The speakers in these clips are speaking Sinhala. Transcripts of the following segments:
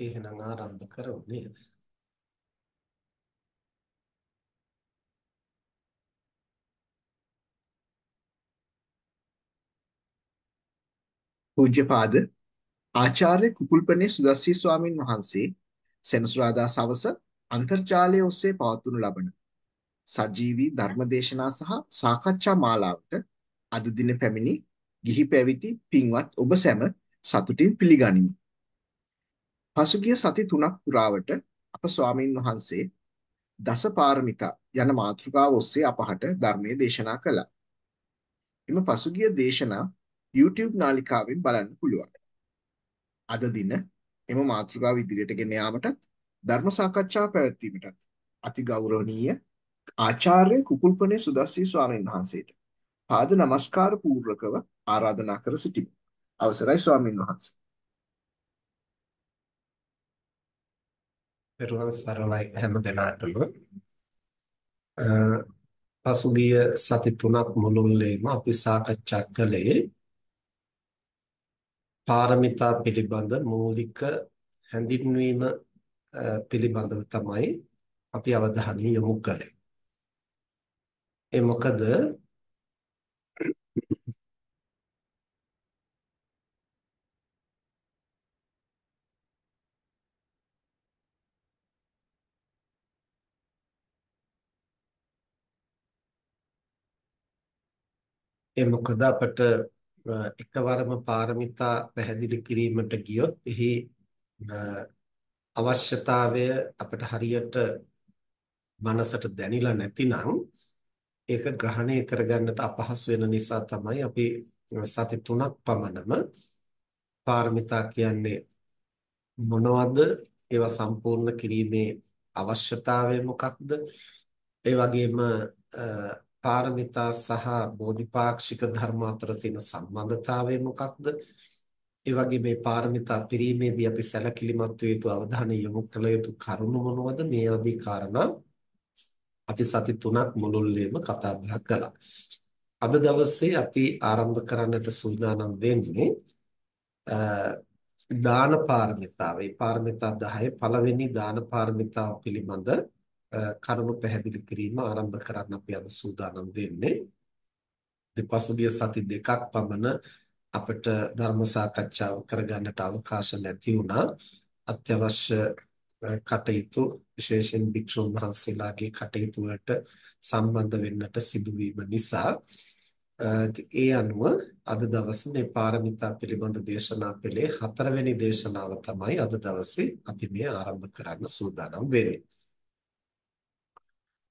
එහෙනම් ආරම්භ කරමු නේද? පූජ්‍යපාද ආචාර්ය කුකුල්පනේ සුදස්සී ස්වාමින් වහන්සේ සෙනසුරාදා සවස අන්තර්ජාලය ඔස්සේ පවත්වනු ලබන සජීවී ධර්මදේශනා සහ සාකච්ඡා මාලාවට අද දින පැමිණි ගිහි පැවිදි පින්වත් ඔබ සැම සතුටින් පිළිගනිමි. පසුගිය සති තුනක් පුරාවට අප ස්වාමින් වහන්සේ දස පාරමිතා යන මාතෘකාව ඔස්සේ අපහට ධර්මයේ දේශනා කළා. එම පසුගිය දේශනා YouTube නාලිකාවෙන් බලන්න පුළුවන්. අද දින එම මාතෘකාව ඉදිරියට ගෙන යාමටත් ධර්ම සාකච්ඡා පැවැත්වීමටත් අති ගෞරවනීය ආචාර්ය කුකුල්පනේ සුදස්සී ස්වාමීන් වහන්සේට පාද නමස්කාර පූර්වකව ආරාධනා කර සිටිමි. අවසරයි ස්වාමීන් වහන්සේ. පෙරවන් සරණයි හැම දිනාටම පසුගිය සති තුනක් මුළුල්ලේම අපි සාකච්ඡා කළේ පාරමිතා පිළිබඳ මූලික හැඳින්වීම පිළිබඳව තමයි අපි අවධානය යොමු කළේ. ඒ මොකද ඒ මොකද අපට එකවරම පාරමිතා පැහැදිලි කිරීමට ගියොත් එහි අවශ්‍යතාවය අපට හරියට මනසට දැනිලා නැතිනම් ඒක ග්‍රහණය කරගන්නට අපහසු වෙන නිසා තමයි අපි සති තුනක් පමණම පාරමිතා කියන්නේ මොනවද? ඒවා සම්පූර්ණ කිරීමේ අවශ්‍යතාවය මොකක්ද? ඒ වගේම පාරමිතා සහ බෝධිපාක්ෂික ධර්ම අතර තියෙන සම්බන්ධතාවය මොකක්ද? ඒ වගේ මේ පාරමිතා පිරීමේදී අපි සැලකිලිමත් වේ යුතු අවධානය යොමු කළ යුතු කරුණු මොනවද? මේ ආදී කාරණා අපි සති තුනක් මුළුල්ලේම කතා බහ කළා. අද දවසේ අපි ආරම්භ කරන්නට සූදානම් වෙන්නේ දාන පාරමිතාව. මේ පාරමිතා 10 පළවෙනි දාන පාරමිතාව පිළිබඳ කරුණු පැහැදිලි කිරීම ආරම්භ කරන්න අපි අද සූදානම් වෙන්නේ. පසුගිය සති දෙකක් පමණ අපිට ධර්ම සාකච්ඡාව කරගන්නට අවකාශ නැති වුණා. අත්‍යවශ්‍ය කටයුතු විශේෂයෙන් භික්ෂුන් වහන්සේලාගේ කටයුතු වලට සම්බන්ධ වෙන්නට සිදුවීම නිසා ඒ අනුව අද දවසේ මේ පාරමිතා පිළිබඳ දේශනා පෙළේ හතරවෙනි දේශනාව තමයි අද දවසේ අපි මේ ආරම්භ කරන්න සූදානම් වෙන්නේ.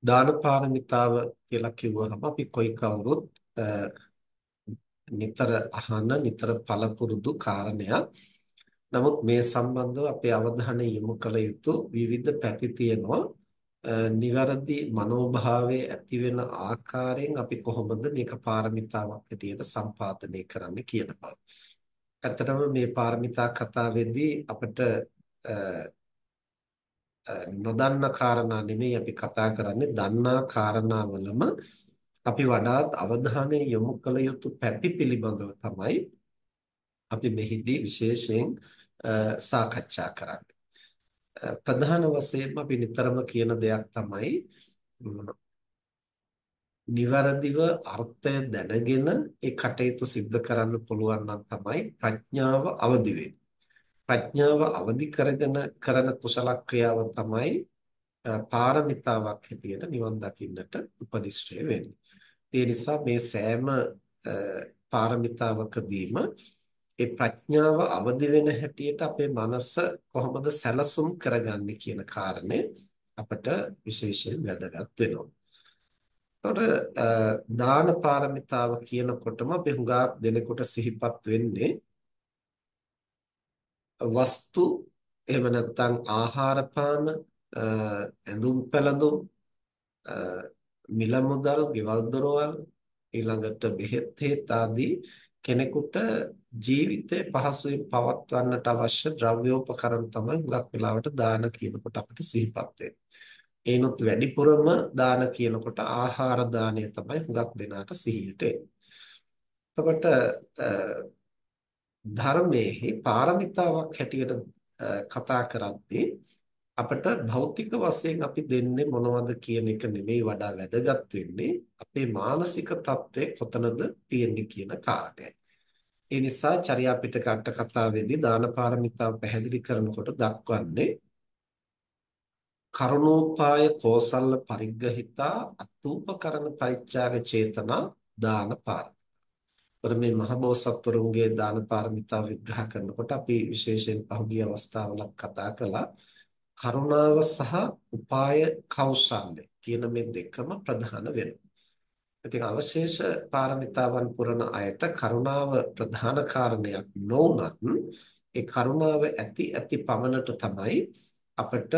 දාන පාරමිතාව කියලා කිව්වහම අපි කොයි කවුරුත් නිතර අහන නිතර පළපුරුදු කාරණයක්. නමුත් මේ සම්බන්ධව අපේ අවධානය යොමු කළ යුතු විවිධ පැති තියෙනවා. නිවැරදි මනෝභාවයේ ඇති වෙන ආකාරයෙන් අපි කොහොමද මේක පාරමිතාවක් හැටියට සම්පාදනය කරන්න කියන බව. ඇත්තටම මේ පාරමිතා කතාවේදී අපිට නොදන්න කාරණා නෙමෙයි අපි කතා කරන්නේ දන්නා කාරණාවලම අපි වඩාත් අවධානය යොමු කළ යුතු පැති පිළිබඳව තමයි අපි මෙහිදී විශේෂයෙන් සාකච්ඡා කරන්නේ. ප්‍රධාන වශයෙන්ම අපි නිතරම කියන දෙයක් තමයි නිවැරදිව අර්ථය දැනගෙන ඒ කටයුතු සිද්ධ කරන්න පුළුවන් නම් තමයි ප්‍රඥාව අවදි වෙන්නේ. ප්‍රඥාව අවදි කරගෙන කරන කුසල ක්‍රියාව තමයි පාරමිතාවක් හැටියට නිවන් දකින්නට උපනිශ්‍රය වෙන්නේ. ඒ නිසා මේ සෑම පාරමිතාවකදීම ඒ ප්‍රඥාව අවදි වෙන හැටියට අපේ මනස කොහොමද සැලසුම් කරගන්නේ කියන කාරණය අපට විශේෂයෙන් වැදගත් වෙනවා. එතකොට දාන පාරමිතාව කියනකොටම අපි හුඟක් දෙනෙකුට සිහිපත් වෙන්නේ වස්තු එහෙම නැත්නම් ආහාර පාන ඇඳුම් පැළඳුම් මිල මුදල්, ගෙවල් දොරවල් ඊළඟට බෙහෙත් හේත් ආදී කෙනෙකුට ජීවිතේ පහසුවෙන් පවත්වන්නට අවශ්‍ය ද්‍රව්‍යෝපකරණ තමයි හුඟක් වෙලාවට දාන කියනකොට අපිට සිහිපත් වෙන්නේ. ඒනොත් වැඩිපුරම දාන කියනකොට ආහාර දාණය තමයි හුඟක් දෙනාට සිහියට එන්නේ. එතකොට ධර්මයේ පාරමිතාවක් හැටියට කතා කරද්දී අපිට භෞතික වශයෙන් අපි දෙන්නේ මොනවද කියන එක නෙමෙයි වඩා වැදගත් වෙන්නේ අපේ මානසික තත්ත්වය කොතනද තියෙන්නේ කියන කාරණයයි. ඒ නිසා චර්යා පිටක අට කතාවේදී දාන පාරමිතාව පැහැදිලි කරනකොට දක්වන්නේ කරුණෝපාය කෝසල්ල පරිග්‍රහිතා අතූපකරණ පරිත්‍යාග චේතනා දාන පාරමිතා. මේ මහබෝසත්වරුන්ගේ දාන පාරමිතා විග්‍රහ කරනකොට අපි විශේෂයෙන් පහුගිය අවස්ථාවලත් කතා කළා කරුණාව සහ උපාය කෞශල්‍ය කියන මේ දෙකම ප්‍රධාන වෙනවා. ඉතින් අවශේෂ පාරමිතාවන් පුරන අයට කරුණාව ප්‍රධාන කාරණයක් නොවුනත් ඒ කරුණාව ඇති ඇති පමණට තමයි අපිට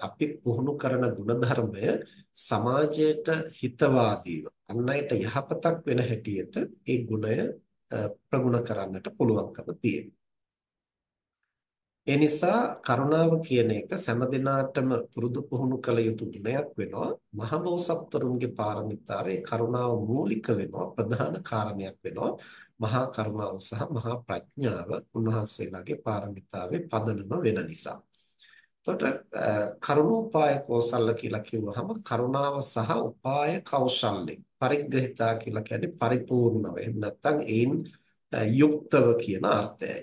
අපි පුහුණු කරන ಗುಣධර්මය සමාජයට හිතවාදීව අන් අයට යහපතක් වෙන හැටියට ඒ ගුණය ප්‍රගුණ කරන්නට පුළුවන්කම තියෙනවා. ඒ නිසා කරුණාව කියන එක සෑම දිනාටම පුරුදු පුහුණු කළ යුතු ගුණයක් වෙනවා. මහබෝසත්වරුන්ගේ පාරමිතාවේ කරුණාව මූලික වෙනවා ප්‍රධාන කාරණයක් වෙනවා. මහා කරුණාව සහ මහා ප්‍රඥාව උන්වහන්සේලාගේ පාරමිතාවේ පදනම වෙන නිසා. එතකොට කරුණෝපාය කෞශල්‍ය කියලා කිව්වහම කරුණාව සහ උපාය කෞශල්‍ය පරිග්‍රහිතා කියලා කියන්නේ පරිපූර්ණව. එහෙම නැත්නම් ඒන් යුක්තව කියන අර්ථයයි.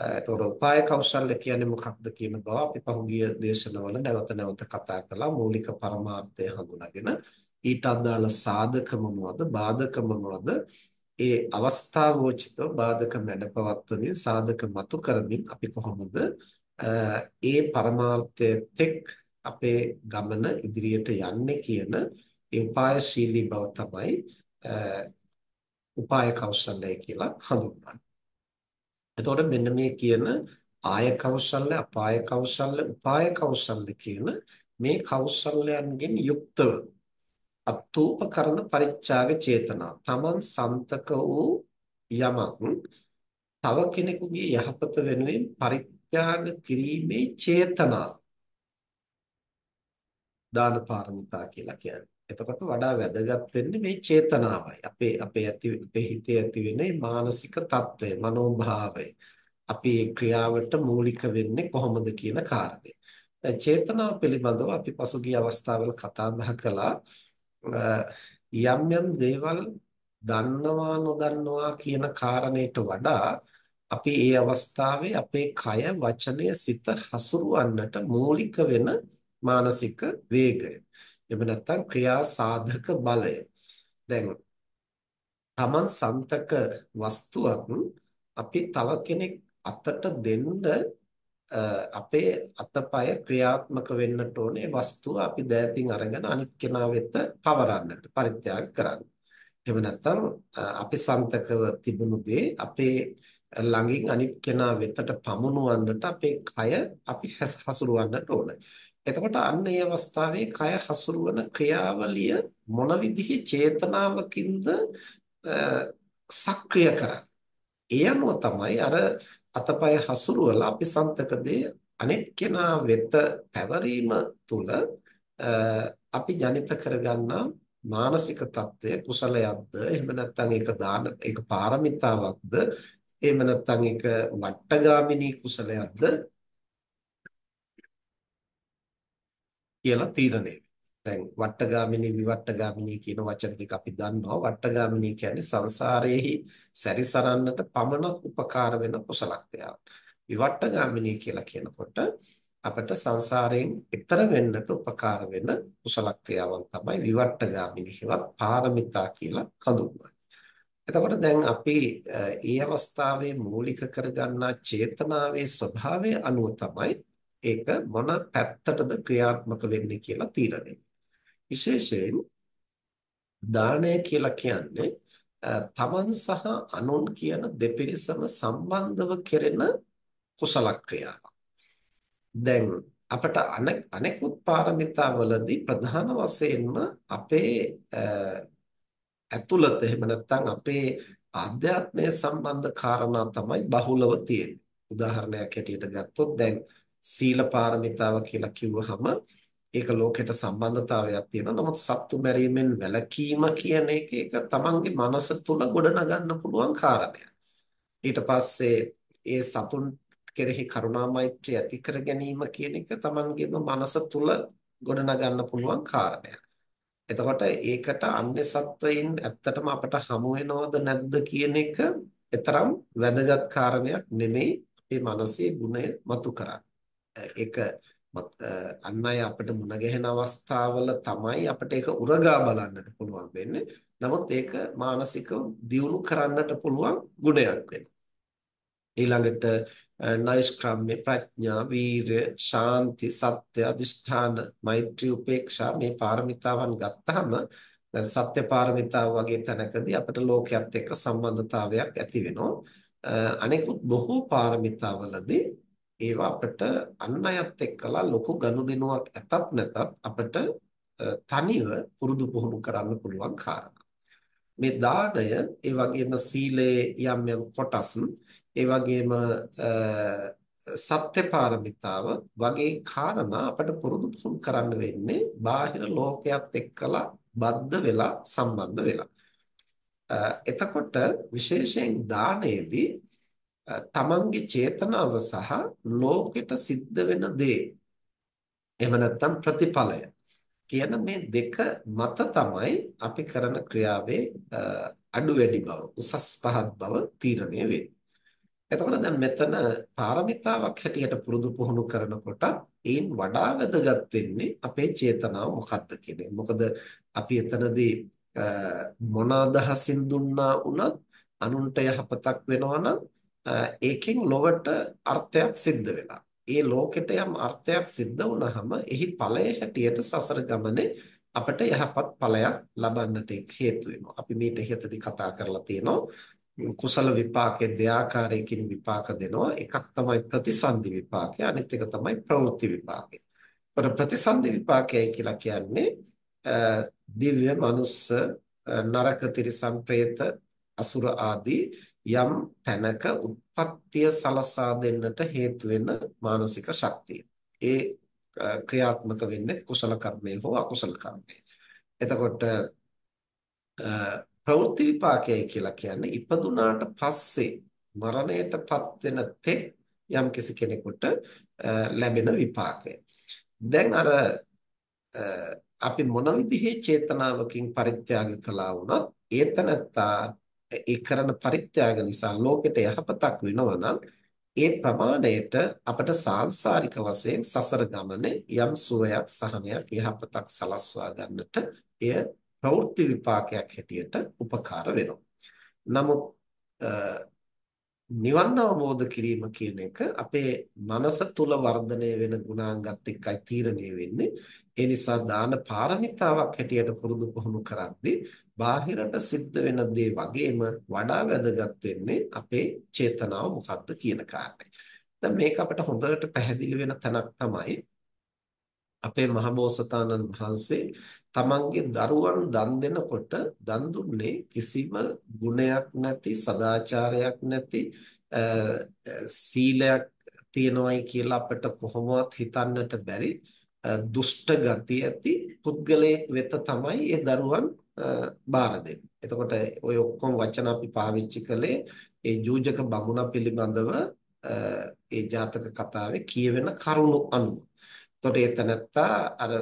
එතකොට උපාය කෞශල්‍ය කියන්නේ මොකක්ද කියන බව අපි පහුගිය දේශනවල නැවත නැවත කතා කළා. මූලික පරමාර්ථය හඳුනාගෙන ඊට අදාළ සාධක මොනවද බාධක මොනවද? ඒ අවස්ථාවෝචිතව බාධක මැඩපවත්වමින් සාධක මතු කරමින් අපි කොහොමද ඒ පරමාර්ථය තෙක් අපේ ගමන ඉදිරියට යන්නේ කියන ඒ උපායශීලී බව තමයි උපාය කෞශල්‍යය කියලා හඳුන්වන්නේ. එතකොට මෙන්න මේ කියන ආය කෞශල්‍ය, අපාය කෞශල්‍ය, උපාය කෞශල්‍ය කියන මේ කෞශල්‍යයන්ගෙන් යුක්තව අත්ූපකරණ පරිත්‍යාග චේතනා තමන් සන්තක වූ යමක් තව කෙනෙකුගේ යහපත වෙනුවෙන් පරිත්‍යාග ත්‍යාග කිරීමේ චේතනාව දාන පාරමිතා කියලා කියන්නේ. එතකොට වඩා වැදගත් වෙන්නේ මේ චේතනාවයි. අපේ අපේ ඇති අපේ හිතේ ඇති වෙන මානසික తত্ত্বය, මනෝභාවය. අපි ඒ ක්‍රියාවට මූලික වෙන්නේ කොහොමද කියන කාරණය. දැන් චේතනාව පිළිබඳව අපි පසුගිය අවස්ථාවල කතා බහ කළා. යම් යම් දේවල් දන්නවා නොදන්නවා කියන කාරණයට වඩා අපි ඒ අවස්ථාවේ අපේ කය වචනය සිත හසුරවන්නට මූලික වෙන මානසික වේගය. එහෙම නැත්නම් ක්‍රියා සාධක බලය. දැන් Taman සන්තක වස්තුවක් අපි තව කෙනෙක් අතට දෙන්න අපේ අතපය ක්‍රියාත්මක වෙන්නට ඕනේ වස්තුව අපි දෑතින් අරගෙන අනිත් කෙනා වෙත පවරන්නට පරිත්‍යාග කරන්න. එහෙම නැත්නම් අපි සන්තකව තිබුණු දේ අපේ ළඟින් අනිත් කෙනා වෙතට පමුණුවන්නට අපේ කය අපි හසුරවන්නට ඕනේ. එතකොට අන්න ඒ අවස්ථාවේ කය හසුරවන ක්‍රියාවලිය මොන විදිහේ චේතනාවකින්ද සක්‍රිය කරන්නේ. ඒ අනුව තමයි අර අතපය හසුරුවලා අපි සන්තකදී අනිත් කෙනා වෙත පැවරීම තුළ අපි ජනිත කරගන්නා මානසික தত্ত্বය කුසලයක්ද එහෙම නැත්නම් ඒක දාන ඒක පාරමිතාවක්ද එහෙම නැත්නම් ඒක වට්ටගාමිනී කුසලයක්ද කියලා තීරණය. දැන් වට්ටගාමිනී විවට්ටගාමිනී කියන වචන දෙක අපි දන්නවා. වට්ටගාමිනී කියන්නේ සංසාරයේහි සැරිසරන්නට පමණක් උපකාර වෙන කුසල ක්‍රියාවක් විවට්ටගාමිනී කියලා කියනකොට අපට සංසාරයෙන් ඈතර වෙන්නට උපකාර වෙන කුසල ක්‍රියාවන් තමයි විවට්ටගාමිනී හෙවත් පාරමිතා කියලා හඳුන්වන්නේ. එතකොට දැන් අපි ඒ අවස්ථාවේ මූලික කරගන්නා චේතනාවේ ස්වභාවය අනුව තමයි ඒක මොන පැත්තටද ක්‍රියාත්මක වෙන්නේ කියලා තීරණය. විශේෂයෙන් දානය කියලා කියන්නේ තමන් සහ අනුන් කියන දෙපිරිසම සම්බන්ධව කෙරෙන කුසල ක්‍රියාවක්. දැන් අපට අනෙකුත් පාරමිතාවලදී ප්‍රධාන වශයෙන්ම අපේ ඇතුළත එහෙම නැත්නම් අපේ ආධ්‍යාත්මය සම්බන්ධ කාරණා තමයි බහුලව තියෙන්නේ. උදාහරණයක් හැටියට ගත්තොත් දැන් සීල පාරමිතාව කියලා කිව්වහම ඒක ලෝකෙට සම්බන්ධතාවයක් තියෙනවා. නමුත් සත්තු මැරීමෙන් වැළකීම කියන එක ඒක තමන්ගේ මනස තුල ගොඩනගන්න පුළුවන් කාරණයක්. ඊට පස්සේ ඒ සතුන් කෙරෙහි කරුණා මෛත්‍රිය ඇති කර ගැනීම කියන එක Tamanගේම මනස තුල ගොඩනගන්න පුළුවන් කාරණයක්. එතකොට ඒකට අන්‍ය සත්වයින් ඇත්තටම අපට හමු වෙනවද නැද්ද කියන එක තරම් වැදගත් කාරණයක් නෙමෙයි අපේ මනසේ ගුණය මතු කරන්නේ. ඒක අන් අය අපිට මුණ ගැහෙන අවස්ථාවල තමයි අපිට ඒක උරගා බලන්නට පුළුවන් වෙන්නේ. නමුත් ඒක මානසිකව දියුණු කරන්නට පුළුවන් ගුණයක් වෙනවා. ඊළඟට නෛෂ්ක්‍රම්‍ය ප්‍රඥා වීරය ශාන්ති සත්‍ය අධිෂ්ඨාන මෛත්‍රී උපේක්ෂා මේ පාරමිතාවන් ගත්තාම දැන් සත්‍ය පාරමිතාව වගේ තැනකදී අපිට ලෝකයක් එක්ක සම්බන්ධතාවයක් ඇති වෙනවා අනෙකුත් බොහෝ පාරමිතාවලදී ඒවා අපිට අන් අයත් එක්කලා ලොකු ගනුදෙනුවක් ඇතත් නැතත් අපිට තනිව පුරුදු පුහුණු කරන්න පුළුවන් කාරණා. මේ දාණය ඒ වගේම සීලයේ යම් යම් කොටස් ඒ වගේම සත්‍ය පාරමිතාව වගේ කාරණා අපිට පුරුදු පුහුණු කරන්න වෙන්නේ බාහිර ලෝකයක් එක්කලා බද්ධ වෙලා සම්බන්ධ වෙලා. එතකොට විශේෂයෙන් දානයේදී තමන්ගේ චේතනාව සහ ලෝකෙට සිද්ධ වෙන දේ එහෙම නැත්නම් ප්‍රතිඵලය කියන මේ දෙක මත තමයි අපි කරන ක්‍රියාවේ අඩු වැඩි බව උසස් පහත් බව තීරණය වෙන්නේ. එතකොට දැන් මෙතන පාරමිතාවක් හැටියට පුරුදු පුහුණු කරනකොට ඒන් වඩා වැදගත් වෙන්නේ අපේ චේතනාව මොකක්ද කියන මොකද අපි එතනදී මොන අදහසින් දුන්නා වුණත් අනුන්ට යහපතක් වෙනවා නම් ඒකෙන් ලොවට අර්ථයක් සිද්ධ වෙලා. ඒ ලෝකෙට යම් අර්ථයක් සිද්ධ වුණාම එහි ඵලය හැටියට සසර ගමනේ අපට යහපත් ඵලයක් ලබන්නට හේතු වෙනවා. අපි මේට ඉහතදී කතා කරලා තියෙනවා කුසල විපාකයේ දෙආකාරයකින් විපාක දෙනවා. එකක් තමයි ප්‍රතිසන්දි විපාකය, අනිත් එක තමයි ප්‍රවෘත්ති විපාකය. ඒතර ප්‍රතිසන්දි විපාකයයි කියලා කියන්නේ දිව්‍ය, මනුස්ස, නරක, තිරිසන්, പ്രേත, අසුර ආදී යම් තැනක උත්පත්තිය සලසා දෙන්නට හේතු වෙන මානසික ශක්තිය. ඒ ක්‍රියාත්මක වෙන්නේ කුසල කර්මය හෝ අකුසල කර්මය. එතකොට ප්‍රවෘත්ති විපාකය කියලා කියන්නේ ඉපදුනාට පස්සේ මරණයටපත් වෙන තෙක් යම්කිසි කෙනෙකුට ලැබෙන විපාකය. දැන් අර අපි මොන විදිහේ චේතනාවකින් පරිත්‍යාග කළා වුණත් ඒතනත්තා ඒ කරන පරිත්‍යාග නිසා ලෝකෙට යහපතක් වෙනවා නම් ඒ ප්‍රමාණයට අපට සාංශාරික වශයෙන් සසර ගමනේ යම් සුවයක් සහනයක් යහපතක් සලස්වා ගන්නට එය ප්‍රවෘත්ති විපාකයක් හැටියට උපකාර වෙනවා. නමුත් නිවන් අවබෝධ කිරීම කියන එක අපේ මනස තුල වර්ධනය වෙන ගුණාංගත් එක්කයි තීරණය වෙන්නේ. ඒ නිසා දාන පාරමිතාවක් හැටියට පුරුදු පුහුණු කරද්දී බාහිරට සිද්ධ වෙන දේ වගේම වඩා වැදගත් වෙන්නේ අපේ චේතනාව මොකක්ද කියන කාරණය. දැන් මේක අපිට හොඳට පැහැදිලි වෙන තැනක් තමයි අපේ මහබෝසතාණන් වහන්සේ තමන්ගේ දරුවන් දන් දෙනකොට දන් දුන්නේ කිසිම ගුණයක් නැති සදාචාරයක් නැති සීලයක් තියනවායි කියලා අපිට කොහොමවත් හිතන්නට බැරි දුෂ්ට ගති ඇති පුද්ගලයෙක් වෙත තමයි ඒ දරුවන් බාර දෙන්නේ. එතකොට ওই ඔක්කොම වචන අපි පාවිච්චි කළේ ඒ ජූජක බමුණ පිළිබඳව ඒ ජාතක කතාවේ කියවෙන කරුණු අනුව. එතකොට ඒ තනත්තා අර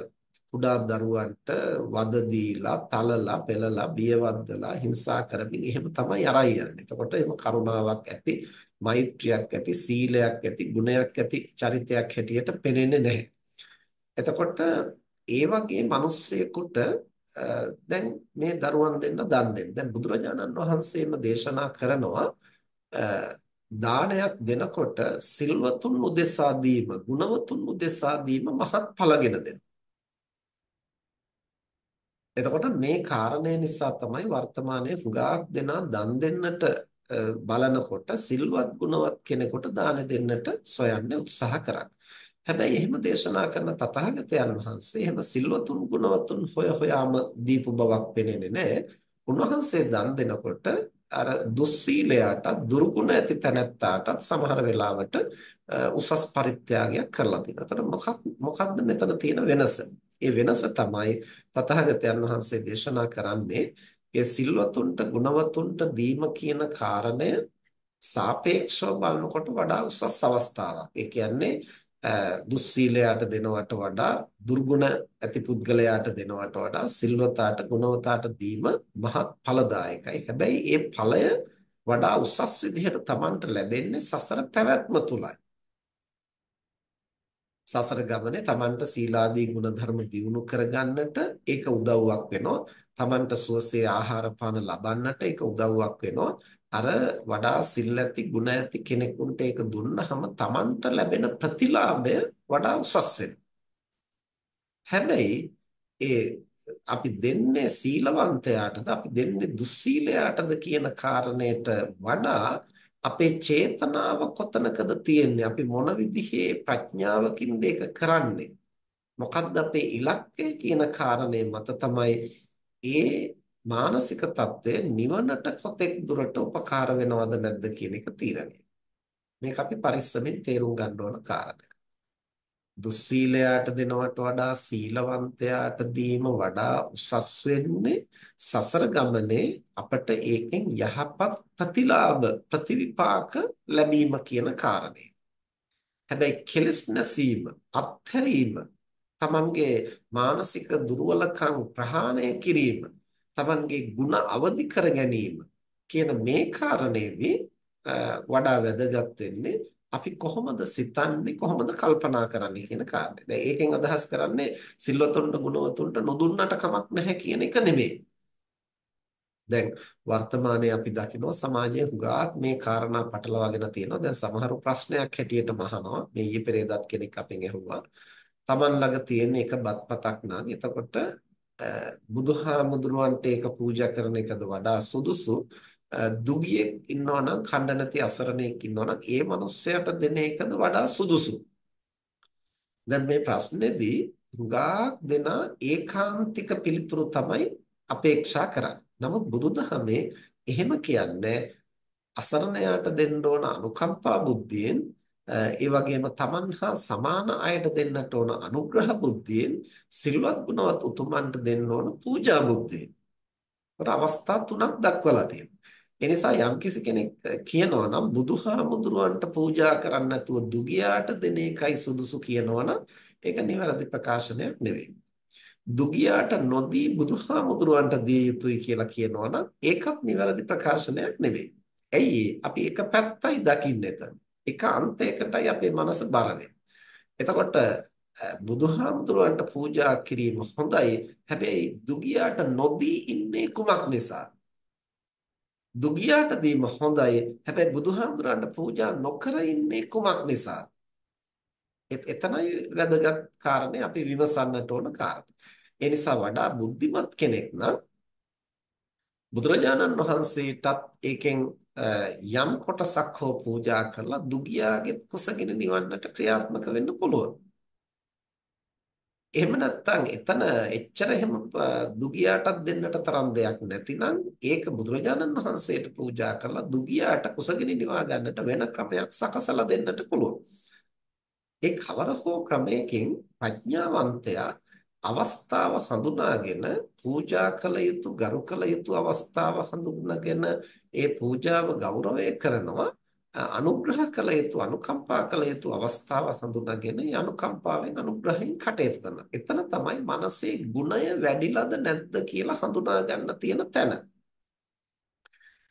කුඩා දරුවන්ට වද දීලා, තලලා, පෙලලා, බියවද්දලා, හිංසා කරමින් එහෙම තමයි අරයි යන්නේ. එතකොට එහෙම කරුණාවක් ඇති, මෛත්‍රියක් ඇති, සීලයක් ඇති, ගුණයක් ඇති චරිතයක් හැටියට පෙනෙන්නේ නැහැ. එතකොට ඒ වගේ මිනිස්සෙකුට දැන් මේ දරුවන් දෙන්න දන් දෙන්න. දැන් බුදුරජාණන් වහන්සේම දේශනා කරනවා දානයක් දෙනකොට සිල්වතුන් උදෙසා දීම, ගුණවතුන් උදෙසා දීම මහත් ඵලගෙන දෙනවා. එතකොට මේ කාරණය නිසා තමයි වර්තමානයේ හුඟක් දෙනා දන් දෙන්නට බලනකොට සිල්වත් ගුණවත් කෙනෙකුට දාන දෙන්නට සොයන්න උත්සාහ කරන්නේ. හැබැයි එහෙම දේශනා කරන තථාගතයන් වහන්සේ එහෙම සිල්වතුන් ගුණවතුන් හොය හොයාම දීපු බවක් පෙනෙන්නේ නැහැ. උන්වහන්සේ දන් දෙනකොට අර දුස්සීලයට දුර්ගුණ ඇති තැනැත්තාටත් සමහර වෙලාවට උසස් පරිත්‍යාගයක් කරලා තියෙනවා. එතන මොකක් මොකක්ද මෙතන තියෙන වෙනස? ඒ වෙනස තමයි තථාගතයන් වහන්සේ දේශනා කරන්නේ ඒ සිල්වතුන්ට ගුණවතුන්ට දීම කියන කාරණය සාපේක්ෂව බලනකොට වඩා උසස් අවස්ථාවක්. ඒ කියන්නේ දුස්සීලයට දෙනවට වඩා දුර්ගුණ ඇති පුද්ගලයාට දෙනවට වඩා සිල්වතාට ගුණවතාට දීම මහත් ඵලදායකයි. හැබැයි ඒ ඵලය වඩා උසස් විදිහට Tamanට ලැබෙන්නේ සසර පැවැත්ම තුලයි. සසර ගමනේ Tamanට සීලාදී ගුණධර්ම දියුණු කරගන්නට ඒක උදව්වක් වෙනවා. Tamanට සුවසේ ආහාර පාන ලබන්නට ඒක උදව්වක් වෙනවා. අර වඩා සිල් ඇති ගුණ ඇති කෙනෙකුට ඒක දුන්නහම Tamanට ලැබෙන ප්‍රතිලාභය වඩා උසස් හැබැයි ඒ අපි දෙන්නේ සීලවන්තයාටද අපි දෙන්නේ දුස්සීලයාටද කියන කාරණයට වඩා අපේ චේතනාව කොතනකද තියෙන්නේ අපි මොන විදිහේ ප්‍රඥාවකින්ද ඒක කරන්නේ මොකක්ද අපේ ඉලක්කය කියන කාරණය මත තමයි ඒ මානසික తත්වය නිවනට කොතෙක් දුරට උපකාර වෙනවද නැද්ද කියන එක තීරණය. මේක අපි පරිස්සමෙන් තේරුම් ගන්න ඕන කාරණයක්. දුස්සීලයට දෙනවට වඩා සීලවන්තයාට දීම වඩා උසස් වෙන්නේ සසර ගමනේ අපට ඒකෙන් යහපත් ප්‍රතිලාභ ප්‍රතිවිපාක ලැබීම කියන කාරණේ. හැබැයි කෙලස් නැසීම අත්හැරීම තමන්ගේ මානසික දුර්වලකම් ප්‍රහාණය කිරීම Tamanගේ ಗುಣ අවදි කර ගැනීම කියන මේ කාරණේදී වඩා වැදගත් වෙන්නේ අපි කොහොමද සිතන්නේ කොහොමද කල්පනා කරන්නේ කියන කාරණේ. දැන් ඒකෙන් අදහස් කරන්නේ සිල්වතුන්ට ගුණවතුන්ට නොදුන්නට කමක් නැහැ කියන එක නෙමෙයි. දැන් වර්තමානයේ අපි දකිනවා සමාජයේ හුඟක් මේ කාරණා පටලවාගෙන තියෙනවා. දැන් සමහරු ප්‍රශ්නයක් හැටියට මහනවා. මේ ඊයේ පෙරේදත් කෙනෙක් අපෙන් ඇහුවා. Taman ළඟ තියෙන එක බත්පතක් නම් එතකොට බුදුහාමුදුරුවන්ට ඒක පූජා කරන එකද වඩා සුදුසු දුගියෙක් ඉන්නවා නම් ඛණ්ඩ නැති අසරණයෙක් ඉන්නවා නම් ඒ මනුස්සයාට දෙන එකද වඩා සුදුසු දැන් මේ ප්‍රශ්නේදී හුඟක් දෙන ඒකාන්තික පිළිතුරු තමයි අපේක්ෂා කරන්නේ නමුත් බුදුදහමේ එහෙම කියන්නේ අසරණයාට දෙන්න ඕන අනුකම්පා බුද්ධියෙන් ඒ වගේම Taman හා සමාන අයට දෙන්නට ඕන අනුග්‍රහ බුද්ධියෙන් සිල්වත් ගුණවත් උතුමන්ට දෙන්න ඕන පූජා බුද්ධියෙන්. ඒකට අවස්ථා තුනක් දක්වලා තියෙනවා. ඒ නිසා යම්කිසි කෙනෙක් කියනවා නම් බුදුහාමුදුරුවන්ට පූජා කරන්න නැතුව දුගියාට දෙන එකයි සුදුසු කියනවනම් ඒක නිවැරදි ප්‍රකාශනයක් නෙවෙයි. දුගියාට නොදී බුදුහාමුදුරුවන්ට දිය යුතුයි කියලා කියනවනම් ඒකත් නිවැරදි ප්‍රකාශනයක් නෙවෙයි. ඇයි අපි එක පැත්තයි දකින්නේ එතන. එක අන්තයකටයි අපේ මනස බර එතකොට බුදුහාමුදුරුවන්ට පූජා කිරීම හොඳයි. හැබැයි දුගියාට නොදී ඉන්නේ කුමක් නිසා? දුගියාට දීම හොඳයි. හැබැයි බුදුහාමුදුරන්ට පූජා නොකර ඉන්නේ කුමක් නිසා? එතනයි වැදගත් කාරණේ අපි විමසන්නට ඕන කාරණේ. ඒ නිසා වඩා බුද්ධිමත් කෙනෙක් නම් බුදුරජාණන් වහන්සේටත් ඒකෙන් යම් කොටසක් හෝ පූජා කරලා දුගියාගේ කුසගින නිවන්නට ක්‍රියාත්මක වෙන්න පුළුවන්. එහෙම නැත්නම් එතන එච්චර එහෙම දුගියාටත් දෙන්නට තරම් දෙයක් නැතිනම් ඒක බුදුරජාණන් වහන්සේට පූජා කරලා දුගියාට කුසගින නිවා ගන්නට වෙන ක්‍රමයක් සකසලා දෙන්නට පුළුවන්. ඒ කවර හෝ ක්‍රමයකින් ප්‍රඥාවන්තයා අවස්ථාව හඳුනාගෙන පූජා කළ යුතු ගරු කළ යුතු අවස්ථාව හඳුනාගෙන ඒ පූජාව ගෞරවය කරනවා අනුග්‍රහ කළ යුතු අනුකම්පා කළ යුතු අවස්ථාව හඳුනාගෙන ඒ අනුකම්පාවෙන් අනුග්‍රහයෙන් කටයුතු කරනවා. එතන තමයි මනසේ ගුණය වැඩිලාද නැද්ද කියලා හඳුනා ගන්න තියෙන තැන.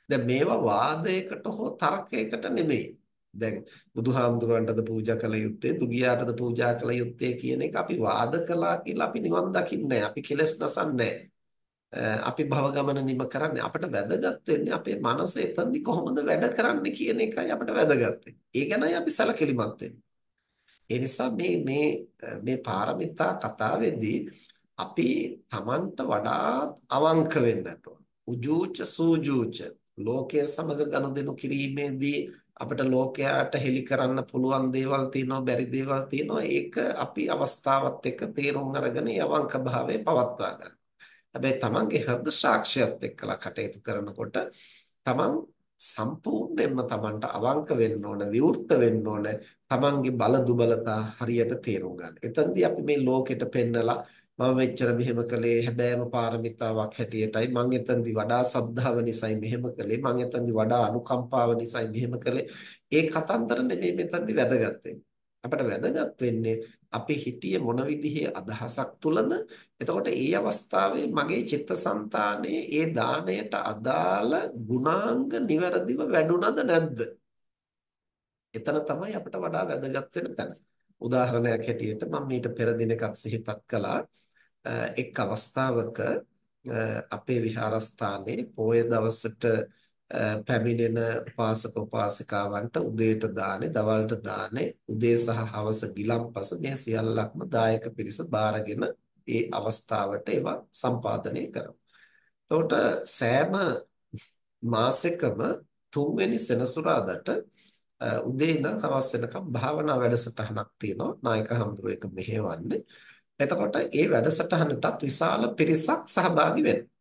දැන් මේවා වාදයකට හෝ තර්කයකට නෙමෙයි. දැන් බුදුහාමුදුරන්ටද පූජා කළ යුත්තේ දුගියාටද පූජා කළ යුත්තේ කියන එක අපි වාද කළා කියලා අපි නිවන් දකින්නේ අපි කෙලස් නසන්නේ අපි භව ගමන නිම කරන්නේ අපිට වැදගත් වෙන්නේ අපේ මනස එතනදි කොහොමද වැඩ කරන්නේ කියන එකයි අපිට වැදගත් ඒ ගැනයි අපි සැලකිලිමත් ඒ නිසා මේ මේ මේ පාරමිතා කතාවේදී අපි Tamanට වඩා අවංක වෙන්නට ඕන. උජූච සූජූච ලෝකයේ සමග ගනුදෙනු කිරීමේදී අපිට ලෝකයාට හෙලි කරන්න පුළුවන් දේවල් තියෙනවා බැරි දේවල් තියෙනවා ඒක අපි අවස්ථාවත් එක්ක තේරුම් අරගෙන යවංක භාවයේ පවත්වා ගන්න. හැබැයි තමන්ගේ හෘද සාක්ෂියත් එක්කලා කටයුතු කරනකොට තමන් සම්පූර්ණයෙන්ම තමන්ට අවංක වෙන්න ඕන විවෘත වෙන්න ඕන තමන්ගේ බල දුබලතා හරියට තේරුම් ගන්න. එතෙන්දී අපි මේ ලෝකෙට පෙන්නලා මම මෙච්චර මෙහෙම කළේ හැබෑම පාරමිතාවක් හැටියටයි. මං එතනදි වඩා සද්ධාව නිසායි මෙහෙම කළේ. මං එතනදි වඩා අනුකම්පාව නිසායි මෙහෙම කළේ. ඒ කතන්දර නෙමෙයි මෙතනදි වැදගත් අපිට වැදගත් වෙන්නේ අපි හිතියේ මොන විදිහේ අදහසක් තුලද එතකොට ඒ අවස්ථාවේ මගේ චිත්තසංතානයේ ඒ දාණයට අදාළ ගුණාංග નિවරදිව වැඩුණද නැද්ද? එතන තමයි අපිට වඩා වැදගත් වෙන තැන. උදාහරණයක් හැටියට මම මීට පෙර දිනකත් සිහිපත් කළා. එක් අවස්ථාවක අපේ විහාරස්ථානයේ පොය දවසට පැමිණෙන උපාසක උපාසිකාවන්ට උදේට දානේ දවල්ට දානේ උදේ සහ හවස ගිලම්පස මේ සියල්ලක්ම දායක පිරිස බාරගෙන ඒ අවස්ථාවට ඒවා සම්පාදනය කරනවා. එතකොට සෑම මාසෙකම තුන්වෙනි සෙනසුරාදාට උදේ ඉඳන් හවස වෙනකම් භාවනා වැඩසටහනක් තියෙනවා. නායක හඳුරු එක මෙහෙවන්නේ. එතකොට ඒ වැඩසටහනටත් විශාල පිරිසක් සහභාගී වෙනවා.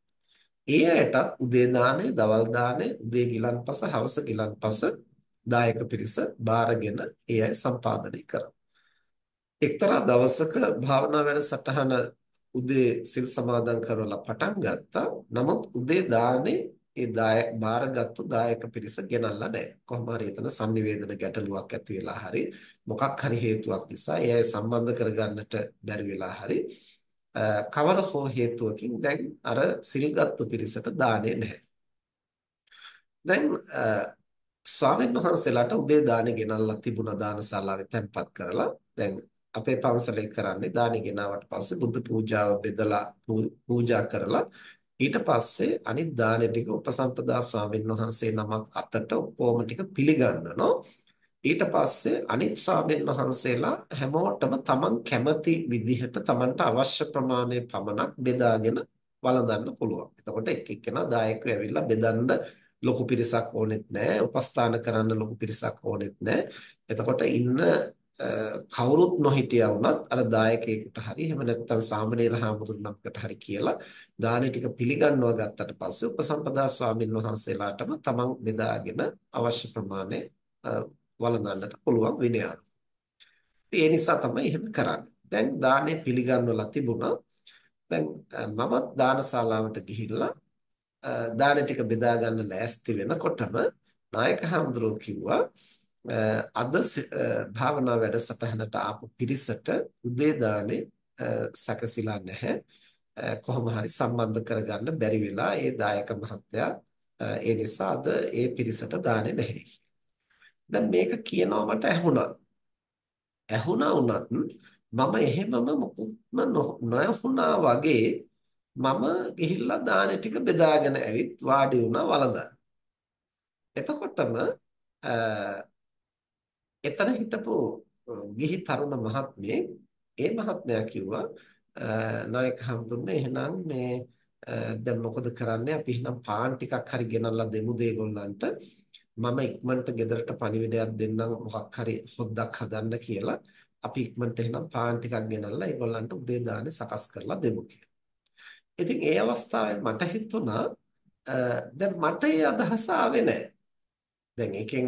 ඒ අයටත් උදේ දාණය, දවල් දාණය, උදේ ගිලන්පස, හවස ගිලන්පස දායක පිරිස බාරගෙන ඒ අය සම්පාදනය කරනවා. එක්තරා දවසක භාවනා වැඩසටහන උදේ සිල් සමාදන් කරලා පටන් ගත්තා. නමුත් උදේ දානේ ඒ දායක බාරගත්තු දායක පිරිස ගෙනල්ලා නැහැ. කොහොම හරි එතන sannivedana ගැටලුවක් ඇති වෙලා හරි මොකක් හරි හේතුවක් නිසා ඒ අය සම්බන්ධ කරගන්නට බැරි වෙලා හරි කවර හෝ හේතුවකින් දැන් අර සිල්ගත්තු පිරිසට දාන්නේ නැහැ. දැන් ස්වාමීන් වහන්සේලාට උදේ දානෙ ගෙනල්ලා තිබුණා දානශාලාවේ තැන්පත් කරලා දැන් අපේ පන්සලේ කරන්නේ දානෙ ගෙනාවට පස්සේ බුද්ධ පූජාව බෙදලා පූජා කරලා ඊට පස්සේ අනිත් දානෙ ටික උපසම්පදා ස්වාමීන් වහන්සේ නමක් අතට ඔක්කොම ටික පිළිගන්නනවා ඊට පස්සේ අනිත් ස්වාමීන් වහන්සේලා හැමෝටම තමන් කැමති විදිහට තමන්ට අවශ්‍ය ප්‍රමාණය පමණක් බෙදාගෙන වළඳන්න පුළුවන්. එතකොට එක් එක්කෙනා දායකයෝ ඇවිල්ලා බෙදන්න ලොකු පිරිසක් ඕනෙත් නැහැ. උපස්ථාන කරන්න ලොකු පිරිසක් ඕනෙත් නැහැ. එතකොට ඉන්න කවුරුත් නොහිටියා වුණත් අර දායකයෙකුට හරි එහෙම නැත්නම් සාමණේර හාමුදුරුවන්කට හරි කියලා දානෙ ටික පිළිගන්නවා ගත්තට පස්සේ උපසම්පදා ස්වාමින් වහන්සේලාටම තමන් බෙදාගෙන අවශ්‍ය ප්‍රමාණය වළඳන්නට පුළුවන් විනයාන. ඒ නිසා තමයි එහෙම කරන්නේ. දැන් දානෙ පිළිගන්වලා තිබුණා. දැන් මම දානශාලාවට ගිහිල්ලා දානෙ ටික බෙදා ගන්න ලෑස්ති වෙනකොටම නායක හාමුදුරුවෝ කිව්වා අද භාවනා වැඩසටහනට ආපු පිරිසට උදේ දානේ සැකසিলা නැහැ කොහොම හරි සම්බන්ධ කරගන්න බැරි වෙලා ඒ දායක මහත්තයා ඒ නිසා අද ඒ පිරිසට දාන්නේ නැහැ දැන් මේක කියනවා මට ඇහුණා. ඇහුණා වුණත් මම එහෙමම මොකුත්ම නොයහුණා වගේ මම ගිහිල්ලා දානේ ටික බෙදාගෙන ඇවිත් වාඩි වුණා වළඳා. එතකොටම එතන හිටපු ගිහි තරුණ මහත්මේ ඒ මහත්මයා කිව්වා නායක හම්දුන්නේ එහෙනම් මේ දැන් මොකද කරන්නේ? අපි එහෙනම් පාන් ටිකක් හරි ගෙනල්ලා දෙමු දේගොල්ලන්ට. මම ඉක්මනට ගෙදරට පණිවිඩයක් දෙන්නම් මොකක් හරි හොද්දක් හදන්න කියලා අපි ඉක්මනට එහෙනම් පාන් ටිකක් ගෙනල්ලා ඒගොල්ලන්ට උදේ දානේ සකස් කරලා දෙමු කියලා. ඉතින් ඒ අවස්ථාවේ මට හිතුණා දැන් මට ඒ අදහස ආවේ නැහැ. දැන් එකෙන්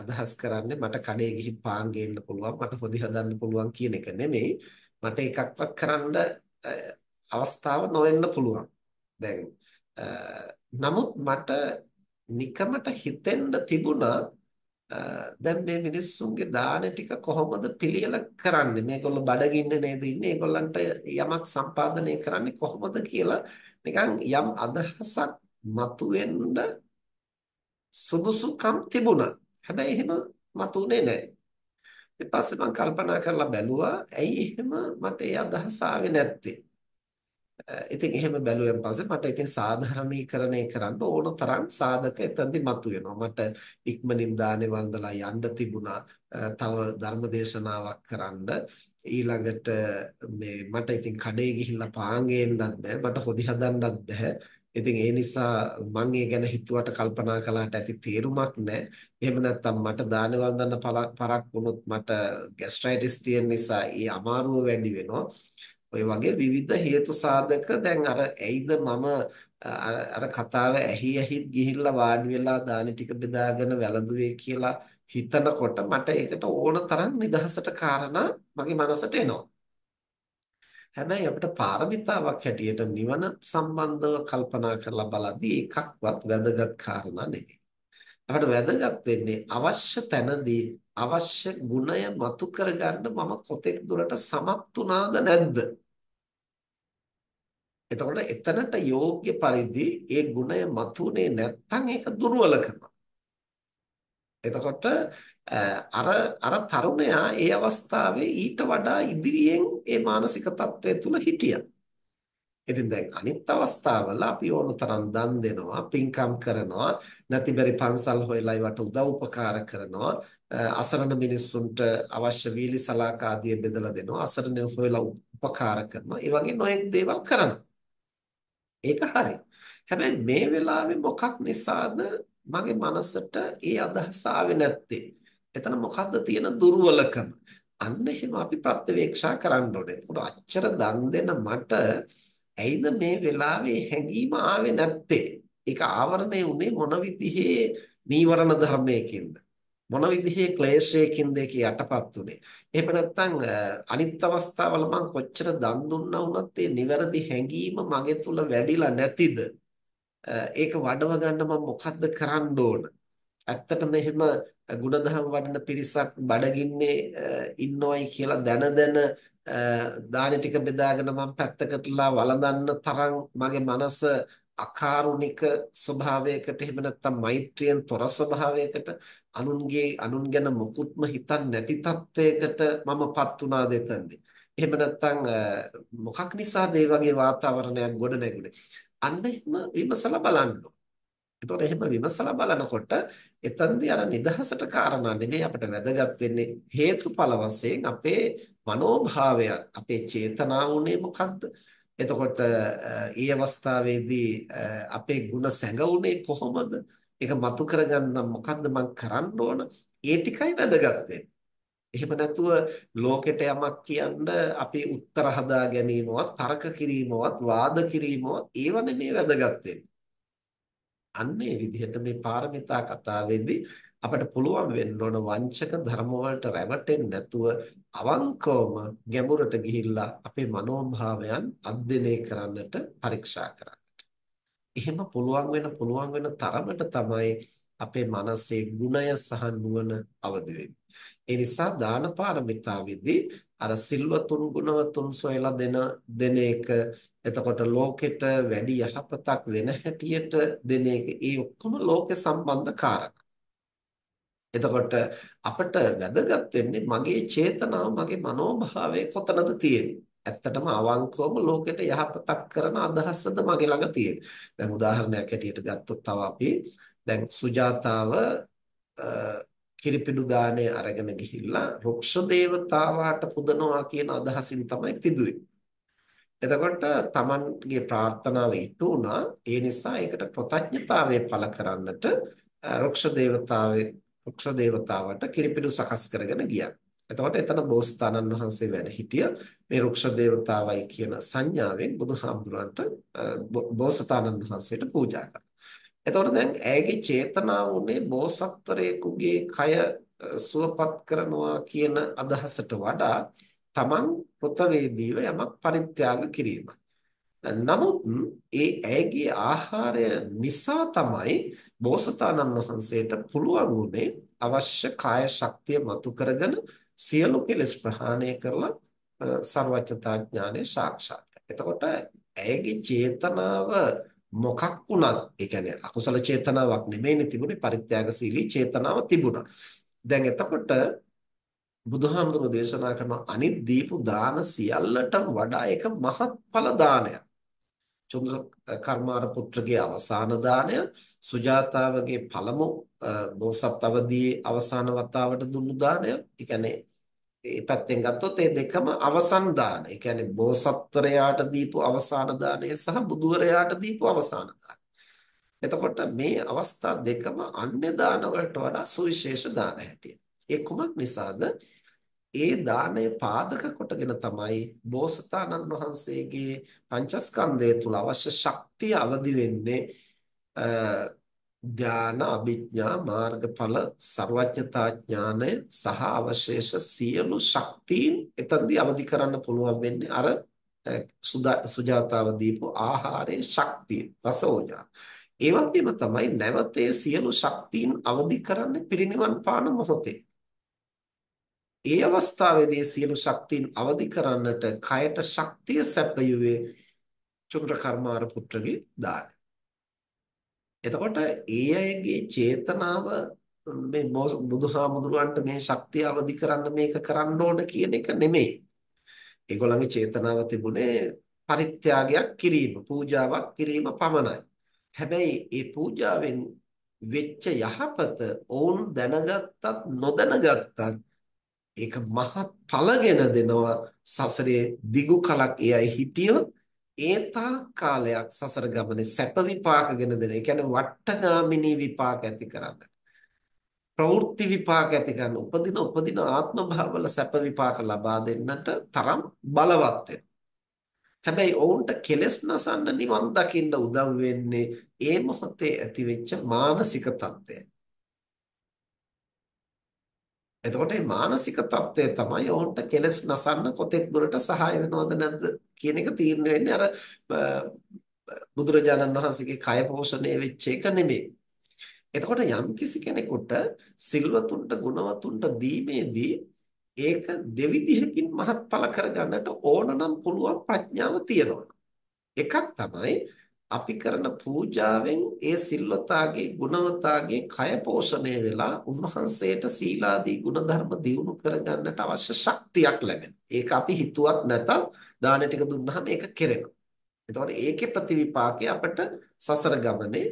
අදහස් කරන්නේ මට කඩේ ගිහින් පාන් ගේන්න පුළුවන් මට හොදි හදන්න පුළුවන් කියන එක නෙමෙයි මට එකක්වත් කරන්න අවස්ථාව නොවෙන්න පුළුවන් දැන් නමුත් මට නිකමට හිතෙන්න තිබුණා දැන් මේ මිනිස්සුන්ගේ දාන ටික කොහොමද පිළියෙල කරන්නේ මේගොල්ලෝ බඩගින්න නේද ඉන්නේ ඒගොල්ලන්ට යමක් සම්පාදනය කරන්නේ කොහොමද කියලා නිකන් යම් අදහසක් මතුවෙන්න සුදුසුකම් තිබුණා. හැබැයි එහෙම මතුනේ නැහැ. ඊට පස්සේ මම කල්පනා කරලා බැලුවා ඇයි එහෙම මට ඒ අදහස ආවේ නැත්තේ. ඉතින් එහෙම බැලුවෙන් පස්සේ මට ඉතින් සාධාරණීකරණය කරන්න ඕන තරම් සාධක එතනදි මතුවෙනවා. මට ඉක්මනින් දානේ වන්දලා යන්න තිබුණා. තව ධර්මදේශනාවක් කරන්න ඊළඟට මේ මට ඉතින් කඩේ ගිහිල්ලා පාන් ගේන්නත් බෑ. මට හොදි හදන්නත් බෑ. ඉතින් ඒ නිසා මම ඒ ගැන හිතුවට කල්පනා කළාට ඇති තේරුමක් නැහැ. එහෙම නැත්නම් මට දාන වන්දන පරක් වුණොත් මට ગેස්ට්‍රයිටිස් තියෙන නිසා ඒ අමාරුව වැඩි වෙනවා. ඔය වගේ විවිධ හේතු සාධක දැන් අර ඇයිද මම අර කතාව ඇහි ඇහිත් ගිහිල්ලා වාඩි වෙලා දානි ටික බෙදාගෙන වැළඳුවේ කියලා හිතනකොට මට ඒකට ඕන තරම් නිදහසට කාරණා මගේ මනසට එනවා. හැබැයි අපිට පාරමිතාවක් හැටියට නිවන සම්බන්ධව කල්පනා කරලා බලද්දී එකක්වත් වැදගත් කාරණා නෙවෙයි. අපිට වැදගත් වෙන්නේ අවශ්‍ය තැනදී අවශ්‍ය ගුණය මතු කරගන්න මම කොතෙක් දුරට සමත් වුණාද නැද්ද? එතකොට එතනට යෝග්‍ය පරිදි ඒ ගුණය මතුනේ නැත්නම් ඒක දුර්වලකම. එතකොට අර අර තරුණයා ඒ අවස්ථාවේ ඊට වඩා ඉදිරියෙන් ඒ මානසික තත්ත්වය තුල හිටියා. ඉතින් දැන් අනිත් අවස්ථාවල අපි ඕන තරම් දන් දෙනවා, පින්කම් කරනවා, නැතිබරි පන්සල් හොයලා ඒවට උදව් උපකාර කරනවා, අසරණ මිනිස්සුන්ට අවශ්‍ය වීලි සලාක ආදිය බෙදලා දෙනවා, අසරණ හොයලා උපකාර කරනවා. ඒ වගේ නොයෙක් දේවල් කරනවා. ඒක හරි. හැබැයි මේ වෙලාවේ මොකක් නිසාද මගේ මනසට ඒ අදහස ආවේ නැත්තේ? එතන මොකද්ද තියෙන දුර්වලකම? අන්න එහෙම අපි ප්‍රත්‍යවේක්ෂා කරන්න ඕනේ. ඒකට අච්චර දන් දෙන මට ඇයිද මේ වෙලාවේ හැඟීම ආවේ නැත්තේ? ඒක ආවරණය උනේ මොන විදිහේ නීවරණ ධර්මයකින්ද? මොන විදිහේ ක්ලේශයකින්ද ඒක යටපත් උනේ? එහෙම නැත්නම් අනිත් අවස්ථාවල මම කොච්චර දන් දුන්නා වුණත් ඒ නිවැරදි හැඟීම මගේ තුල වැඩිලා නැතිද? ඒක වඩව ගන්න මම මොකද්ද කරන්න ඕන? ඇත්තටම එහෙම ಗುಣධම් වඩන පිරිසක් බඩගින්නේ ඉන්නවයි කියලා දැන දැන දානි ටික බෙදාගෙන මම පැත්තකටලා වළඳන්න තරම් මගේ මනස අකාරුණික ස්වභාවයකට එහෙම නැත්නම් මෛත්‍රියෙන් තොර ස්වභාවයකට අනුන්ගේ අනුන් ගැන මුකුත්ම හිතන්නේ නැති තත්වයකට මමපත් වුණා දෙතන්දි. එහෙම නැත්නම් මොකක් නිසාද මේ වගේ වාතාවරණයක් ගොඩ නැගුණේ? අන්න එහෙම විමසලා බලන්න එතකොට එහෙම විමසලා බලනකොට එතනදී අර නිදහසට කාරණා නෙමෙයි අපිට වැදගත් වෙන්නේ හේතුඵල වශයෙන් අපේ මනෝභාවයන් අපේ චේතනාව උනේ මොකද්ද? එතකොට ඒ අවස්ථාවේදී අපේ ಗುಣ සැඟවුනේ කොහොමද? ඒක මතු කරගන්න මොකද්ද මම කරන්න ඕන? ඒ ටිකයි වැදගත් එහෙම නැතුව ලෝකෙට යමක් කියන්න අපි උත්තර හදා ගැනීමවත් තර්ක කිරීමවත් වාද කිරීමවත් ඒව නෙමේ වැදගත් අන්නේ විදිහට මේ පාරමිතා කතාවේදී අපිට පුළුවන් වෙන්න ඕන වංචක ධර්ම වලට රැවටෙන්නේ නැතුව අවංකවම ගැඹුරට ගිහිල්ලා අපේ මනෝභාවයන් අධ්‍යයනය කරන්නට පරීක්ෂා කරන්න. එහෙම පුළුවන් වෙන පුළුවන් වෙන තරමට තමයි අපේ මනසේ ගුණය සහ නුවණ අවදි වෙන්නේ. ඒ නිසා දාන පාරමිතාවේදී අර සිල්වතුන් ගුණවතුන් සොයලා දෙන දෙන එක එතකොට ලෝකෙට වැඩි යහපතක් වෙන හැටියට දෙන එක ඒ ඔක්කොම ලෝක සම්බන්ධ කාරණා. එතකොට අපිට වැදගත් වෙන්නේ මගේ චේතනාව මගේ මනෝභාවය කොතනද තියෙන්නේ. ඇත්තටම අවංකවම ලෝකෙට යහපතක් කරන අදහසද මගේ ළඟ තියෙන්නේ. දැන් උදාහරණයක් හැටියට ගත්තොත් තව අපි දැන් සුජාතාව කිරිපිඩු දාණය අරගෙන ගිහිල්ලා රුක්ෂ දේවතාවාට පුදනවා කියන අදහසින් තමයි පිදුවේ. එතකොට Tamanගේ ප්‍රාර්ථනාව ඉටු වුණා. ඒ නිසා ඒකට කෘතඥතාවය පළ කරන්නට රුක්ෂ දේවතාවේ රුක්ෂ දේවතාවට කිරිපිඩු සකස් කරගෙන ගියා. එතකොට එතන බෝසතාණන් වහන්සේ වැඩ හිටිය මේ රුක්ෂ දේවතාවයි කියන සංඥාවෙන් බුදුහාමුදුරන්ට බෝසතාණන් වහන්සේට පූජා කළා. එතකොට දැන් ඇයගේ චේතනාව උනේ බෝසත්වරයෙකුගේ කය සුවපත් කරනවා කියන අදහසට වඩා තමන් කෘතවේදීව යමක් පරිත්‍යාග කිරීම. නමුත් ඒ ඇයගේ ආහාරය නිසා තමයි බෝසතාණන් වහන්සේට පුළුවන් වුණේ අවශ්‍ය කාය ශක්තිය මතු කරගෙන සියලු කෙලෙස් ප්‍රහාණය කරලා ਸਰවඥතා ඥානය සාක්ෂාත් කරගන්න. එතකොට ඇයගේ චේතනාව මොකක් වුණත් ඒ කියන්නේ අකුසල චේතනාවක් නෙමෙයිනේ තිබුණේ පරිත්‍යාගශීලී චේතනාව තිබුණා. දැන් එතකොට බුදුහාමුදුරුවෝ දේශනා කරන අනිත් දීපු දාන සියල්ලටම වඩා එක මහත්ඵල දානයක්. චුන්ද කර්මාර පුත්‍රගේ අවසාන දානය සුජාතාවගේ පළමු බෝසත් අවදියේ අවසාන වතාවට දුන්නු දානය. ඒ කියන්නේ ඒ පැත්තෙන් ගත්තොත් ඒ දෙකම අවසන් දාන. ඒ කියන්නේ බෝසත්වරයාට දීපු අවසාන දාණය සහ බුදුවරයාට දීපු අවසාන දාණය. එතකොට මේ අවස්ථා දෙකම අන්‍ය දාන වලට වඩා සුවිශේෂ දාන හැටියට. ඒ කුමක් නිසාද? ඒ දාණය පාදක කොටගෙන තමයි බෝසතාණන් වහන්සේගේ පංචස්කන්ධය තුල අවශ්‍ය ශක්තිය අවදි වෙන්නේ ධාන අභිඥා මාර්ගඵල ਸਰවඥතා ඥානය සහ අවශේෂ සියලු ශක්තියින් එතනදී අවදි කරන්න පුළුවන් වෙන්නේ අර සුජාතාව දීපු ආහාරයේ ශක්තිය රසෝජා ඒ වගේම තමයි නැවතේ සියලු ශක්තියින් අවදි කරන්නේ පිරිනිවන් පාන මොහොතේ ඒ අවස්ථාවේදී සියලු ශක්තියින් අවදි කරන්නට කයට ශක්තිය සැපයුවේ චුන්ද්‍රකර්මාර පුත්‍රගේ දානය. එතකොට ඒ අයගේ චේතනාව මේ බුදුහාමුදුරුවන්ට මේ ශක්තිය අවදි කරන්න මේක කරන්න ඕන කියන එක නෙමෙයි. ඒගොල්ලන්ගේ චේතනාව තිබුණේ පරිත්‍යාගයක් කිරීම, පූජාවක් කිරීම පමණයි. හැබැයි ඒ පූජාවෙන් වෙච්ච යහපත ඔවුන් දැනගත්තත් නොදැනගත්තත් ඒක මහත් ඵලගෙන දෙනවා සසරේ දිගු කලක් ඒ අය හිටියොත් ඒ තාක් කාලයක් සසර ගමනේ සැප විපාක ගෙන දෙන. ඒ කියන්නේ වට්ටගාමිනී විපාක ඇති කරන්න. ප්‍රවෘත්ති විපාක ඇති කරන්න. උපදින උපදින ආත්ම භාවවල සැප විපාක ලබා දෙන්නට තරම් බලවත් හැබැයි ඔවුන්ට කෙලස් නසන්න නිවන් දකින්න උදව් වෙන්නේ ඒ මොහොතේ ඇතිවෙච්ච මානසික தත්ත්වය. එතකොට මේ මානසික தත්ත්වය තමයි ඔවුන්ට කෙලස් නසන්න කොතෙක් දුරට සහාය වෙනවද නැද්ද කියන එක තීරණය වෙන්නේ අර බුදුරජාණන් වහන්සේගේ කය පෝෂණය වෙච්ච එක නෙමෙයි. එතකොට යම් කිසි කෙනෙකුට සිල්වතුන්ට ගුණවතුන්ට දීමේදී ඒක දෙවිධයකින් මහත්ඵල කරගන්නට ඕන නම් පුළුවන් ප්‍රඥාව තියෙනවා. එකක් තමයි අපි කරන පූජාවෙන් ඒ සිල්වතාගේ ගුණවතාගේ කය පෝෂණය වෙලා උන්වහන්සේට සීලාදී ගුණධර්ම දියුණු කරගන්නට අවශ්‍ය ශක්තියක් ලැබෙනවා. ඒක අපි හිතුවත් නැතත් දාන ටික දුන්නාම ඒක කෙරෙනවා. එතකොට ඒකේ ප්‍රතිවිපාකය අපට සසර ගමනේ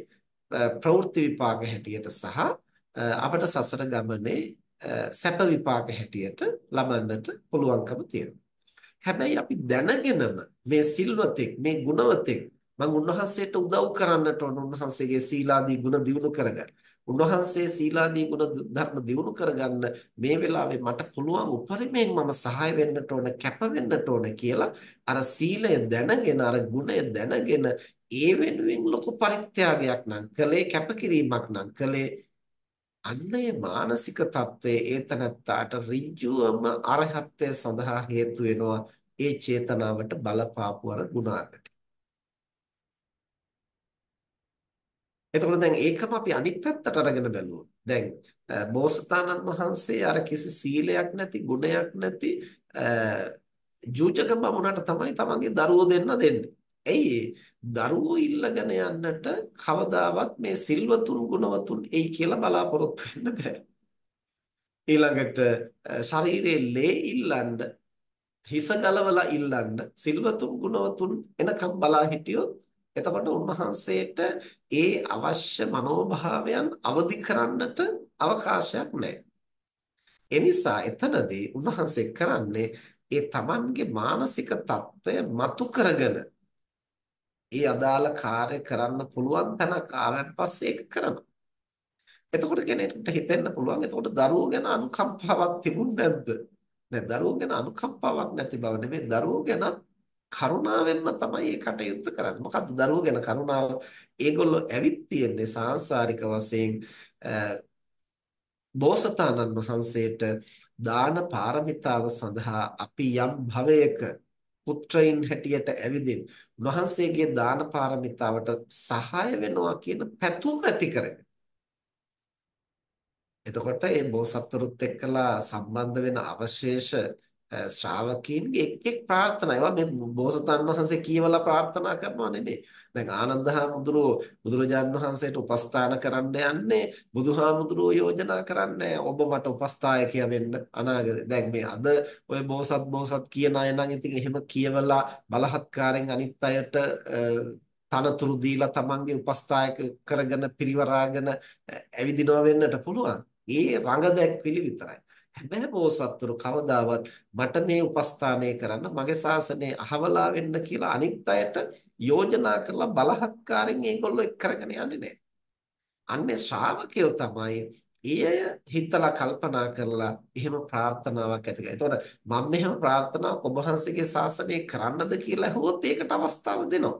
ප්‍රවෘත්ති විපාක හැටියට සහ අපට සසර ගමනේ සැප විපාක හැටියට ලබන්නට පුළුවන්කම තියෙනවා. හැබැයි අපි දැනගෙනම මේ සිල්වතෙක් මේ ගුණවතෙක් මම උන්වහන්සේට උදව් කරන්නට ඕන උන්වහන්සේගේ සීලාදී ගුණ දියුණු කරගන්න. උන්වහන්සේ සීලාදී ගුණ ධර්ම දියුණු කරගන්න මේ වෙලාවේ මට පුළුවන් උපරිමයෙන් මම සහාය වෙන්නට ඕන කැප වෙන්නට ඕන කියලා අර සීලය දැනගෙන අර ගුණය දැනගෙන ඒ වෙනුවෙන් ලොකු පරිත්‍යාගයක් නම් කළේ කැපකිරීමක් නම් කළේ අන්නේ මානසික தત્ත්වයේ ඒතනත්තාට ඍජුවම අරහත්ත්වය සඳහා හේතු වෙනවා ඒ චේතනාවට බලපාපු අර ගුණාකට එතකොට දැන් ඒකම අපි අනිත් පැත්තට අරගෙන බැලුවොත් දැන් බෝසතාණන් වහන්සේ අර කිසි සීලයක් නැති ගුණයක් නැති ජූජක බමුණට තමයි තමන්ගේ දරුවෝ දෙන්න දෙන්නේ. ඇයි දරුවෝ ඉල්ලගෙන යන්නට කවදාවත් මේ සිල්වතුන් ගුණවතුන් එයි කියලා බලාපොරොත්තු වෙන්න බෑ. ඊළඟට ශරීරයේ ලේ ඉල්ලන්න හිස ගලවලා ඉල්ලන්න සිල්වතුන් ගුණවතුන් එනකම් බලා හිටියොත් එතකොට උන්වහන්සේට ඒ අවශ්‍ය මනෝභාවයන් අවදි කරන්නට අවකාශයක් නැහැ. ඒ නිසා එතනදී උන්වහන්සේ කරන්නේ ඒ Tamanගේ මානසික తত্ত্বය මතු කරගෙන ඒ අදාළ කාර්ය කරන්න පුළුවන් තැනක් ආවන් පස්සේ ඒක කරනවා. එතකොට කෙනෙක්ට හිතෙන්න පුළුවන් එතකොට දරුවෝ ගැන අනුකම්පාවක් තිබුණ නැද්ද? නෑ දරුවෝ ගැන අනුකම්පාවක් නැති බව නෙමෙයි දරුවෝ ගැනත් කරුණාවෙන්ම තමයි මේ කටයුත්ත කරන්නේ. මොකද්ද දරුවෝ ගැන කරුණාව? ඒගොල්ලෝ ඇවිත් තියෙන්නේ සාංශාරික වශයෙන් බෝසතාණන් වහන්සේට දාන පාරමිතාව සඳහා අපි යම් භවයක පුත්‍රයින් හැටියට ඇවිදින් උන්වහන්සේගේ දාන පාරමිතාවට සහාය වෙනවා කියන පැතුම් ඇති කරගෙන එතකොට මේ බෝසත්තුරුත් එක්කලා සම්බන්ධ වෙන අවශේෂ ශ්‍රාවකීන්ගේ එක් එක් ප්‍රාර්ථනා ඒවා මේ බෝසතාණන් වහන්සේ කියවලා ප්‍රාර්ථනා කරනවා නෙමෙයි. දැන් ආනන්ද හාමුදුරුවෝ බුදුරජාණන් වහන්සේට උපස්ථාන කරන්න යන්නේ බුදුහාමුදුරුවෝ යෝජනා කරන්නේ ඔබ මට උපස්ථායකයා වෙන්න අනාගතේ. දැන් මේ අද ඔය බෝසත් බෝසත් කියන අය නම් ඉතින් එහෙම කියවලා බලහත්කාරයෙන් අනිත් අයට තනතුරු දීලා තමන්ගේ උපස්ථායක කරගෙන පිරිවරාගෙන ඇවිදිනවා වෙන්නට පුළුවන්. ඒ රඟ දැක්විලි විතරයි. හැබැයි බෝසත්තුරු කවදාවත් මට මේ උපස්ථානය කරන්න මගේ ශාසනය අහවලා වෙන්න කියලා අනිත් අයට යෝජනා කරලා බලහත්කාරයෙන් ඒගොල්ලෝ එක් කරගෙන යන්නේ නැහැ. අන්නේ ශ්‍රාවකයෝ තමයි එය හිතලා කල්පනා කරලා එහෙම ප්‍රාර්ථනාවක් ඇති කරගන්න. එතකොට මම මෙහෙම ප්‍රාර්ථනාවක් ඔබ වහන්සේගේ ශාසනය කරන්නද කියලා ඇහුවොත් ඒකට අවස්ථාව දෙනවා.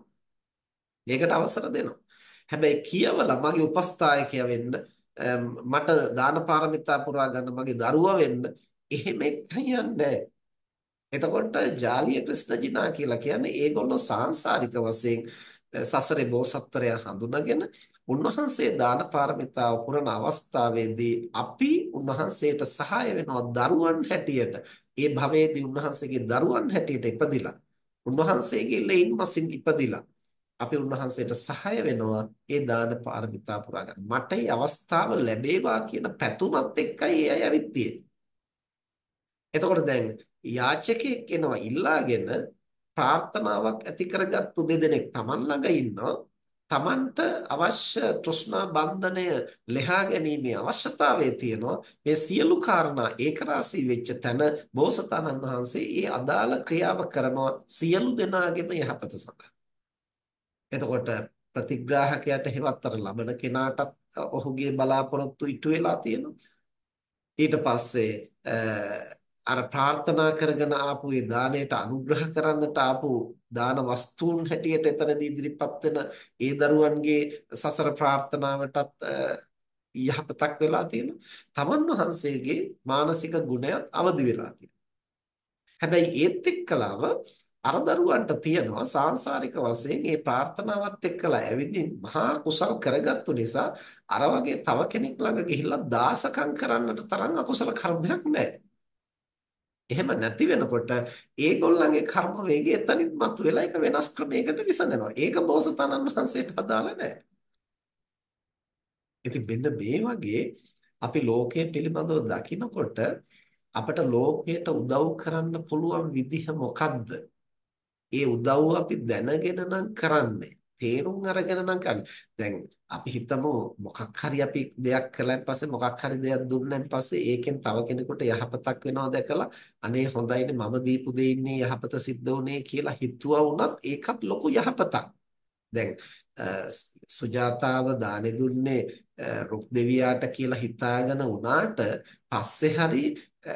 ඒකට අවසර දෙනවා. හැබැයි කියවලා මගේ උපස්ථායකයා වෙන්න මට දාන පාරමිතා පුරා ගන්න මගේ දරුවා වෙන්න එහෙම කියන්නේ එතකොට ජාලිය ක්‍රිෂ්ණ ජිනා කියලා කියන්නේ ඒගොල්ලෝ සාංශාරික වශයෙන් සසරේ බෝසත්වරයා හඳුනගෙන උන්වහන්සේ දාන පාරමිතාව පුරන අවස්ථාවේදී අපි උන්වහන්සේට සහාය වෙනවා දරුවන් හැටියට. ඒ භවයේදී උන්වහන්සේගේ දරුවන් හැටියට ඉපදිලා. උන්වහන්සේගේ ලෙයින් මසින් ඉපදිලා. අපි උන්වහන්සේට සහාය වෙනවා ඒ දාන පාරමිතා පුරා ගන්න. මට මේ අවස්ථාව ලැබේවා කියන පැතුමත් එක්කයි ඒ අය ඇවිත් තියෙන්නේ. එතකොට දැන් යාචකයෙක් එනවා ඉල්ලාගෙන ප්‍රාර්ථනාවක් ඇති කරගත්තු දෙදෙනෙක් Taman ළඟ ඉන්නවා. Tamanට අවශ්‍ය තෘෂ්ණා බන්ධනය ලෙහා ගැනීමේ අවශ්‍යතාවය තියෙනවා. මේ සියලු කාරණා ඒකරාශී වෙච්ච තැන බෝසතාණන් වහන්සේ ඒ අදාළ ක්‍රියාව කරනවා සියලු දෙනාගේම යහපත සඳහා. එතකොට ප්‍රතිග්‍රාහකයාට හෙවත්තර ලබන කෙනාටත් ඔහුගේ බලාපොරොත්තු ඉටු වෙලා තියෙනවා. ඊට පස්සේ අර ප්‍රාර්ථනා කරගෙන ආපු ඒ දාණයට අනුග්‍රහ කරන්නට ආපු දාන වස්තුන් හැටියට එතනදී ඉදිරිපත් වෙන ඒ දරුවන්ගේ සසර ප්‍රාර්ථනාවටත් යහපතක් වෙලා තියෙනවා. තමන් වහන්සේගේ මානසික ගුණයත් අවදි වෙලා තියෙනවා. හැබැයි ඒත් එක්කලාම අර දරුවන්ට තියනවා සාංශාරික වශයෙන් මේ ප්‍රාර්ථනාවත් එක්කලා ඇවිදින් මහා කුසල් කරගත්තු නිසා අර වගේ තව කෙනෙක් ළඟ ගිහිල්ලා දාසකම් කරන්නට තරම් අකුසල කර්මයක් නැහැ. එහෙම නැති වෙනකොට ඒගොල්ලන්ගේ කර්ම වේගය එතනින් මතුවෙලා ඒක වෙනස් ක්‍රමයකට විසඳනවා. ඒක බෝසතාණන් වහන්සේට අදාළ නැහැ. ඉතින් මෙන්න මේ වගේ අපි ලෝකයේ පිළිබඳව දකිනකොට අපට ලෝකයට උදව් කරන්න පුළුවන් විදිහ මොකද්ද? ඒ උදව්ව අපි දැනගෙන නම් කරන්නේ. තේරුම් අරගෙන නම් කරන්නේ. දැන් අපි හිතමු මොකක් හරි අපි දෙයක් කළාන් පස්සේ මොකක් හරි දෙයක් දුන්නාන් පස්සේ ඒකෙන් තව කෙනෙකුට යහපතක් වෙනවා දැකලා අනේ හොඳයිනේ මම දීපු දෙයින්නේ යහපත සිද්ධ වුණේ කියලා හිතුවා වුණත් ඒකත් ලොකු යහපතක්. දැන් සුජාතාව දානෙ දුන්නේ රුක් දෙවියාට කියලා හිතාගෙන උනාට පස්සේ හරි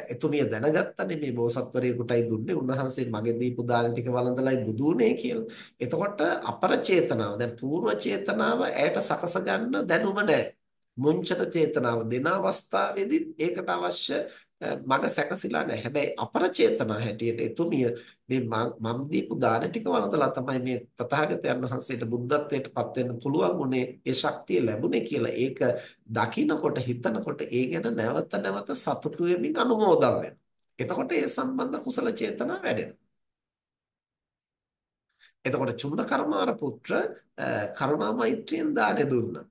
එතුමිය දැනගත්තනේ මේ බෝසත්වරයෙකුටයි දුන්නේ උන්වහන්සේ මගේ දීපු දාන ටික වළඳලායි බුදු වුනේ කියලා. එතකොට අපර චේතනාව දැන් పూర్ව චේතනාව ඇයට සකස ගන්න දැනුම නැහැ. මුංචන චේතනාව දෙන අවස්ථාවේදී ඒකට අවශ්‍ය මග සැකසিলা නැහැ. හැබැයි අපරචේතනා හැටියට එතුමිය මේ මම දීපු දාන ටික වළඳලා තමයි මේ තථාගතයන් වහන්සේට බුද්ධත්වයට පත් වෙන්න පුළුවන් උනේ ඒ ශක්තිය ලැබුණේ කියලා ඒක දකිනකොට හිතනකොට ඒ ගැන නැවත නැවත සතුටු වෙමින් අනුමෝදන් වෙනවා. එතකොට ඒ සම්බන්ධ කුසල චේතනා වැඩෙනවා. එතකොට චුන්ද කර්මාර පුත්‍ර කරුණා මෛත්‍රියෙන් දානෙ දුන්නා.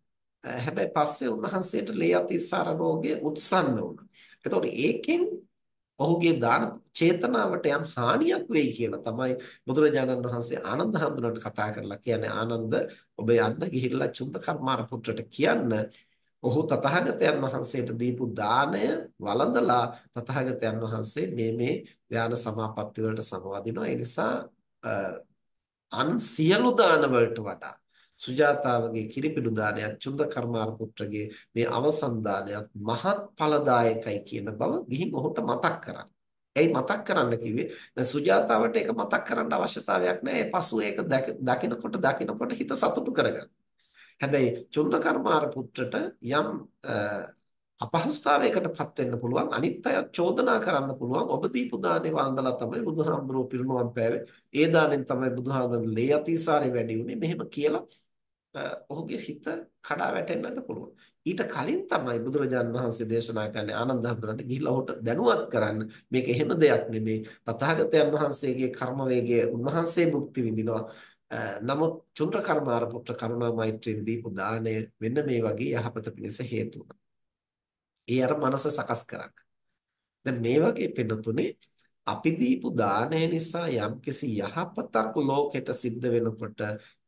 හැබැයි පස්සේ උන්වහන්සේට ලේ අතිසාර රෝගය උත්සන්න වුණා. එතකොට ඒකෙන් ඔහුගේ දාන චේතනාවට යම් හානියක් වෙයි කියලා තමයි බුදුරජාණන් වහන්සේ ආනන්ද හැඳුනට කතා කරලා කියන්නේ. ආනන්ද ඔබ යන්න ගිහිල්ලා චුන්ද කර්මාර පුත්‍රට කියන්න. ඔහු තථාගතයන් වහන්සේට දීපු දාණය වළඳලා තථාගතයන් වහන්සේ මේ මේ ධාන සමාපatti වලට සමවදිනවා. ඒ නිසා අන් සියලු දාන වලට වඩා සුජාතාවගේ කිරිපිඩු දානයත් චුන්ද කර්මාර පුත්‍රගේ මේ අවසන් දානයත් මහත් ඵලදායකයි කියන බව ගිහින් ඔහුට මතක් කරන්න. එයි මතක් කරන්න කිව්වේ දැන් සුජාතාවට ඒක මතක් කරන්න අවශ්‍යතාවයක් නැහැ. ඒ පසු ඒක දකිනකොට දකිනකොට හිත සතුටු කරගන්න. හැබැයි චුන්ද කර්මාර පුත්‍රට යම් අපහසුතාවයකටපත් වෙන්න පුළුවන් අනිත් අය චෝදනා කරන්න පුළුවන් ඔබ දීපු දානේ වන්දලා තමයි බුදුහාමුදුරුවෝ පිරිනුවම් පෑවේ ඒ දානෙන් තමයි බුදුහාමුදුරුවෝ ලේ අතිසාරේ වැඩි උනේ මෙහෙම කියලා ඔහුගේ හිත කඩා වැටෙන්නත් පුළුවන්. ඊට කලින් තමයි බුදුරජාන් වහන්සේ දේශනා කරන්නේ ආනන්ද හඳුනට ගිහිල්ලා ඔහුට දැනුවත් කරන්න මේක එහෙම දෙයක් නෙමේ. තථාගතයන් වහන්සේගේ කර්ම වේගය උන්වහන්සේ භුක්ති විඳිනවා. නමුත් චුන්ද්‍ර කර්මාර පුත්‍ර කරුණා මෛත්‍රියෙන් දීපු දාණය මෙන්න මේ වගේ යහපත පිණිස හේතු ඒ අර මනස සකස් කරන්න. දැන් මේ වගේ පෙනුතුනේ අපි දීපු දාණය නිසා යම්කිසි යහපතක් ලෝකෙට සිද්ධ වෙනකොට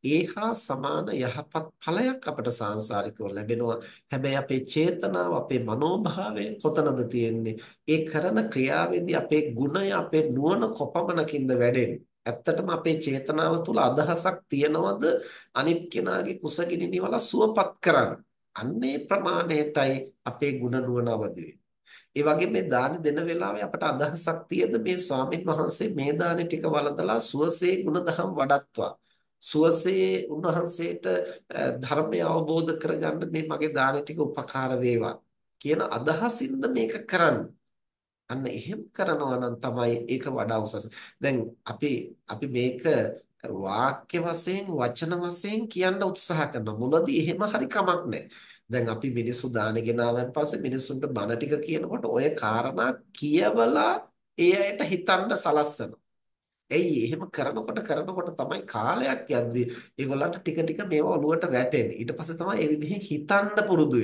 ඒහා සමාන යහපත් ඵලයක් අපට සාංශාරිකව ලැබෙනවා. හැබැයි අපේ චේතනාව, අපේ මනෝභාවය කොතනද තියෙන්නේ? ඒ කරන ක්‍රියාවේදී අපේ ගුණය, අපේ නුවණ කොපමණකින්ද වැඩෙන්නේ? ඇත්තටම අපේ චේතනාව තුළ අදහසක් තියනවද අනිත් කෙනාගේ කුසගිනි නිවලා සුවපත් කරන්න. අන්නේ ප්‍රමාණයටයි අපේ ගුණ නුවණ අවදි ඒ වගේ මේ දාන දෙන වෙලාවේ අපට අදහසක් තියද මේ ස්වාමින් වහන්සේ මේ දාන ටික වළඳලා සුවසේ ගුණධම් වඩත්වා සුවසේ උන්වහන්සේට ධර්මය අවබෝධ කරගන්න මේ මගේ දාන ටික උපකාර වේවා කියන අදහසින්ද මේක කරන්නේ අන්න එහෙම කරනවා නම් තමයි ඒක වඩා උසස්. දැන් අපි අපි මේක වාක්‍ය වශයෙන් වචන වශයෙන් කියන්න උත්සාහ කරනවා. මුලදී එහෙම හරි කමක් නැහැ. දැන් අපි මිනිස්සු දාන ගෙනාවන් පස්සේ මිනිස්සුන්ට බණ ටික කියනකොට ඔය කාරණා කියවලා ඒ අයට හිතන්න සලස්සනවා. ඇයි එහෙම කරනකොට කරනකොට තමයි කාලයක් යද්දී ඒගොල්ලන්ට ටික ටික මේවා ඔලුවට වැටෙන්නේ. ඊට පස්සේ තමයි ඒ විදිහෙන් හිතන්න පුරුදු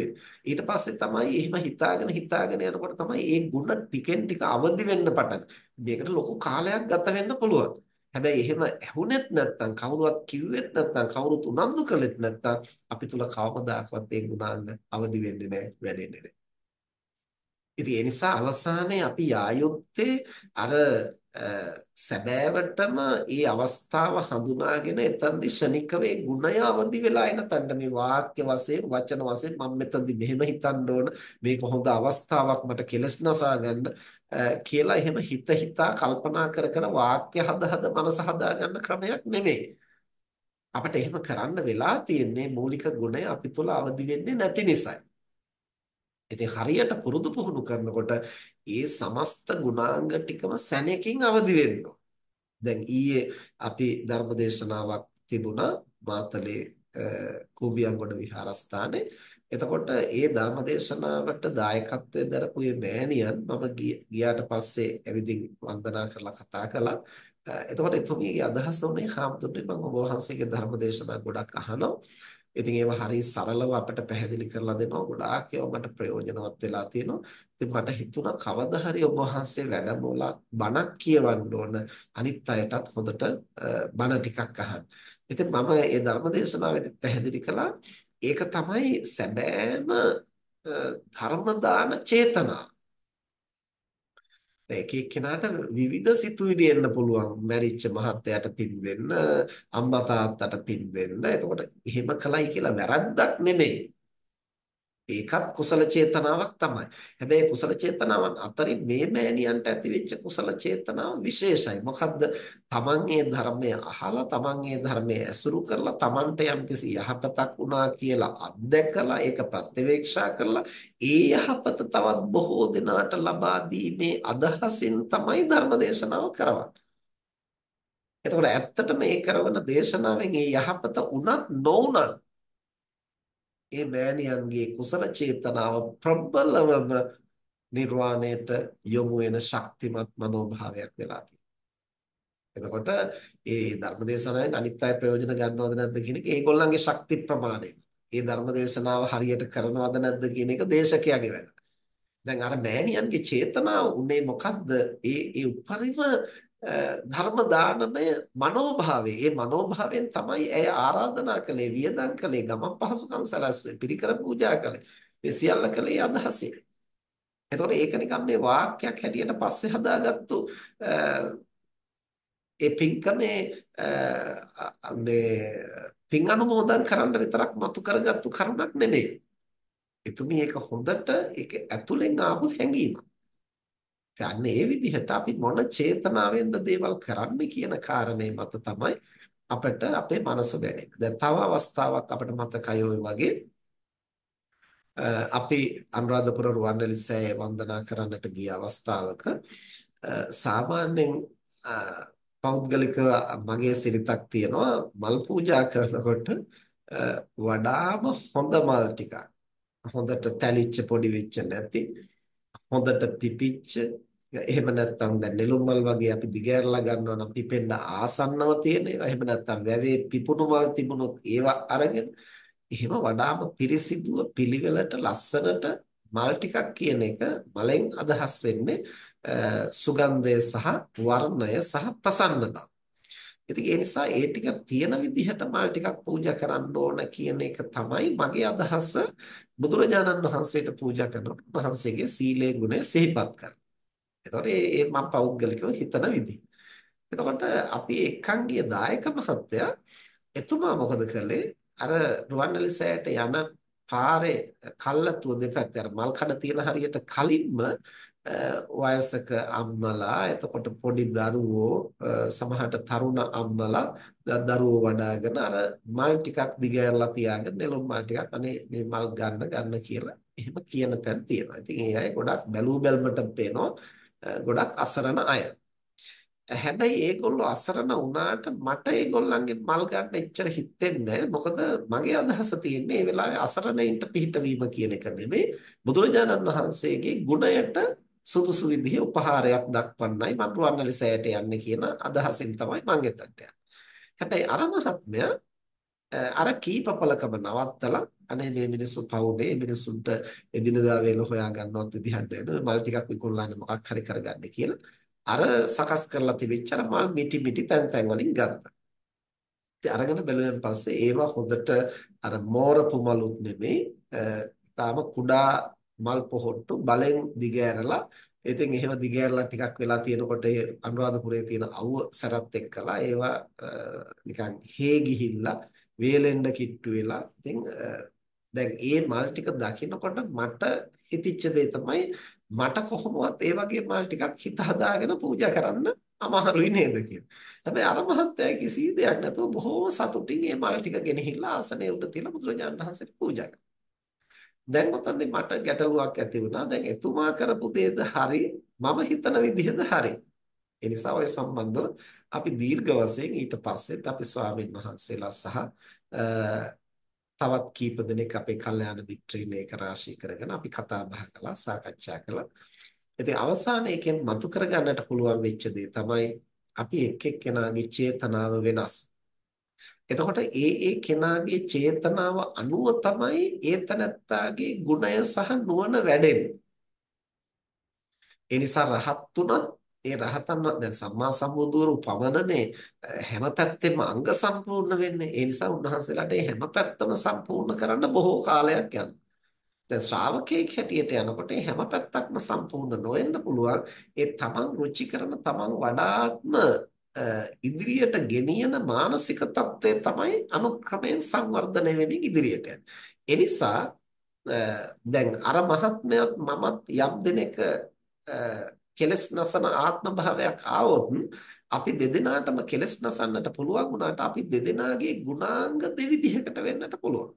ඊට පස්සේ තමයි එහෙම හිතාගෙන හිතාගෙන යනකොට තමයි ඒ ಗುಣ ටිකෙන් ටික අවදි වෙන්න පටන්. මේකට ලොකු කාලයක් ගත වෙන්න පුළුවන්. හැබැයි එහෙම ඇහුනෙත් නැත්නම් කවුරුවත් කිව්වෙත් නැත්නම් කවුරුත් උනන්දු කළෙත් නැත්නම් අපි තුල කවමදාකවත් ඒ ගුණාංග අවදි වෙන්නේ නැහැ, වැඩෙන්නේ නැහැ. ඉතින් ඒ නිසා අවසානයේ අපි යායුත්තේ අර සැබෑවටම ඒ අවස්ථාව හඳුනාගෙන එතනදි ශනිකව ඒ ගුණය අවදි වෙලා එන තැනට මේ වාක්‍ය වශයෙන් වචන වශයෙන් මම මෙතනදි මෙහෙම හිතන්න ඕන. මේක හොඳ අවස්ථාවක් මට කෙලස් නසා ගන්න කියලා එහෙම හිත හිතා කල්පනා කර කර වාක්‍ය හද හද මනස හදා ගන්න ක්‍රමයක් නෙමෙයි. අපිට එහෙම කරන්න වෙලා තියෙන්නේ මූලික ගුණය අපි තුල අවදි වෙන්නේ නැති නිසායි. ඉතින් හරියට පුරුදු පුහුණු කරනකොට ඒ සමස්ත ගුණාංග ටිකම සැනකින් අවදි වෙන්න දැන් ඊයේ අපි ධර්මදේශනාවක් තිබුණා මාතලේ කුඹියන්ගොඩ විහාරස්ථානයේ එතකොට ඒ ධර්මදේශනාවට දායකත්වයෙන් දරපු මේ මෑණියන් මම ගියාට පස්සේ ඇවිදින් වන්දනා කරලා කතා කළා. එතකොට එතුමියගේ අදහස උනේ හාමුදුරනේ මම ඔබ වහන්සේගේ ධර්මදේශනා ගොඩක් අහනවා. ඉතින් ඒවා හරිය සරලව අපිට පැහැදිලි කරලා දෙනවා. ගොඩාක් ඒවා මට ප්‍රයෝජනවත් වෙලා තියෙනවා. ඉතින් මට හිතුණා කවදා හරි ඔබ වහන්සේ වැඩමවලා බණක් කියවන්න ඕන අනිත් අයටත් හොඳට බණ ටිකක් අහන්න. ඉතින් මම මේ ධර්මදේශනාවේදී පැහැදිලි කළා ඒක තමයි සැබෑම ධර්ම දාන චේතනාව. එක එක්කෙනාට විවිධ සිතුවිලි එන්න පුළුවන්. මැරිච්ච මහත්තයාට පින් දෙන්න අම්මා තාත්තට පින් දෙන්න. එතකොට එහෙම කළයි කියලා වැරද්දක් නෙමෙයි. ඒකත් කුසල චේතනාවක් තමයි. හැබැයි කුසල චේතනාවන් අතරින් මේ මෑණියන්ට ඇතිවෙච්ච කුසල චේතනාව විශේෂයි. මොකද්ද? තමන් ඒ ධර්මය අහලා තමන් ඒ ධර්මය ඇසුරු කරලා තමන්ට යම්කිසි යහපතක් වුණා කියලා අත්දැකලා ඒක ප්‍රත්‍යවේක්ෂා කරලා ඒ යහපත තවත් බොහෝ දෙනාට ලබා දීමේ අදහසින් තමයි ධර්ම දේශනාව කරවන්නේ. එතකොට ඇත්තටම මේ කරන දේශනාවෙන් ඒ යහපත උනත් නොඋනත් ඒ මෑණියන්ගේ කුසල චේතනාව ප්‍රබලවම නිර්වාණයට යොමු වෙන ශක්තිමත් මනෝභාවයක් වෙලා එතකොට ඒ ධර්මදේශනාවෙන් අනිත් අය ප්‍රයෝජන ගන්නවද නැද්ද කියන එක ඒගොල්ලන්ගේ ශක්ති ප්‍රමාණය. ඒ ධර්මදේශනාව හරියට කරනවද නැද්ද කියන එක දේශකයාගේ වැඩ. දැන් අර මෑණියන්ගේ චේතනාව උනේ මොකද්ද? ඒ ඒ උපරිම ධර්ම දානමය මනෝභාවය. ඒ මනෝභාවයෙන් තමයි ඇය ආරාධනා කළේ, වියදම් කළේ, ගමන් පහසුකම් සැලැස්සුවේ, පිරිකර පූජා කළේ. මේ සියල්ල කළේ අදහසින්. එතකොට ඒක නිකන් මේ වාක්‍යයක් හැටියට පස්සේ හදාගත්තු ඒ පින්කමේ මේ පින් අනුමෝදන් කරන්න විතරක් මතු කරගත්තු කරුණක් නෙමෙයි. එතුමි ඒක හොඳට ඒක ඇතුලෙන් ආපු හැඟීමක්. අන්න ඒ විදිහට අපි මොන චේතනාවෙන්ද දේවල් කරන්නේ කියන කාරණේ මත තමයි අපිට අපේ මනස දැනෙන්නේ. දැන් තව අවස්ථාවක් අපිට මතකයි ඔය වගේ. අපි අනුරාධපුර රුවන්වැලි සෑය වන්දනා කරන්නට ගිය අවස්ථාවක සාමාන්‍යයෙන් පෞද්ගලික මගේ සිරිතක් තියෙනවා මල් පූජා කරනකොට වඩාම හොඳ මල් ටිකක්. හොඳට තැලිච්ච පොඩි වෙච්ච නැති හොඳට පිපිච්ච එහෙම නැත්නම් දැන් නෙළුම් මල් වගේ අපි දිගහැරලා ගන්නවා නම් පිපෙන්න ආසන්නව තියෙන ඒවා එහෙම නැත්නම් වැවේ පිපුණු මල් තිබුණොත් ඒවා අරගෙන එහෙම වඩාම පිරිසිදුව පිළිවෙලට ලස්සනට මල් ටිකක් කියන එක මලෙන් අදහස් වෙන්නේ සුගන්ධය සහ වර්ණය සහ ප්‍රසන්න බව. ඉතින් ඒ නිසා ඒ ටික තියෙන විදිහට මල් ටිකක් පූජා කරන්න ඕන කියන එක තමයි මගේ අදහස බුදුරජාණන් වහන්සේට පූජා කරනකොට වහන්සේගේ සීලේ ගුණය සිහිපත් කරනවා. එතකොට මේ මම පෞද්ගලිකව හිතන විදිහ. එතකොට අපි එක්කන් ගිය දායක මහත්තයා එතුමා මොකද කළේ? අර රුවන්වැලි සෑයට යන පාරේ කල්ලතුව දෙපැත්තේ අර මල් කඩ තියෙන හරියට කලින්ම වයසක අම්මලා එතකොට පොඩි දරුවෝ සමහරට තරුණ අම්මලා දරුවෝ වඩාගෙන අර මල් ටිකක් දිගහැරලා තියාගෙන නෙළුම් මල් ටිකක් අනේ මේ මල් ගන්න ගන්න කියලා එහෙම කියන තැන් තියෙනවා. ඉතින් ඒ අය ගොඩක් බැලූ බැල්මට පේනවා ගොඩක් අසරණ අය. හැබැයි ඒගොල්ලෝ අසරණ වුණාට මට ඒගොල්ලන්ගේ මල් ගන්න එච්චර හිතෙන්නේ මොකද මගේ අදහස තියෙන්නේ මේ වෙලාවේ අසරණයින්ට පිහිටවීම කියන එක නෙමෙයි බුදුරජාණන් වහන්සේගේ ගුණයට සුදුසු විදිහේ උපහාරයක් දක්වන්නයි මම රුවන්වැලි සෑයට යන්නේ කියන අදහසින් තමයි මම එතනට යන්නේ. හැබැයි අර මහත්මයා අර කීපපලකම නවත්තලා අනේ මේ මිනිස්සු පවුනේ මිනිස්සුන්ට එදිනදා වේල හොයා ගන්නවත් විදිහක් නැහැ මල් ටිකක් විකුණලානේ මොකක් හරි කරගන්න කියලා අර සකස් කරලා තිබිච්ච අර මල් මිටි මිටි තැන් තැන් වලින් ගත්තා. ඉතින් අරගෙන බැලුවෙන් පස්සේ ඒවා හොඳට අර මෝරපු මලුත් නෙමෙයි තාම කුඩා මල් පොහොට්ටු බලෙන් දිගෑරලා ඉතින් එහෙම දිගෑරලා ටිකක් වෙලා තියෙනකොට ඒ අනුරාධපුරයේ තියෙන අවුව සැරත් එක්කලා ඒවා නිකන් හේ ගිහිල්ලා වේලෙන්න කිට්ටු වෙලා ඉතින් දැන් ඒ මල් ටික දකිනකොට මට හිතිච්ච දේ තමයි මට කොහොමවත් ඒ වගේ මල් ටිකක් හිත හදාගෙන පූජා කරන්න අමාරුයි නේද කියලා. හැබැයි අර මහත්තයා කිසි දෙයක් නැතුව බොහෝම සතුටින් මේ මල් ටික ගෙනහිල්ලා ආසනයේ උඩ තියලා බුදුරජාණන් වහන්සේට පූජා කළා. දැන් මොකද මට ගැටලුවක් ඇති වුණා. දැන් එතුමා කරපු දේද හරි මම හිතන විදිහද හරි. ඒ නිසා ඔය සම්බන්ධව අපි දීර්ඝ වශයෙන් ඊට පස්සෙත් අපි ස්වාමීන් වහන්සේලා සහ තවත් කීප දෙනෙක් අපේ කල්යාණ මිත්‍රීන් ඒක රාශී කරගෙන අපි කතා බහ කළා සාකච්ඡා කළා. ඉතින් අවසානයේ එකෙන් මතු කරගන්නට පුළුවන් වෙච්ච දේ තමයි අපි එක් එක්කෙනාගේ චේතනාව වෙනස්. එතකොට ඒ ඒ කෙනාගේ චේතනාව අනුව තමයි ඒ තනත්තාගේ ගුණය සහ නුවණ වැඩෙන්නේ. ඒ නිසා රහත් උනත් ඒ රහතන් දැන් සම්මා සම්බුදුවරු පවනනේ හැම පැත්තෙම අංග සම්පූර්ණ වෙන්නේ. ඒ නිසා උන්වහන්සේලාට හැම පැත්තම සම්පූර්ණ කරන්න බොහෝ කාලයක් යනවා. දැන් ශ්‍රාවකෙක් හැටියට යනකොට හැම පැත්තක්ම සම්පූර්ණ නොවෙන්න පුළුවන්. ඒ තමන් රුචි කරන තමන් වඩාත්ම ඉදිරියට ගෙනියන මානසික తත්වය තමයි අනුක්‍රමයෙන් සංවර්ධනය වෙමින් ඉදිරියට යන්නේ. ඒ නිසා දැන් අර මහත්මයත් මමත් යම් දිනක කෙලස් නසන ආත්ම භාවයක් ආවොත් අපි දෙදෙනාටම කෙලස් නසන්නට පුළුවන් වුණාට අපි දෙදෙනාගේ ගුණාංග දෙවිධයකට වෙන්නට පුළුවන්.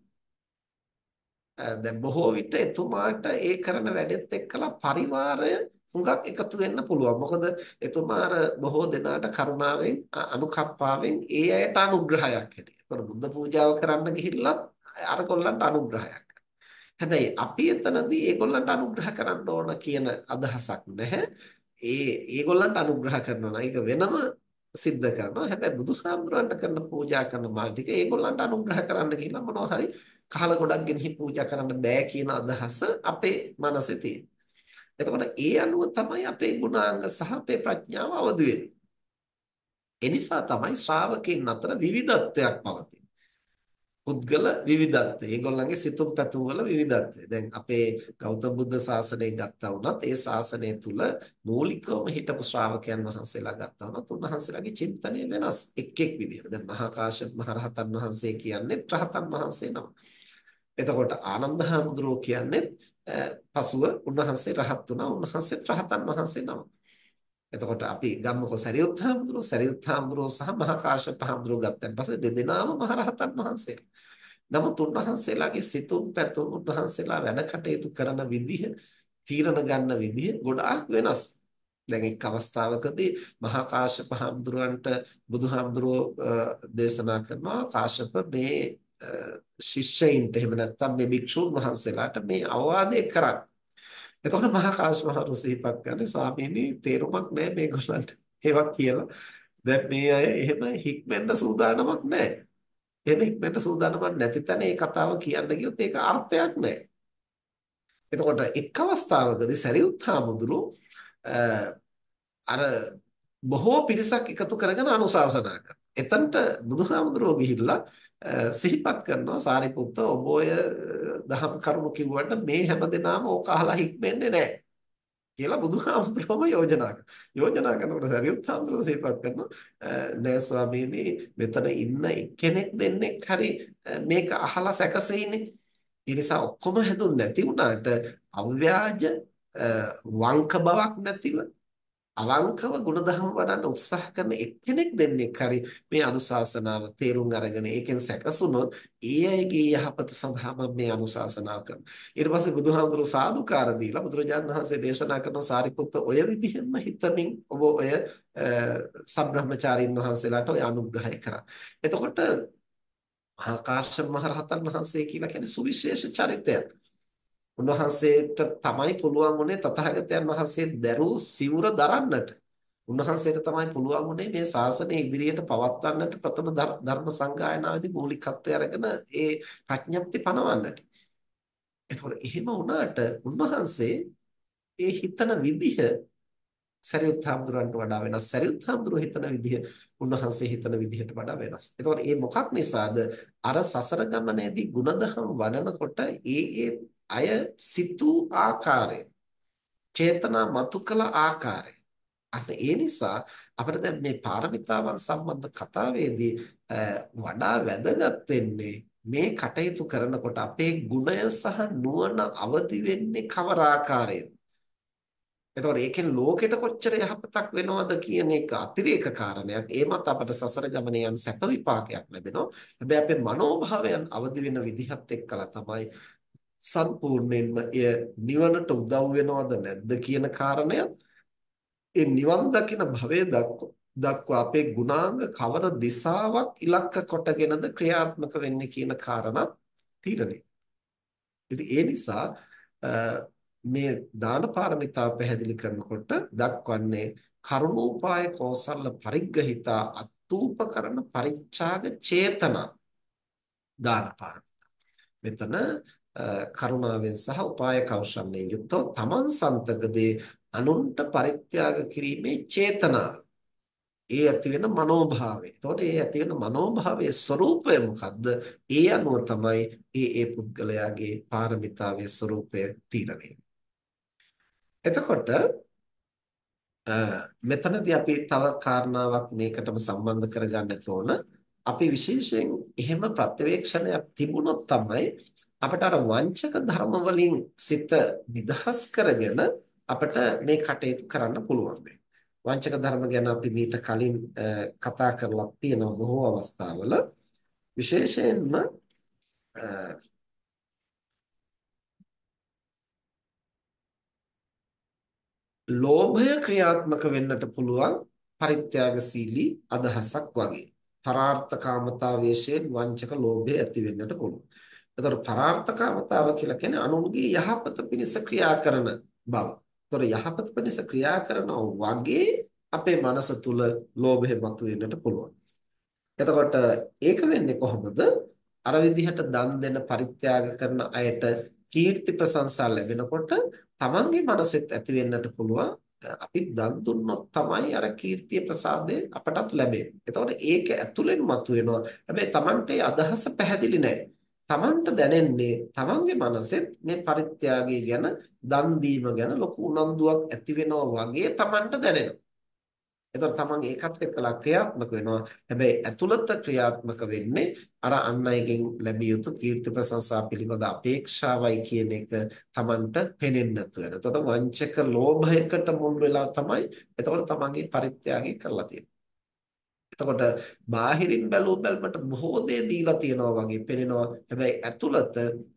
දැන් බොහෝ විට එතුමාට ඒ කරන වැඩෙත් එක්කලා පරිවාරය හුඟක් එකතු වෙන්න පුළුවන්. මොකද එතුමා අර බොහෝ දෙනාට කරුණාවෙන් අනුකම්පාවෙන් ඒ අයට අනුග්‍රහයක් හැටියට. ඒතර බුද්ධ පූජාව කරන්න ගිහිල්ලත් අර කොල්ලන්ට අනුග්‍රහයක්. හැබැයි අපි එතනදී ඒගොල්ලන්ට අනුග්‍රහ කරන්න ඕන කියන අදහසක් නැහැ. ඒ ඒගොල්ලන්ට අනුග්‍රහ කරනවා නම් ඒක වෙනම සිද්ධ කරනවා. හැබැයි බුදුහාමුදුරන්ට කරන පූජා කරන මල් ටික ඒගොල්ලන්ට අනුග්‍රහ කරන්න කියලා මොනවා හරි කහල ගොඩක් ගෙනහි පූජා කරන්න බෑ කියන අදහස අපේ මනසේ තියෙනවා. එතකොට ඒ අනුව තමයි අපේ ගුණාංග සහ අපේ ප්‍රඥාව අවදි වෙන්නේ. එනිසා තමයි ශ්‍රාවකයන් අතර විවිධත්වයක් පවතින්නේ. පුද්ගල විවිධත්වය. ඒගොල්ලන්ගේ සිතුම් පැතුම් වල විවිධත්වය. දැන් අපේ ගෞතම බුද්ධ ශාසනය ගත්තා වුණත් ඒ ශාසනය තුල මූලිකවම හිටපු ශ්‍රාවකයන් වහන්සේලා ගත්තා වුණත් උන්වහන්සේලාගේ චින්තනය වෙනස් එක් එක් විදිහට. දැන් මහා කාශ්‍යප මහ රහතන් වහන්සේ කියන්නේ රහතන් වහන්සේ නම. එතකොට ආනන්ද හාමුදුරුවෝ කියන්නේ පසුව උන්වහන්සේ රහත් වුණා. උන්වහන්සේත් රහතන් වහන්සේ නම. එතකොට අපි ගම්මකෝ සරියුත් හාමුදුරුවෝ සරියුත් හාමුදුරුවෝ සහ මහා කාශ්‍යප හාමුදුරුවෝ ගත්තන් පස්සේ දෙදෙනාම මහ රහතන් වහන්සේලා. නමුත් උන්වහන්සේලාගේ සිතුම් පැතුම් උන්වහන්සේලා වැඩ කටයුතු කරන විදිහ, තීරණ ගන්න විදිහ ගොඩාක් වෙනස්. දැන් එක් අවස්ථාවකදී මහා කාශ්‍යප හාමුදුරුවන්ට බුදුහාමුදුරුවෝ දේශනා කරනවා කාශ්‍යප මේ ශිෂ්‍යයින්ට එහෙම නැත්නම් මේ භික්ෂුන් වහන්සේලාට මේ අවවාදය කරන්න. එතකොට මහා කාශ්‍යප මහරු සිහිපත් කරන්නේ ස්වාමීනි තේරුමක් නැහැ මේගොල්ලන්ට ඒවක් කියලා. දැන් මේ අය එහෙම හික්මෙන්න සූදානමක් නැහැ. එහෙම හික්මෙන්න සූදානමක් නැති තැන මේ කතාව කියන්න ගියොත් ඒක අර්ථයක් නැහැ. එතකොට එක් අවස්ථාවකදී සරියුත් හාමුදුරුවෝ අර බොහෝ පිරිසක් එකතු කරගෙන අනුශාසනා කරනවා. එතනට බුදුහාමුදුරුවෝ ගිහිල්ලා සිහිපත් කරනවා සාරිපුත්ත ඔබ ඔය දහම් කරුණු කිව්වට මේ හැමදෙනාම ඕක අහලා හික්මෙන්නේ නැහැ කියලා බුදුහාමුදුරුවෝම යෝජනා කරනවා. යෝජනා කරනකොට සරියුත් හාමුදුරුවෝ සිහිපත් කරනවා නෑ ස්වාමීනි මෙතන ඉන්න එක්කෙනෙක් දෙන්නෙක් හරි මේක අහලා සැකසෙයිනේ. ඒ නිසා ඔක්කොම හැදුන්නේ නැති වුණාට අව්‍යාජ වංක බවක් නැතිව අවංකව ගුණධර්ම වඩන්න උත්සාහ කරන එක්කෙනෙක් දෙන්නෙක් හරි මේ අනුශාසනාව තේරුම් අරගෙන ඒකෙන් සැකසුනොත් ඒ අයගේ යහපත සඳහා මම මේ අනුශාසනාව කරනවා. ඊට පස්සේ බුදුහාමුදුරුවෝ සාදුකාර දීලා බුදුරජාණන් වහන්සේ දේශනා කරන සාරිපුත්ත ඔය විදිහෙන්ම හිතමින් ඔබ ඔය සබ්‍රහ්මචාරීන් වහන්සේලාට ඔය අනුග්‍රහය කරා. එතකොට ආකාශ්‍ය මහරහතන් වහන්සේ කියලා කියන්නේ සුවිශේෂ චරිතයක්. උන්වහන්සේට තමයි පුළුවන් වුණේ තථාගතයන් වහන්සේ දරූ සිවුර දරන්නට. උන්වහන්සේට තමයි පුළුවන් වුණේ මේ ශාසනය ඉදිරියට පවත්වන්නට ප්‍රථම ධර්ම සංගායනාවේදී මූලිකත්වය අරගෙන ඒ ප්‍රඥප්ති පනවන්නට. එතකොට එහෙම වුණාට උන්වහන්සේ ඒ හිතන විදිහ සරියුත් හාමුදුරන්ට වඩා වෙනස්. සරියුත් හාමුදුරුවෝ හිතන විදිහ උන්වහන්සේ හිතන විදිහට වඩා වෙනස්. එතකොට මේ මොකක් නිසාද? අර සසර ගමනේදී ಗುಣධම් වඩනකොට ඒ ඒ අය සිතූ ආකාරය, චේතනා මතු කළ ආකාරය. අන්න ඒ නිසා අපිට දැන් මේ පාරමිතාවන් සම්බන්ධ කතාවේදී වඩා වැදගත් වෙන්නේ මේ කටයුතු කරනකොට අපේ ගුණය සහ නුවණ අවදි වෙන්නේ කවර ආකාරයෙන්ද එතකොට ඒකෙන් ලෝකෙට කොච්චර යහපතක් වෙනවද කියන එක අතිරේක කාරණයක්. ඒමත් අපට සසර ගමනේ යම් සැප විපාකයක් ලැබෙනවා. හැබැයි අපේ මනෝභාවයන් අවදි වෙන විදිහත් එක්කලා තමයි සම්පූර්ණයෙන්ම එය නිවනට උදව් වෙනවද නැද්ද කියන කාරණය ඒ නිවන් දකින භවයේ දක්වා අපේ ගුණාංග කවර දිශාවක් ඉලක්ක කොටගෙනද ක්‍රියාත්මක වෙන්නේ කියන කාරණා තීරණය. ඉතින් ඒ නිසා මේ දාන පාරමිතාව පැහැදිලි කරනකොට දක්වන්නේ කරුණෝපාය කෝසල පරිග්‍රහිතා අත්ූපකරණ පරිච්ඡාග චේතනා දාන පාරමිතා. මෙතන කරුණාවෙන් සහ උපාය කෞශල්‍යයෙන් යුක්තව තමන් සන්තකදී අනුන්ට පරිත්‍යාග කිරීමේ චේතනාව ඒ ඇති වෙන මනෝභාවය. එතකොට ඒ ඇති වෙන මනෝභාවයේ ස්වરૂපය මොකද්ද? ඒ අනුව තමයි ඒ ඒ පුද්ගලයාගේ පාරමිතාවේ ස්වરૂපය තීරණය එතකොට මෙතනදී අපි තව කාරණාවක් මේකටම සම්බන්ධ කරගන්නට ඕන. අපි විශේෂයෙන් එහෙම ප්‍රත්‍යවේක්ෂණයක් තිබුණොත් තමයි අපිට අර වංචක ධර්ම වලින් සිත නිදහස් කරගෙන අපිට මේ කටයුතු කරන්න පුළුවන් වංචක ධර්ම ගැන අපි මීට කලින් කතා කරලා තියෙනවා බොහෝ අවස්ථාවල විශේෂයෙන්ම ලෝභය ක්‍රියාත්මක වෙන්නට පුළුවන් පරිත්‍යාගශීලී අදහසක් වගේ. පරාර්ථකාමතාවයෙන් වංචක ලෝභය ඇති වෙන්නට පුළුවන්. එතකොට පරාර්ථකාමතාව කියලා කියන්නේ අනුන්ගේ යහපත පිණිස ක්‍රියා කරන බව. එතකොට යහපත පිණිස ක්‍රියා කරනවා වගේ අපේ මනස තුල ලෝභය මතුවෙන්නට පුළුවන්. එතකොට ඒක වෙන්නේ කොහොමද? අර විදිහට දන් දෙන පරිත්‍යාග කරන අයට කීර්ති ප්‍රශංසා ලැබෙනකොට තමන්ගේ මනසෙත් ඇති වෙන්නට පුළුවන් අපි දන් දුන්නොත් තමයි අර කීර්තිය ප්‍රසාදය අපටත් ලැබෙන්නේ. එතකොට ඒක ඇතුලෙන් මතුවෙනවා. හැබැයි තමන්ට අදහස පැහැදිලි නැහැ. තමන්ට දැනෙන්නේ තමන්ගේ මනසෙත් මේ පරිත්‍යාගය ගැන දන් දීම ගැන ලොකු උනන්දුවක් ඇති වෙනවා වගේ තමන්ට දැනෙනවා. එතකොට තමන් ඒකත් එක්කලා ක්‍රියාත්මක වෙනවා. හැබැයි ඇතුළත ක්‍රියාත්මක වෙන්නේ අර අන් අයගෙන් ලැබිය යුතු කීර්ති ප්‍රශංසා පිළිබඳ අපේක්ෂාවයි කියන එක තමන්ට පෙනෙන්නේ නැතු වෙන. එතකොට වංචක ලෝභයකට මුල් වෙලා තමයි එතකොට තමන්ගේ පරිත්‍යාගය කරලා තියෙන්නේ. එතකොට බාහිරින් බැලූ බැලමට බොහෝ දේ දීලා තියෙනවා වගේ පෙනෙනවා. හැබැයි ඇතුළත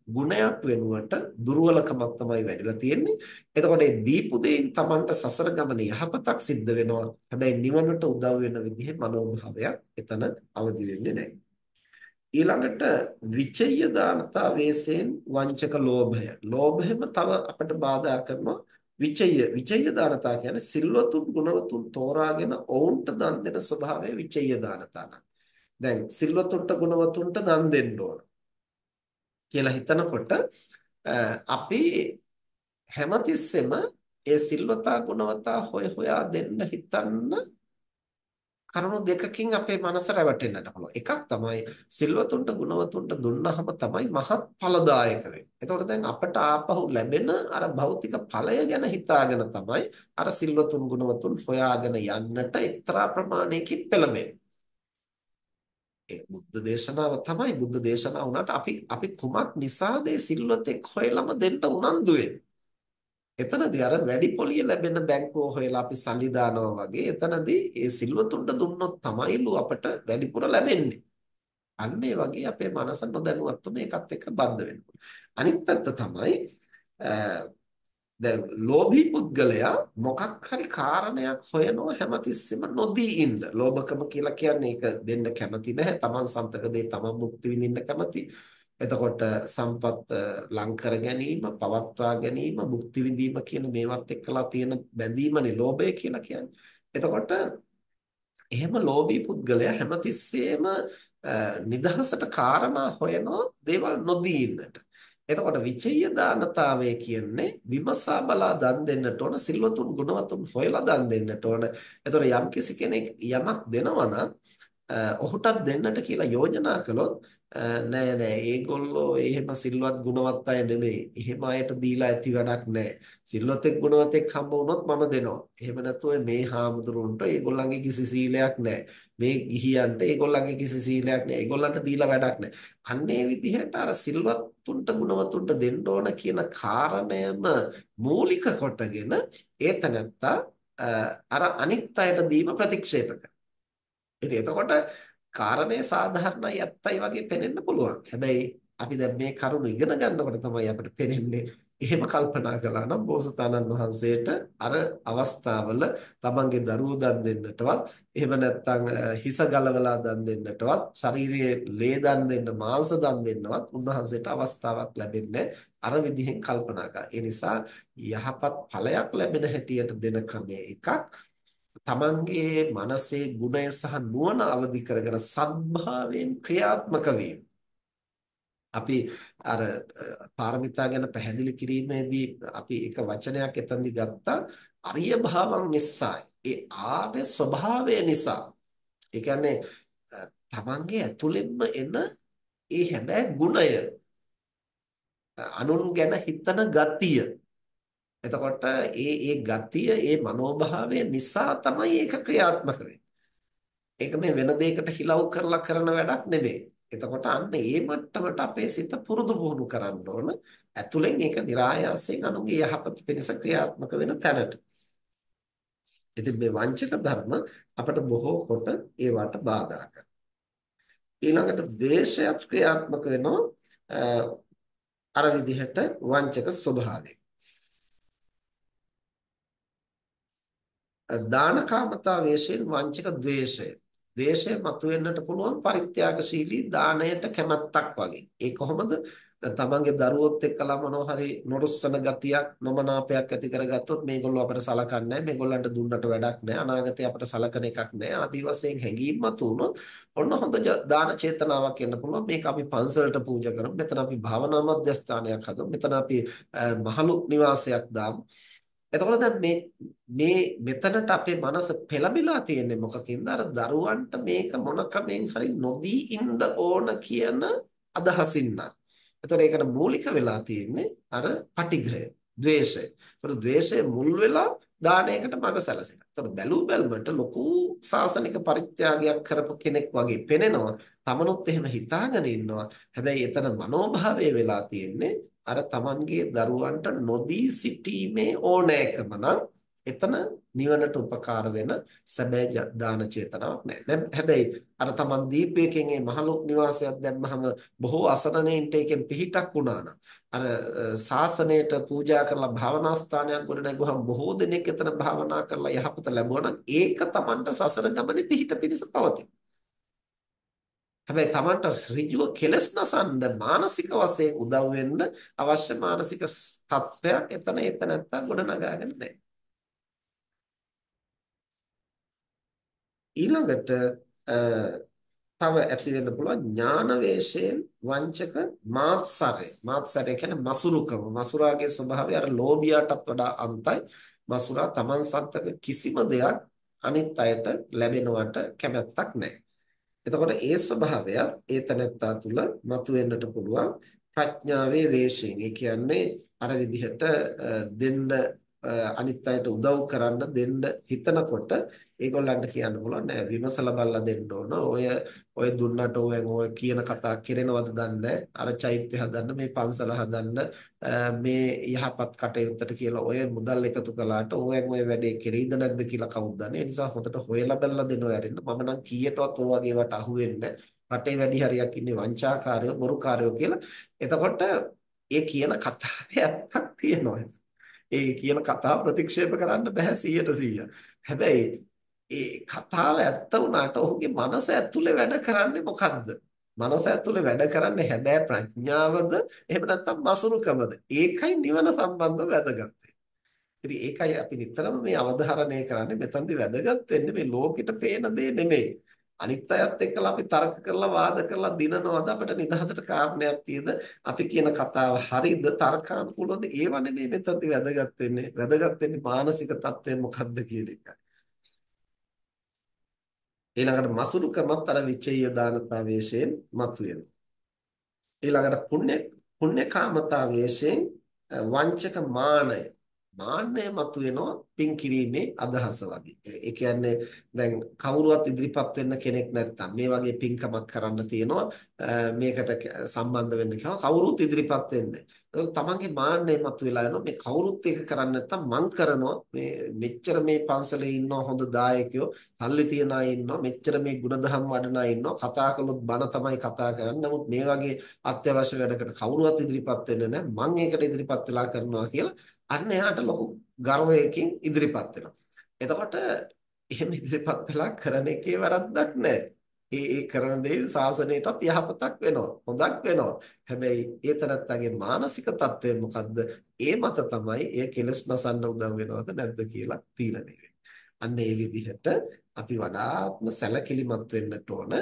ගුණයක් වෙනුවට දුර්වලකමක් තමයි වැඩිලා තියෙන්නේ. එතකොට මේ දීපු දෙයින් Tamanට සසර ගමන යහපතක් සිද්ධ වෙනවා. හැබැයි නිවනට උදව් වෙන විදිහේ මනෝභාවයක් එතන අවදි වෙන්නේ නැහැ. ඊළඟට විචය දානතා වේසෙන් වංචක ලෝභය. ලෝභයම තව අපට බාධා කරනවා විචය විචය දානතා කියන්නේ සිල්වතුන් ගුණවතුන් තෝරාගෙන ඔවුන්ට දන් දෙන ස්වභාවය විචය දානතා. දැන් සිල්වතුන්ට ගුණවතුන්ට දන් දෙන්න ඕන කියලා හිතනකොට අපි හැමතිස්සෙම ඒ සිල්වතා ගුණවතා හොය හොයා දෙන්න හිතන්න කරුණු දෙකකින් අපේ මනස රැවටෙන්නට පුළුවන්. එකක් තමයි සිල්වතුන්ට ගුණවතුන්ට දුන්නහම තමයි මහත් ඵලදායක වෙන්නේ. එතකොට දැන් අපට ආපහු ලැබෙන අර භෞතික ඵලය ගැන හිතාගෙන තමයි අර සිල්වතුන් ගුණවතුන් හොයාගෙන යන්නට එක්තරා ප්‍රමාණයකින් පෙළඹෙන්නේ. ඒ බුද්ධ දේශනාව තමයි බුද්ධ දේශනාව වුණාට අපි අපි කුමක් නිසාද සිල්වතෙක් හොයලම දෙන්න උනන්දු වෙන්නේ? එතනදී අර වැඩි පොලිය ලැබෙන බැංකුව හොයලා අපි සල්ලි දානවා වගේ එතනදී ඒ සිල්වතුන්ට දුන්නොත් තමයිලු අපට වැඩිපුර ලැබෙන්නේ. අන්න ඒ වගේ අපේ මනස නොදැනුවත්වම ඒකත් එක්ක බද්ධ වෙනවා. අනිත් පැත්ත තමයි දැන් ලෝභී පුද්ගලයා මොකක් හරි කාරණයක් හොයනවා හැමතිස්සෙම නොදී ඉන්න. ලෝභකම කියලා කියන්නේ ඒක දෙන්න කැමති නැහැ. Taman සන්තක දේ Taman මුක්ති විඳින්න කැමති. එතකොට සම්පත් ලං කර ගැනීම, පවත්වා ගැනීම, මුක්ති විඳීම කියන මේවත් එක්කලා තියෙන බැඳීමනේ ලෝභය කියලා කියන්නේ. එතකොට එහෙම ලෝභී පුද්ගලයා හැමතිස්සෙම නිදහසට කාරණා හොයනවා දේවල් නොදී ඉන්නට. එතකොට විචය්‍ය දානතාවය කියන්නේ විමසා බලා දන් දෙන්නට ඕන සිල්වතුන් ගුණවතුන් හොයලා දන් දෙන්නට ඕන. එතකොට යම්කිසි කෙනෙක් යමක් දෙනවා නම් ඔහුටත් දෙන්නට කියලා යෝජනා කළොත් නෑ නෑ ඒගොල්ලෝ එහෙම සිල්වත් ගුණවත් අය නෙමෙයි. එහෙම අයට දීලා ඇති වැඩක් නෑ. සිල්වතෙක් ගුණවතෙක් හම්බ වුණොත් මම දෙනවා. එහෙම නැත්නම් මේ හාමුදුරුවන්ට ඒගොල්ලන්ගේ කිසි සීලයක් නෑ. මේ ගිහියන්ට ඒගොල්ලන්ගේ කිසි සීලයක් නෑ. ඒගොල්ලන්ට දීලා වැඩක් නෑ. අන්නේ විදිහට අර සිල්වත්තුන්ට ගුණවතුන්ට දෙන්න ඕන කියන කාරණයම මූලික කොටගෙන ඒතනත්තා අර අනිත් අයට දීම ප්‍රතික්ෂේප කරනවා. ඉතින් එතකොට කාරණේ සාධාරණයි ඇත්තයි වගේ පේනෙන්න පුළුවන්. හැබැයි අපි දැන් මේ කරුණ ඉගෙන ගන්නකොට තමයි අපිට පේන්නේ එහෙම කල්පනා කළා නම් බෝසතාණන් වහන්සේට අර අවස්ථාවල තමන්ගේ දරුවෝ දන් දෙන්නටවත් එහෙම නැත්නම් හිස ගලවලා දන් දෙන්නටවත් ශරීරයේ ලේ දන් දෙන්න මාංශ දන් දෙන්නවත් උන්වහන්සේට අවස්ථාවක් ලැබෙන්නේ අර විදිහෙන් කල්පනා කරා. ඒ නිසා යහපත් ඵලයක් ලැබෙන හැටියට දෙන ක්‍රමය එකක් තමන්ගේ මනසේ ගුණය සහ නුවණ අවදි කරගෙන සත්භාවයෙන් ක්‍රියාත්මක අපි අර පාරමිතා ගැන පැහැදිලි කිරීමේදී අපි එක වචනයක් එතනදි ගත්තා අරිය භාවං නිස්සාය. ඒ ආර්ය ස්වභාවය නිසා. ඒ කියන්නේ තමන්ගේ ඇතුළෙන්ම එන ඒ හැබැයි ගුණය අනුන් ගැන හිතන ගතිය එතකොට ඒ ඒ ගතිය ඒ මනෝභාවය නිසා තමයි ඒක ක්‍රියාත්මක වෙන්නේ. ඒක මේ වෙන දෙයකට හිලව් කරලා කරන වැඩක් නෙමෙයි. එතකොට අන්න ඒ මට්ටමට අපේ සිත පුරුදු පුහුණු කරන්න ඕන. ඇතුලෙන් ඒක નિરાයාසයෙන් අනුගේ යහපත පිණිස ක්‍රියාත්මක වෙන තැනට. ඉතින් මේ වංචක ධර්ම අපට බොහෝ කොට ඒවට බාධා කරනවා. ඊළඟට ද්වේෂයත් ක්‍රියාත්මක වෙනවා අර විදිහට වංචක ස්වභාවයෙන්. දානකාමතා වේශයෙන් වංචක ද්වේෂය. ද්වේෂය මතුවෙන්නට පුළුවන් පරිත්‍යාගශීලී දාණයට කැමැත්තක් වගේ. ඒ කොහොමද? තමන්ගේ දරුවොත් එක්කලා මොනවා හරි නොරුස්සන ගතියක් නොමනාපයක් ඇති කරගත්තොත් මේගොල්ලෝ අපට සලකන්නේ නැහැ. මේගොල්ලන්ට දුන්නට වැඩක් නැහැ. අනාගතේ අපට සලකන එකක් නැහැ. ආදි වශයෙන් හැඟීම් මතුනොත් ඔන්න හොඳ දාන චේතනාවක් එන්න පුළුවන්. මේක අපි පන්සලට පූජා කරමු. මෙතන අපි භාවනා මධ්‍යස්ථානයක් හදමු. මෙතන අපි මහලු නිවාසයක් දාමු. එතකොට දැන් මේ මේ මෙතනට අපේ මනස පෙළඹිලා තියෙන්නේ මොකකින්ද? අර දරුවන්ට මේක මොන ක්‍රමෙන් හරි නොදී ඉන්න ඕන කියන අදහසින් නම්. එතකොට ඒකට මූලික වෙලා තියෙන්නේ අර පටිඝය, ද්වේෂය. එතකොට ද්වේෂය මුල් වෙලා දානයකට මඟ සැලසෙනවා. එතකොට බැලූ බැලමට ලොකු සාසනික පරිත්‍යාගයක් කරපු කෙනෙක් වගේ පෙනෙනවා. තමනුත් එහෙම හිතාගෙන ඉන්නවා. හැබැයි එතන මනෝභාවය වෙලා තියෙන්නේ අර Tamanගේ දරුවන්ට නොදී සිටීමේ ඕනෑකම නම් එතන නිවනට උපකාර වෙන සැබෑ දාන චේතනාවක් නැහැ. හැබැයි අර Taman දීපයකින් මේ මහලොක් නිවාසයක් දැම්මහම බොහෝ අසරණයින්ට එකෙන් පිහිටක් වුණා නම් අර ශාසනයට පූජා කරලා භාවනා ස්ථානයක් ගොඩ නැගුවහම බොහෝ දෙනෙක් එතන භාවනා කරලා යහපත ලැබුවා නම් ඒක Tamanට සසර ගමනේ පිහිට පිණිස පවතින. හැබැයි Tamanට ඍජුව කෙලස් නසන්න මානසික වශයෙන් උදව් වෙන්න අවශ්‍ය මානසික තත්ත්වයක් එතන එතන නැත්තම් ගොඩ නගාගෙන නැහැ. ඊළඟට තව ඇති වෙන්න පුළුවන් ඥාන වේශයෙන් වංචක මාත්සරය. මාත්සරය කියන්නේ මසුරුකම. මසුරාගේ ස්වභාවය අර ලෝභියාටත් වඩා අන්තයි. මසුරා Taman සත්තක කිසිම දෙයක් අනිත් අයට ලැබෙනවට කැමැත්තක් නැහැ. එතකොට ඒ ස්වභාවයත් ඒ තැනැත්තා තුල මතුවෙන්නට පුළුවන් ප්‍රඥාවේ වේශයෙන්. ඒ කියන්නේ අර විදිහට දෙන්න අනිත් අයට උදව් කරන්න දෙන්න හිතනකොට ඒගොල්ලන්ට කියන්න පුළුවන් නෑ විමසලා බලලා දෙන්න ඕන. ඔය ඔය දුන්නට ඔය ඔය කියන කතා කෙරෙනවද දන්නේ අර චෛත්‍ය හදන්න මේ පන්සල හදන්න මේ යහපත් කටයුත්තට කියලා ඔය මුදල් එකතු කළාට ඕවෙන් ඔය වැඩේ කෙරෙයිද නැද්ද කියලා කවුද දන්නේ. ඒ නිසා හොඳට හොයලා බලලා දෙනවා ඇරෙන්න. මම නම් කීයටවත් ඔය වගේ වට අහුවෙන්නේ රටේ වැඩි හරියක් ඉන්නේ වංචාකාරයෝ බොරුකාරයෝ කියලා. එතකොට ඒ කියන කතාවේ ඇත්තක් තියෙනවා. ඒ කියන කතාව ප්‍රතික්ෂේප කරන්න බෑ 100% හැබැයි ඒ කතාව ඇත්ත වුණාට ඔහුගේ මනස ඇතුලේ වැඩ කරන්නේ මොකද්ද? මනස ඇතුලේ වැඩ කරන්නේ හැබැයි ප්‍රඥාවද එහෙම නැත්නම් මසුරුකමද? ඒකයි නිවන සම්බන්ධව වැදගත් ඉතින් ඒකයි අපි නිතරම මේ අවධාරණය කරන්නේ මෙතනදී වැදගත් වෙන්නේ මේ ලෝකෙට පේන දේ නෙමෙයි. අනිත් අයත් එක්කලා අපි තර්ක කරලා වාද කරලා දිනනවාද? අපිට නිදහසට කාරණයක් තියද? අපි කියන කතාව හරිද? තර්කානුකූලවද? ඒව නෙමෙයි මෙතනදී වැදගත් වෙන්නේ. වැදගත් වෙන්නේ මානසික තත්ත්වය මොකක්ද කියන එකයි. ඊළඟට මසුරුකමත් අර විචේය දානතාවේශයෙන් මතුවෙනවා. ඊළඟට පුණ්‍ය පුණ්‍යකාමතාවේශයෙන් වංචක මානය. මාන්නය මතුවෙනවා පින් කිරීමේ අදහස වගේ. ඒ කියන්නේ දැන් කවුරුවත් ඉදිරිපත් වෙන්න කෙනෙක් නැත්තම් මේ වගේ පින්කමක් කරන්න තියෙනවා මේකට සම්බන්ධ වෙන්න කියලා කවුරුත් ඉදිරිපත් වෙන්නේ. ඒක තමන්ගේ මාන්නය මතුවලා යනවා මේ කවුරුත් ඒක කරන්නේ නැත්තම් මං කරනවා මේ මෙච්චර මේ පන්සලේ ඉන්නවා හොඳ දායකයෝ පල්ලි තියන අය ඉන්නවා මෙච්චර මේ ಗುಣධම් වඩන අය ඉන්නවා කතා කළොත් බන තමයි කතා කරන්නේ. නමුත් මේ වගේ අත්‍යවශ්‍ය වැඩකට කවුරුවත් ඉදිරිපත් වෙන්නේ නැහැ. මං ඒකට ඉදිරිපත් වෙලා කරනවා කියලා අන්න එයාට ලොකු ගර්වයකින් ඉදිරිපත් වෙනවා. එතකොට එහෙම ඉදිරිපත් වෙලා කරන එකේ වරද්දක් නැහැ. ඒ ඒ කරන දේ සාසනයටත් යහපතක් වෙනවා. හොඳක් වෙනවා. හැබැයි ඒ තරත්තගේ මානසික තත්ත්වය මොකද්ද? ඒ මත තමයි ඒ කෙලස් නසන්න උදව් වෙනවද නැද්ද කියලා තීරණය අන්න ඒ විදිහට අපි වඩාත්ම සැලකිලිමත් වෙන්නට ඕන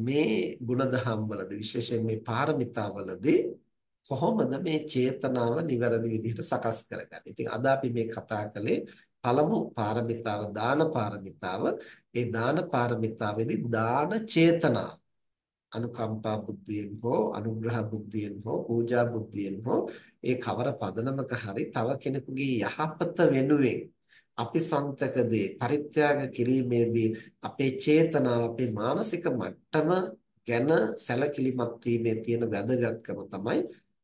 මේ ಗುಣධම් වලදී විශේෂයෙන් මේ පාරමිතාවලදී කොහොමද මේ චේතනාව නිවැරදි විදිහට සකස් කරගන්නේ. ඉතින් අද අපි මේ කතා කළේ පළමු පාරමිතාව දාන පාරමිතාව. ඒ දාන පාරමිතාවේදී දාන චේතනාව අනුකම්පා බුද්ධියෙන් හෝ අනුග්‍රහ බුද්ධියෙන් හෝ පූජා බුද්ධියෙන් හෝ ඒ කවර පදනමක හරි තව කෙනෙකුගේ යහපත වෙනුවෙන් අපි සන්තක දේ පරිත්‍යාග කිරීමේදී අපේ චේතනාව අපේ මානසික මට්ටම ගැන සැලකිලිමත් වීමේ තියෙන වැදගත්කම තමයි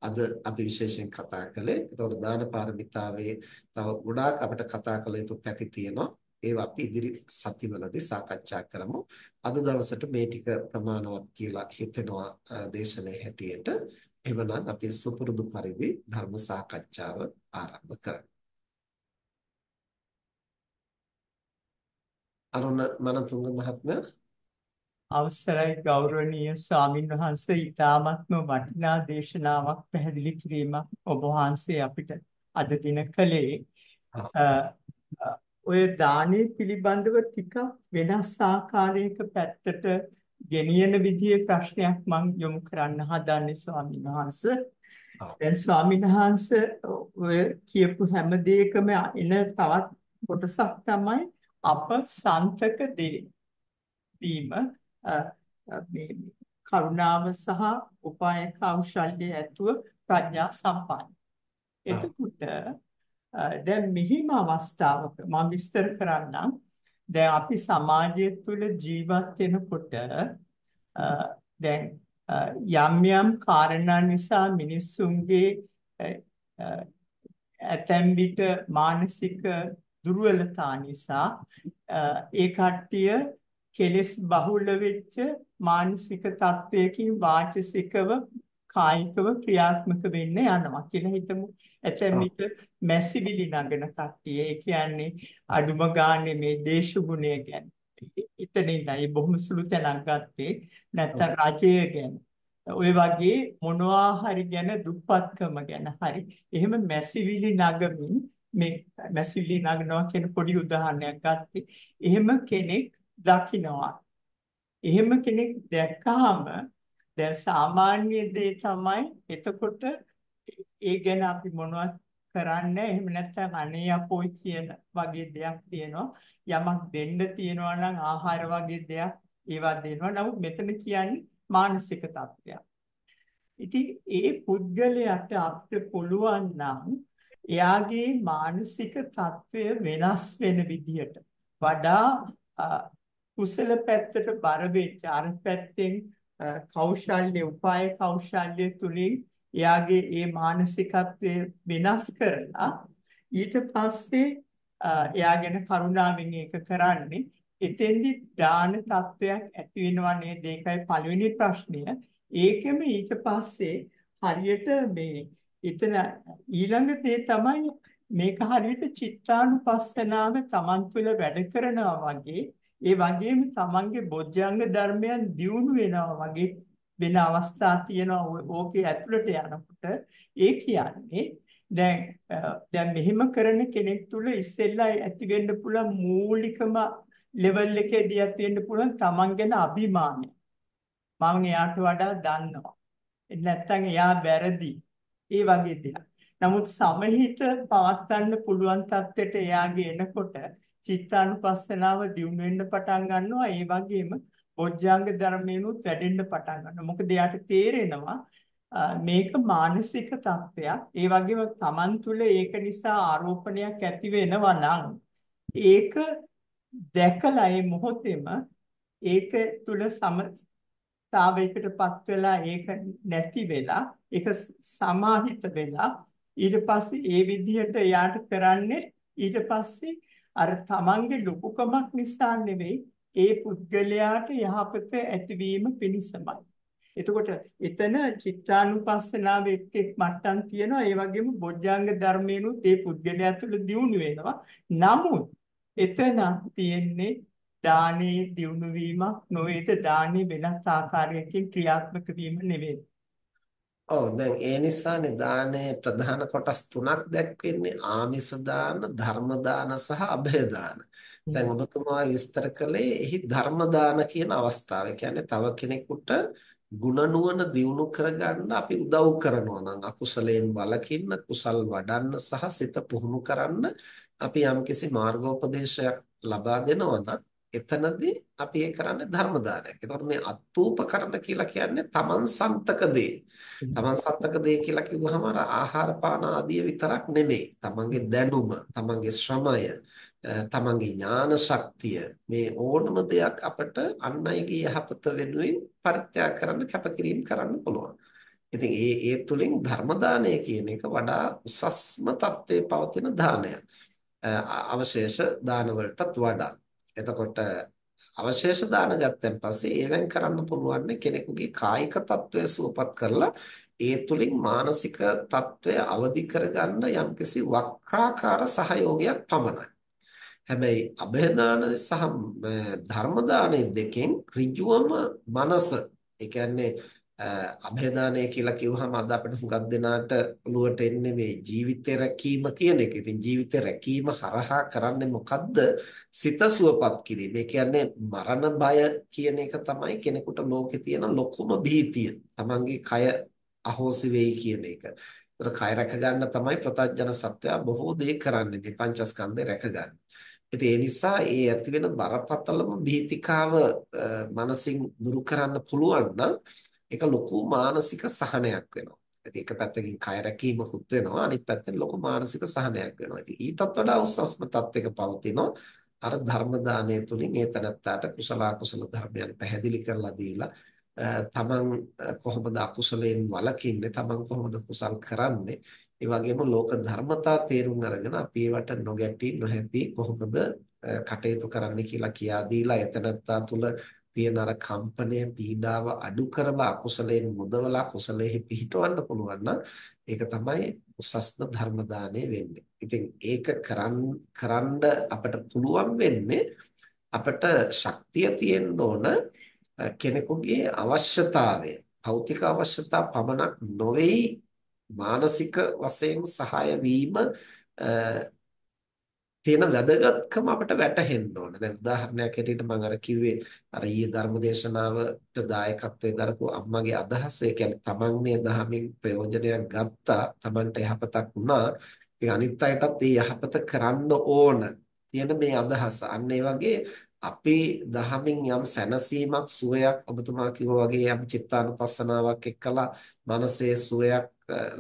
අද අපි විශේෂයෙන් කතා කළේ. ඒතකොට දාන පාරමිතාවේ තව ගොඩාක් අපිට කතා කළ යුතු පැති තියෙනවා. ඒවා අපි ඉදිරි සතිවලදී සාකච්ඡා කරමු. අද දවසට මේ ටික ප්‍රමාණවත් කියලා හිතෙනවා දේශනේ හැටියට. එවනම් අපි සුපුරුදු පරිදි ධර්ම සාකච්ඡාව ආරම්භ කරමු. අරුණ මනතුංග මහත්මයා අවසරයි ගෞරවනීය ස්වාමින් වහන්සේ ඊ타මත්ම වටිනා දේශනාවක් පැහැදිලි කිරීමක් ඔබ වහන්සේ අපිට අද දින කළේ ඔය දානේ පිළිබඳව ටිකක් වෙනස් ආකාරයක පැත්තට ගෙනියන විදිහේ ප්‍රශ්නයක් මම යොමු කරන්න හදන්නේ ස්වාමීන් වහන්සේ. දැන් ස්වාමීන් වහන්සේ ඔය කියපු හැම දෙයකම එන තවත් කොටසක් තමයි අප සන්තක දේ. දීම මේ කරුණාව සහ උපාය කෞශල්‍ය ඇතුව ප්‍රඥා සම්පන්න. එතකොට දැන් මෙහිම අවස්ථාවක මම විස්තර කරන්නම්. දැන් අපි සමාජය තුළ ජීවත් වෙනකොට දැන් යම් යම් කාරණා නිසා මිනිස්සුන්ගේ ඇතැම් විට මානසික දුර්වලතා නිසා ඒ කට්ටිය කෙලෙස් බහුල වෙච්ච මානසික තත්වයකින් වාචසිකව කායිකව ක්‍රියාත්මක වෙන්න යනවා කියලා හිතමු. ඇතැම් විට මැසිවිලි නගන කට්ටිය. ඒ කියන්නේ අඩුම ගානේ මේ දේශගුණය ගැන. එතන ඉඳයි බොහොම සුළු තැනක් ගත්තේ. නැත්තම් රජය ගැන. ඔය වගේ මොනවා හරි ගැන දුප්පත්කම ගැන හරි. එහෙම මැසිවිලි නගමින් මේ මැසිවිලි නගනවා කියන පොඩි උදාහරණයක් ගත්තේ. එහෙම කෙනෙක් දකිනවා. එහෙම කෙනෙක් දැක්කහම දැන් සාමාන්‍ය දේ තමයි එතකොට ඒ ගැන අපි මොනවත් කරන්නේ එහෙම නැත්නම් අනේ අපෝයි කියන වගේ දෙයක් තියෙනවා. යමක් දෙන්න තියෙනවා නම් ආහාර වගේ දෙයක් ඒවා දෙනවා. නමුත් මෙතන කියන්නේ මානසික තත්ත්වයක්. ඉතින් ඒ පුද්ගලයාට අපිට පුළුවන් නම් එයාගේ මානසික තත්ත්වය වෙනස් වෙන විදිහට වඩා කුසල පැත්තට බර වෙච්ච අර පැත්තෙන් කෞශල්‍ය උපාය කෞශල්‍ය තුලින් එයාගේ ඒ මානසිකත්වය වෙනස් කරලා ඊට පස්සේ එයා ගැන කරුණාවෙන් ඒක කරන්නේ එතෙන්දි දාන තත්වයක් ඇති වෙනවා නේද? ඒකයි පළවෙනි ප්‍රශ්නය. ඒකෙම ඊට පස්සේ හරියට මේ එතන ඊළඟ දේ තමයි මේක හරියට චිත්තානුපස්සනාව Taman තුළ වැඩ කරනවා වගේ ඒ වගේම Tamanගේ බොජ්ජංග ධර්මයන් දියුණු වෙනවා වගේ වෙන අවස්ථා තියෙනවා ඕකේ ඇතුළට යනකොට ඒ කියන්නේ දැන් දැන් මෙහෙම කරන කෙනෙක් තුල ඉස්සෙල්ලා ඇති වෙන්න පුළුවන් මූලිකම ලෙවල් එකේදී ඇති වෙන්න පුළුවන් තමන් ගැන අභිමානය. මම එයාට වඩා දන්නවා. නැත්තම් එයා වැරදි. ඒ වගේ දෙයක්. නමුත් සමහිත පවත්වන්න පුළුවන් තත්ත්වයට එයාගේ එනකොට චිත්තානුපස්සනාව දියුණු වෙන්න පටන් ගන්නවා. ඒ වගේම බොජ්ජංග ධර්මයනුත් වැඩෙන්න පටන් ගන්නවා. මොකද එයාට තේරෙනවා මේක මානසික තත්ත්වයක්. ඒ වගේම Taman තුල ඒක නිසා ආරෝපණයක් ඇති වෙනවා නම් ඒක දැකලා ඒ මොහොතේම ඒක තුල සමතාවයකටපත් වෙලා ඒක නැති වෙලා ඒක සමාහිත වෙලා ඊට පස්සේ ඒ විදිහට යාට කරන්නේ ඊට පස්සේ අර තමන්ගේ ලොකුකමක් නිසා නෙවෙයි ඒ පුද්ගලයාට යහපත ඇතිවීම පිණිසමයි එතකොට එතන චිත්තානුපස්සනාව එක්ක එක් මට්ටම් තියෙනවා. ඒ වගේම බොජ්ජාංග ධර්මේනුත් ඒ පුද්ගලයා තුළ දියුණු වෙනවා. නමුත් එතන තියෙන්නේ දානේ දියුණු වීමක් නොවේද දානේ වෙනස් ආකාරයකින් ක්‍රියාත්මක වීම නෙවෙයි. ඔව් දැන් ඒ නිසානේ දානයේ ප්‍රධාන කොටස් තුනක් දැක්වෙන්නේ ආමිස දාන, ධර්ම දාන සහ અભය දාන. දැන් ඔබතුමා විස්තර කළේ එහි ධර්ම දාන කියන අවස්ථාව. ඒ කියන්නේ තව කෙනෙකුට ගුණ නුවණ දියුණු කරගන්න අපි උදව් කරනවා නම් අකුසලයෙන් වළකින්න, කුසල් වඩන්න සහ සිත පුහුණු කරන්න අපි යම්කිසි මාර්ගෝපදේශයක් ලබා දෙනවා නම් එතනදී අපි ඒ කරන්නේ ධර්ම දානයක්. ඒතකොට මේ අත්ූපකරණ කියලා කියන්නේ තමන් සන්තක දේ. තමන් සන්තක දේ කියලා කිව්වහම ආහාර පාන ආදිය විතරක් නෙමෙයි. තමන්ගේ දැනුම, තමන්ගේ ශ්‍රමය, තමන්ගේ ඥාන ශක්තිය මේ ඕනම දෙයක් අපිට අන් අයගේ යහපත වෙනුවෙන් පරිත්‍යාග කරන්න කැපකිරීම කරන්න පුළුවන්. ඉතින් ඒ ඒ තුලින් ධර්ම දානය කියන එක වඩා උසස්ම තත්ත්වයේ පවතින දානයක්. අවශේෂ දාන වලටත් වඩා. එතකොට අවශේෂ දාන ගත්තන් පස්සේ ඒවෙන් කරන්න පුළුවන් කෙනෙකුගේ කායික తত্ত্বය සුවපත් කරලා ඒ තුලින් මානසික తত্ত্বය අවදි කරගන්න යම්කිසි වක්‍රාකාර සහයෝගයක් පමණයි. හැබැයි અભේදාන සහ ධර්ම දෙකෙන් ඍජුවම මනස ඒ කියන්නේ અભේදානය කියලා කිව්වහම අද අපිට හුඟක් දෙනාට ඔළුවට එන්නේ මේ ජීවිතය රැකීම කියන එක. ඉතින් ජීවිතය රැකීම හරහා කරන්නේ මොකද්ද? සිත සුවපත් කිරීම. ඒ කියන්නේ මරණ බය කියන එක තමයි කෙනෙකුට ලෝකේ තියෙන ලොකුම භීතිය. Tamange කය අහෝසි වෙයි කියන එක. ඒතර කය රැක ගන්න තමයි ප්‍රතඥ සත්වයා බොහෝ දේ කරන්නේ. මේ පංචස්කන්ධය රැක ගන්න. ඉතින් ඒ නිසා ඒ ඇති වෙන බරපතලම බීතිකාව මනසින් දුරු කරන්න පුළුවන් නම් ඒක ලොකු මානසික සහනයක් වෙනවා. ඉතින් එක පැත්තකින් කය රැකීමකුත් වෙනවා අනිත් පැත්තෙන් ලොකු මානසික සහනයක් වෙනවා. ඉතින් ඊටත් වඩා උසස්ම තත්යක පවතිනවා අර ධර්ම දානය තුලින් ඒ තනත්තාට කුසල අකුසල ධර්මයන් පැහැදිලි කරලා දීලා තමන් කොහොමද අකුසලයෙන් වළකින්නේ තමන් කොහොමද කුසල් කරන්නේ ඒ වගේම ලෝක ධර්මතා තේරුම් අරගෙන අපි ඒවට නොගැටි නොහැපි කොහොමද කටයුතු කරන්න කියලා කියා දීලා එතනත්තා තුල තියෙන අර කම්පණය පීඩාව අඩු කරලා අකුසලයෙන් මුදවලා කුසලෙහි පිහිටවන්න පුළුවන් නම් ඒක තමයි උසස්ම ධර්ම දාණය වෙන්නේ. ඉතින් ඒක කරන් කරන්න අපිට පුළුවන් වෙන්නේ අපිට ශක්තිය තියෙන්න ඕන කෙනෙකුගේ අවශ්‍යතාවය භෞතික අවශ්‍යතා පමණක් නොවේයි මානසික වශයෙන් සහාය වීම තියෙන වැදගත්කම අපිට වැටහෙන්න ඕන. දැන් උදාහරණයක් හැටියට මම අර කිව්වේ අර ඊයේ ධර්මදේශනාවට දායකත්වයේ දරපු අම්මගේ අදහස ඒ කියන්නේ තමන් මේ දහමින් ප්‍රයෝජනයක් ගත්තා, තමන්ට යහපතක් වුණා. ඉතින් අනිත් අයටත් ඒ යහපත කරන්න ඕන කියන මේ අදහස. අන්න ඒ වගේ අපි දහමින් යම් සැනසීමක් සුවයක් ඔබතුමා කිව්වා වගේ යම් චිත්තානුපස්සනාවක් එක්කලා මනසේ සුවයක්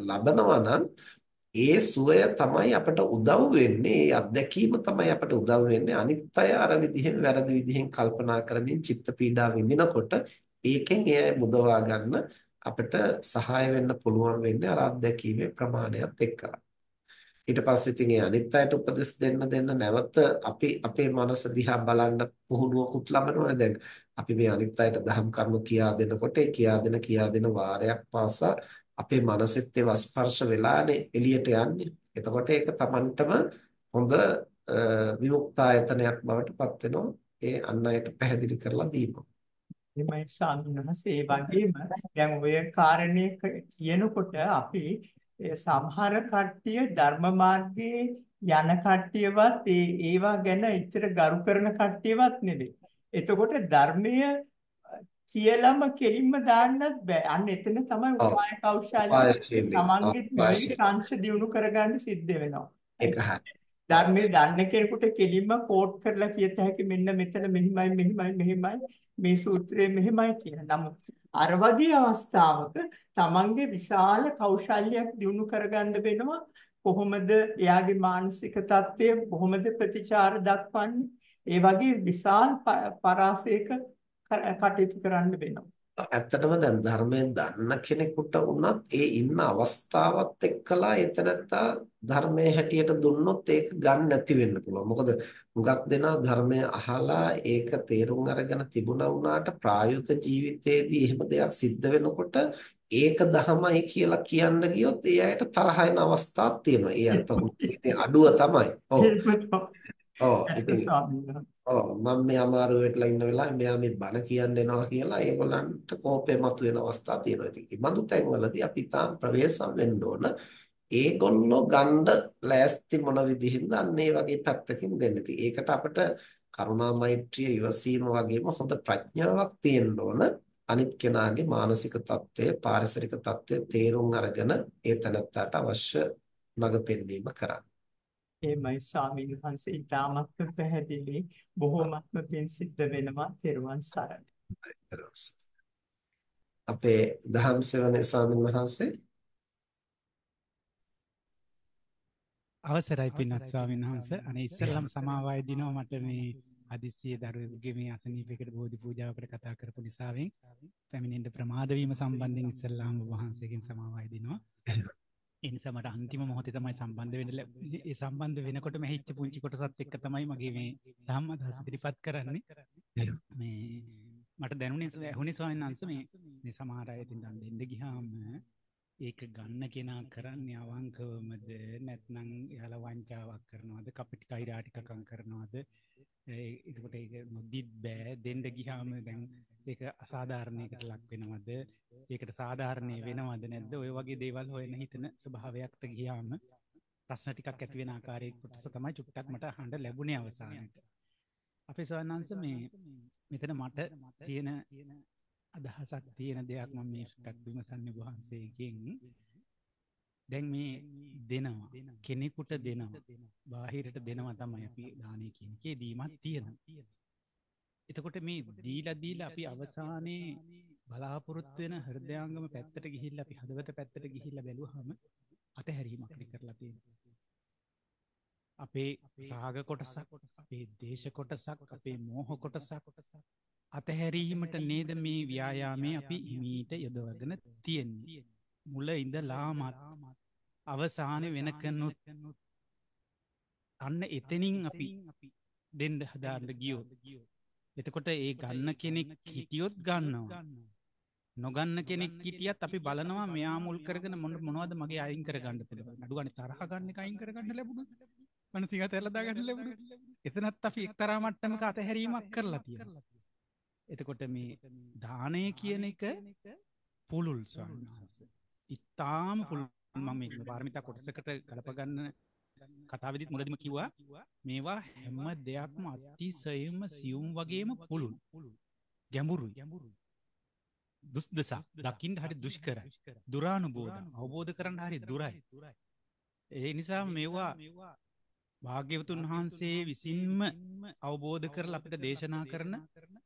ලබනවා නම් ඒ සුවය තමයි අපට උදව් වෙන්නේ ඒ අත්දැකීම තමයි අපට උදව් වෙන්නේ අනිත් අය අර විදිහෙන් වැරදි විදිහෙන් කල්පනා කරමින් චිත්ත පීඩා විඳිනකොට ඒකෙන් ඒ මුදවා ගන්න අපිට සහාය වෙන්න පුළුවන් වෙන්නේ අර අත්දැකීමේ ප්‍රමාණයත් එක්කලා. ඊට පස්සේ ඉතින් ඒ අනිත් අයට උපදෙස් දෙන්න දෙන්න නැවත අපි අපේ මනස දිහා බලන්න පුහුණුවකුත් ලබනවනේ දැන් අපි මේ අනිත් අයට දහම් කරුණු කියා දෙනකොට ඒ කියා දෙන කියා දෙන වාරයක් පාසා අපේ මනසෙත් ඒවා ස්පර්ශ වෙලානේ එළියට යන්නේ. එතකොට ඒක Tamanටම හොඳ විමුක්තායතනයක් බවට පත් වෙනවා. ඒ අන් අයට පැහැදිලි කරලා දීම. එමයි ස්වාමීන් ඒ වගේම දැන් ඔය කාරණේ කියනකොට අපි සමහර කට්ටිය ධර්ම මාර්ගයේ යන කට්ටියවත් ඒ ඒවා ගැන එච්චර ගරු කරන කට්ටියවත් නෙවෙයි. එතකොට ධර්මය කියලාම කෙලින්ම දාන්නත් බෑ. අන්න එතන තමයි උපාය කෞශල්‍ය තමන්ගේ මූලික අංශ දියුණු කරගන්න සිද්ධ වෙනවා. ඒක හරියි. ධර්මයේ දන්න කෙනෙකුට කෙලින්ම කෝට් කරලා කියත හැකි මෙන්න මෙතන මෙහිමයි මෙහිමයි මෙහිමයි මේ සූත්‍රයේ මෙහිමයි කියන. නමුත් අර වගේ අවස්ථාවක තමන්ගේ විශාල කෞශල්‍යයක් දිනු කරගන්න වෙනවා. කොහොමද එයාගේ මානසික තත්ත්වය කොහොමද ප්‍රතිචාර දක්වන්නේ? ඒ වගේ විශාල පරාසයක කටයුතු කරන්න වෙනවා. ඇත්තටම දැන් ධර්මයෙන් දන්න කෙනෙකුට වුණත් ඒ ඉන්න අවස්ථාවත් එක්කලා එතනත්තා ධර්මයේ හැටියට දුන්නොත් ඒක ගන්න නැති වෙන්න පුළුවන්. මොකද හුඟක් දෙනා ධර්මය අහලා ඒක තේරුම් අරගෙන තිබුණා වුණාට ප්‍රායෝගික ජීවිතයේදී එහෙම දෙයක් සිද්ධ වෙනකොට ඒක දහමයි කියලා කියන්න ගියොත් ඒ අයට තරහ එන අවස්ථාවක් තියෙනවා. ඒ අර අඩුව තමයි. ඔව්. ඔව්. ඉතින් ඔව් මම මේ අමාරු වෙట్లా ඉන්න වෙලාවේ මෙයා මේ බණ කියන්න එනවා කියලා ඒගොල්ලන්ට කෝපය මතුවෙන අවස්ථා තියෙනවා. ඉතින් මේ බඳු තැන්වලදී අපි තාම ප්‍රවේශම් වෙන්න ඕන. ඒගොල්ලෝ ගණ්ඩ ලෑස්ති මොන විදිහින්ද අන්න ඒ වගේ පැත්තකින් දෙන්න. ඉතින් ඒකට අපිට කරුණා මෛත්‍රිය ඉවසීම වගේම හොඳ ප්‍රඥාවක් තියෙන්න ඕන. අනිත් කෙනාගේ මානසික තත්ත්වය, පාරිසරික තත්ත්වය තේරුම් අරගෙන ඒ තැනත්තාට අවශ්‍ය මඟ පෙන්වීම කරන්න. එහෙමයි ස්වාමීන් වහන්සේ. ඉතාමත්ම පැහැදිලි. බොහෝමත්ම පින් සිද්ධ වෙනවා. තෙරුවන් සරණයි. අපේ දහම් සෙවනේ ස්වාමීන් වහන්සේ. අවසරයි පින්වත් ස්වාමීන් වහන්සේ. අනේ ඉස්සෙල්ලාම සමාවයි දිනව මට මේ හදිස්සියේ දරුවෙකුගේ මේ අසනීපයකට බෝධි පූජාවකට කතා කරපු නිසාවෙන් පැමිණෙන්න ප්‍රමාද වීම සම්බන්ධයෙන් ඉස්සෙල්ලාම වහන්සේගෙන් සමාවයි දිනවා. එනිසා මට අන්තිම මොහොතේ තමයි සම්බන්ධ වෙන්න ඒ සම්බන්ධ වෙනකොට මෙහිච්ච පුංචි කොටසත් එක්ක තමයි මගේ මේ ධම්ම අදහස ඉදිරිපත් කරන්නේ. මේ මට දැනුනේ ඇහුනේ ස්වාමීන් වහන්සේ මේ මේ සමහර අය ඉතින් දන් දෙන්න ගියාම ඒක ගන්න කෙනා කරන්නේ අවංකවමද? නැත්නම් එයාලා වංචාවක් කරනවද? කපිට කෛරාටිකකම් කරනවද? එතකොට ඒක නොදිත් බෑ. දෙන්න ගියාම දැන් ඒක අසාධාරණයකට ලක් වෙනවද? ඒකට සාධාරණය වෙනවද නැද්ද? ඔය වගේ දේවල් හොයන හිතන ස්වභාවයක්ට ගියාම ප්‍රශ්න ටිකක් ඇති වෙන ආකාරයේ කොටස තමයි චුට්ටක් මට අහන්න ලැබුණේ අවසානයේට අපේ ස්වාමීන් මේ මෙතන මට තියෙන අදහසක් තියෙන දෙයක් මම මේ ටිකක් විමසන්නේ වහන්සේගෙන් දැන් මේ දෙනවා. කෙනෙකුට දෙනවා. බාහිරට දෙනවා තමයි අපි දානේ කියන එකේ දීමක් තියෙනවා. එතකොට මේ දීලා දීලා අපි අවසානයේ බලාපොරොත්තු වෙන හෘදයාංගම පැත්තට ගිහිල්ලා අපි හදවත පැත්තට ගිහිල්ලා බැලුවාම අතහැරීමක් කරලා තියෙනවා. අපේ රාග කොටසක්, අපේ දේශ කොටසක්, අපේ මෝහ කොටසක් අතහැරීමට නේද මේ ව්‍යායාමයේ අපි හිමීට යොදවගෙන තියෙන්නේ. මුල ඉඳලාමත් අවසානයේ වෙනකනුත් අන්න එතනින් අපි දෙන්න හදාන්න ගියොත් එතකොට ඒ ගන්න කෙනෙක් හිටියොත් ගන්නවා. නොගන්න කෙනෙක් හිටියත් අපි බලනවා මෙයා මුල් කරගෙන මොන මොනවද මගේ අයින් කරගන්න පුළුවන්. අඩුවනේ තරහ ගන්න එක අයින් කරගන්න ලැබුණොත් මනස තික තැල්ලා දාගන්න ලැබුණොත් එතනත් අපි එක්තරා මට්ටමක අතහැරීමක් කරලා තියෙනවා. එතකොට මේ දානය කියන එක පුළුල් ස්වාමීන් වහන්සේ. ඉතාම පුළුල්. මම පාරමිතා කොටසකට ගලපගන්න කතාවෙදිත් මුලදිම කිව්වා. මේවා හැම දෙයක්ම අතිසයම සියුම් වගේම පුළුල්. ගැඹුරු ගැඹුරු දුස්දසා. දකිින්ට හරි දුෂ්කර දුරානුබෝධ අවබෝධ කරන්න හරි දුරයි. ඒ නිසා මේවා භාග්‍යවතුන් වහන්සේ විසින්ම අවබෝධ කරල අපිට දේශනා කරන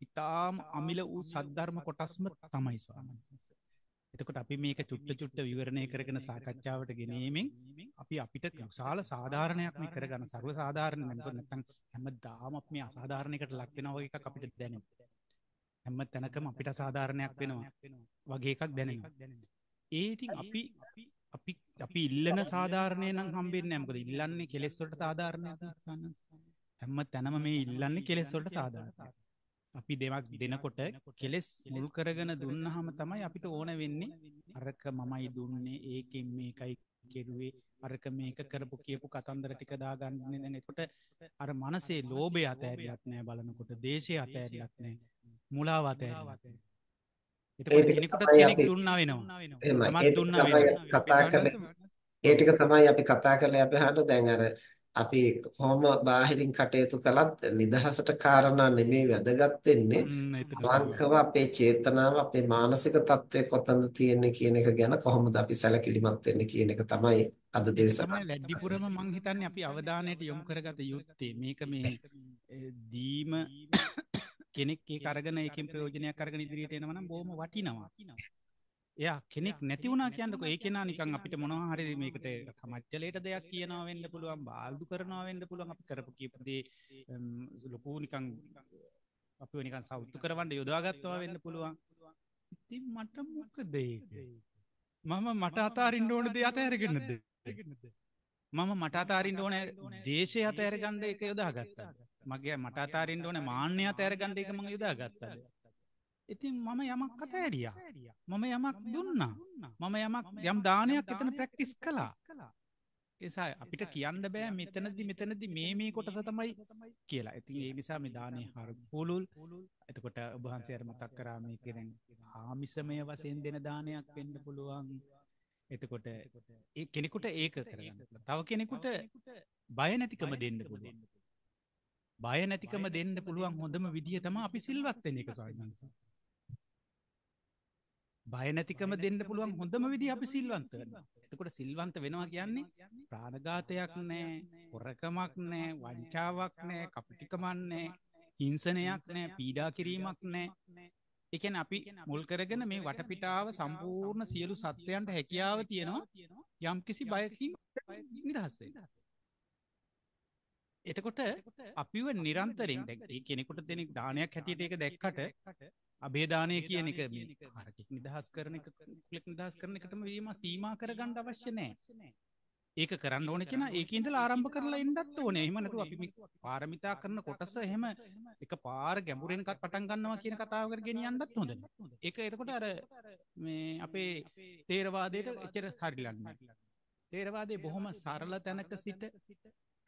ඉතාම් අමිල වූ සද්ධර්ම කොටස්ම තමයි ස්වාමන්ස එතකොට අපි මේක චුට්ට චුට්ට විවරණය කරගෙන සාකච්ඡාවට ගෙනීමෙන් අපි අපිට විශාල සාධාරණයක් මේ කරගන්න. සර්ව සාධාරණ මොකද නැත්නම් හැමදාම අපි මේ අසාධාරණයකට ලක් වෙනවා වගේ එකක් අපිට දැනෙනවා. හැම තැනකම අපිට අසාධාරණයක් වෙනවා. වගේ එකක් දැනෙනවා. ඒ ඉතින් අපි අපි අපි ඉල්ලන සාධාරණය නම් හම්බෙන්නේ නැහැ. මොකද ඉල්ලන්නේ කෙලෙස් වලට සාධාරණයක් නේ. හැම තැනම මේ ඉල්ලන්නේ කෙලෙස් වලට සාධාරණයක්. අපි දෙමක් දෙනකොට කෙලෙස් මුල් කරගෙන දුන්නහම තමයි අපිට ඕන වෙන්නේ අරක මමයි දුන්නේ ඒකෙන් මේකයි කෙරුවේ අරක මේක කරපු කියපු කතන්දර ටික දාගන්නේ දැන් එතකොට අර මනසේ ලෝභය අතෑරිලත් නෑ බලනකොට දේශය අතෑරිලත් නෑ මුලාව අතෑරිලත් එතකොට කෙනෙකුට කෙනෙක් දුන්නා වෙනවා. තමත් දුන්නා වෙනවා. කතා කරලා ඒ ටික තමයි අපි කතා කරලා අපි හන්න දැන් අර අපි කොහොම බාහිරින් කටයුතු කළත් නිදහසට කාරණා නෙමෙයි වැදගත් වෙන්නේ. අවංකව අපේ චේතනාව අපේ මානසික තත්ත්වය කොතනද තියෙන්නේ කියන එක ගැන කොහොමද අපි සැලකිලිමත් වෙන්නේ කියන එක තමයි අද දේශනාව. ලැඩ්ඩිපුරම මං හිතන්නේ අපි අවධානයට යොමු කරගත යුත්තේ. මේක මේ දීම කෙනෙක් ඒක අරගෙන ඒකෙන් ප්‍රයෝජනයක් අරගෙන ඉදිරියට එනවා නම් බොහොම වටිනවා. එයා කෙනෙක් නැති වුණා කියන්නකො. ඒ කෙනා නිකන් අපිට මොනවා හරි මේකට සමච්චලයට දෙයක් කියනවා වෙන්න පුළුවන් බාල්දු කරනවා වෙන්න පුළුවන්. අපි කරපු කියපු දේ ලොකු නිකන් අපිව නිකන් සවුත්තු කරවන්න යොදාගත්තා වෙන්න පුළුවන්. ඉතින් මට මොකද ඒක? මම මට අතාරින්න ඕන දේ අතහැරගෙනද මම මට අතාරින්න ඕන දේශය අතහැරගන්න එක යොදාගත්තා මගේ මට අතාරින්න ඕන මාන්‍ය අතහැරගන්න එක මම යොදාගත්තා ඉතින් මම යමක් කතෑරියා මම යමක් දුන්නා. මම යමක් යම් දානයක් එතන ප්‍රැක්ටිස් කලා එසා අපිට කියන්න බෑ මෙතනදි මෙතනදි මේ මේ කොටස තමයි කියලා. ඉතින් ඒ නිසා මේ දානය හර පුළුල්. එතකොට ඔබහන්සේ අර මතක් කරා මේක දැන් ආමිසමය වශයෙන් දෙන දානයක් වෙන්න පුළුවන්. එතකොට ඒ කෙනෙකුට ඒක කරගන්න තව කෙනෙකුට බය නැතිකම දෙන්න පුළුවන් බය නැතිකම දෙන්න පුළුවන් හොඳම විදිහ තම අපි සිල්වත් වෙන එක ස්වාමීන් බය නැතිකම දෙන්න පුළුවන් හොඳම විදි අපි සිල්වන්ත එතකොට සිල්වන්ත වෙනවා කියන්නේ ප්‍රාණඝාතයක් නෑ හොරකමක් නෑ වංචාවක් නෑ කපටිකමන්නේ හිංසනයක් නෑ පීඩා කිරීමක් නෑ. එකන අපි මුල් කරගෙන මේ වටපිටාව සම්පූර්ණ සියලු සත්වයන්ට හැකියාව තියෙනවා. යම් කිසි බයකින් නිදහස්සේ එතකොට අපිව නිරන්තරෙන් දැ කෙනෙකුට දෙනෙක් දානයක් හැටියට එක දැක්කට අබේදානය කියන එක හරකෙක් නිදහස් කරන කුලෙක් නිදහස් කරන එකටම වීම සීමා කරගණ්ඩ අවශ්‍ය නෑ. ඒක කරන්න ඕන කෙන ඒකන්ද ආරම්භ කරලා එන්නත් ඕනේ. එහමනතු අපි පාරමිතා කරන කොටස එහෙම එක පාර ගැඹුරෙන්කත් පටන් ගන්නවා කියන කතාවකර ගෙනියන්නත් හොඳ එක එතකොට අර මේ අපේ තේරවාදයට එච්චර හරිලන්න තේරවාදේ බොහොම සරල තැනක සිට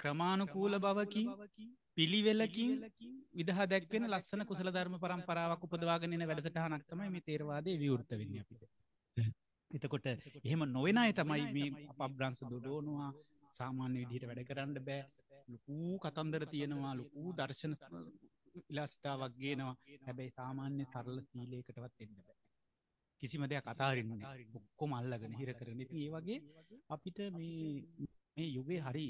ක්‍රමාණුකූල බවකින් පිළිවෙලකින් විදහ දැක්වෙන ලස්සන කුසල ධර්ම පරම්පරාවක් උපදවාගෙනන වැඩටහනක් තමයි මේ තේරවාදය විවෘත වෙන්න අපිට. එතකොට එහෙම නොවෙන අය තමයි මේ අපබ්‍රංස දොඩෝනවා සාමාන්‍ය විදිහට වැඩ කරන්න බෑ ලොකූ කතන්දර තියෙනවා ලොකූ දර්ශන ඉලස්ථාවක් ගේනවා හැබැයි සාමාන්‍ය සරල සීලයකටවත් එන්න බෑ. කිසිම දෙයක් අතාරන්න ඔක්කොම අල්ලගෙන හිර කරන ඒ වගේ අපිට මේ යුගේ හරි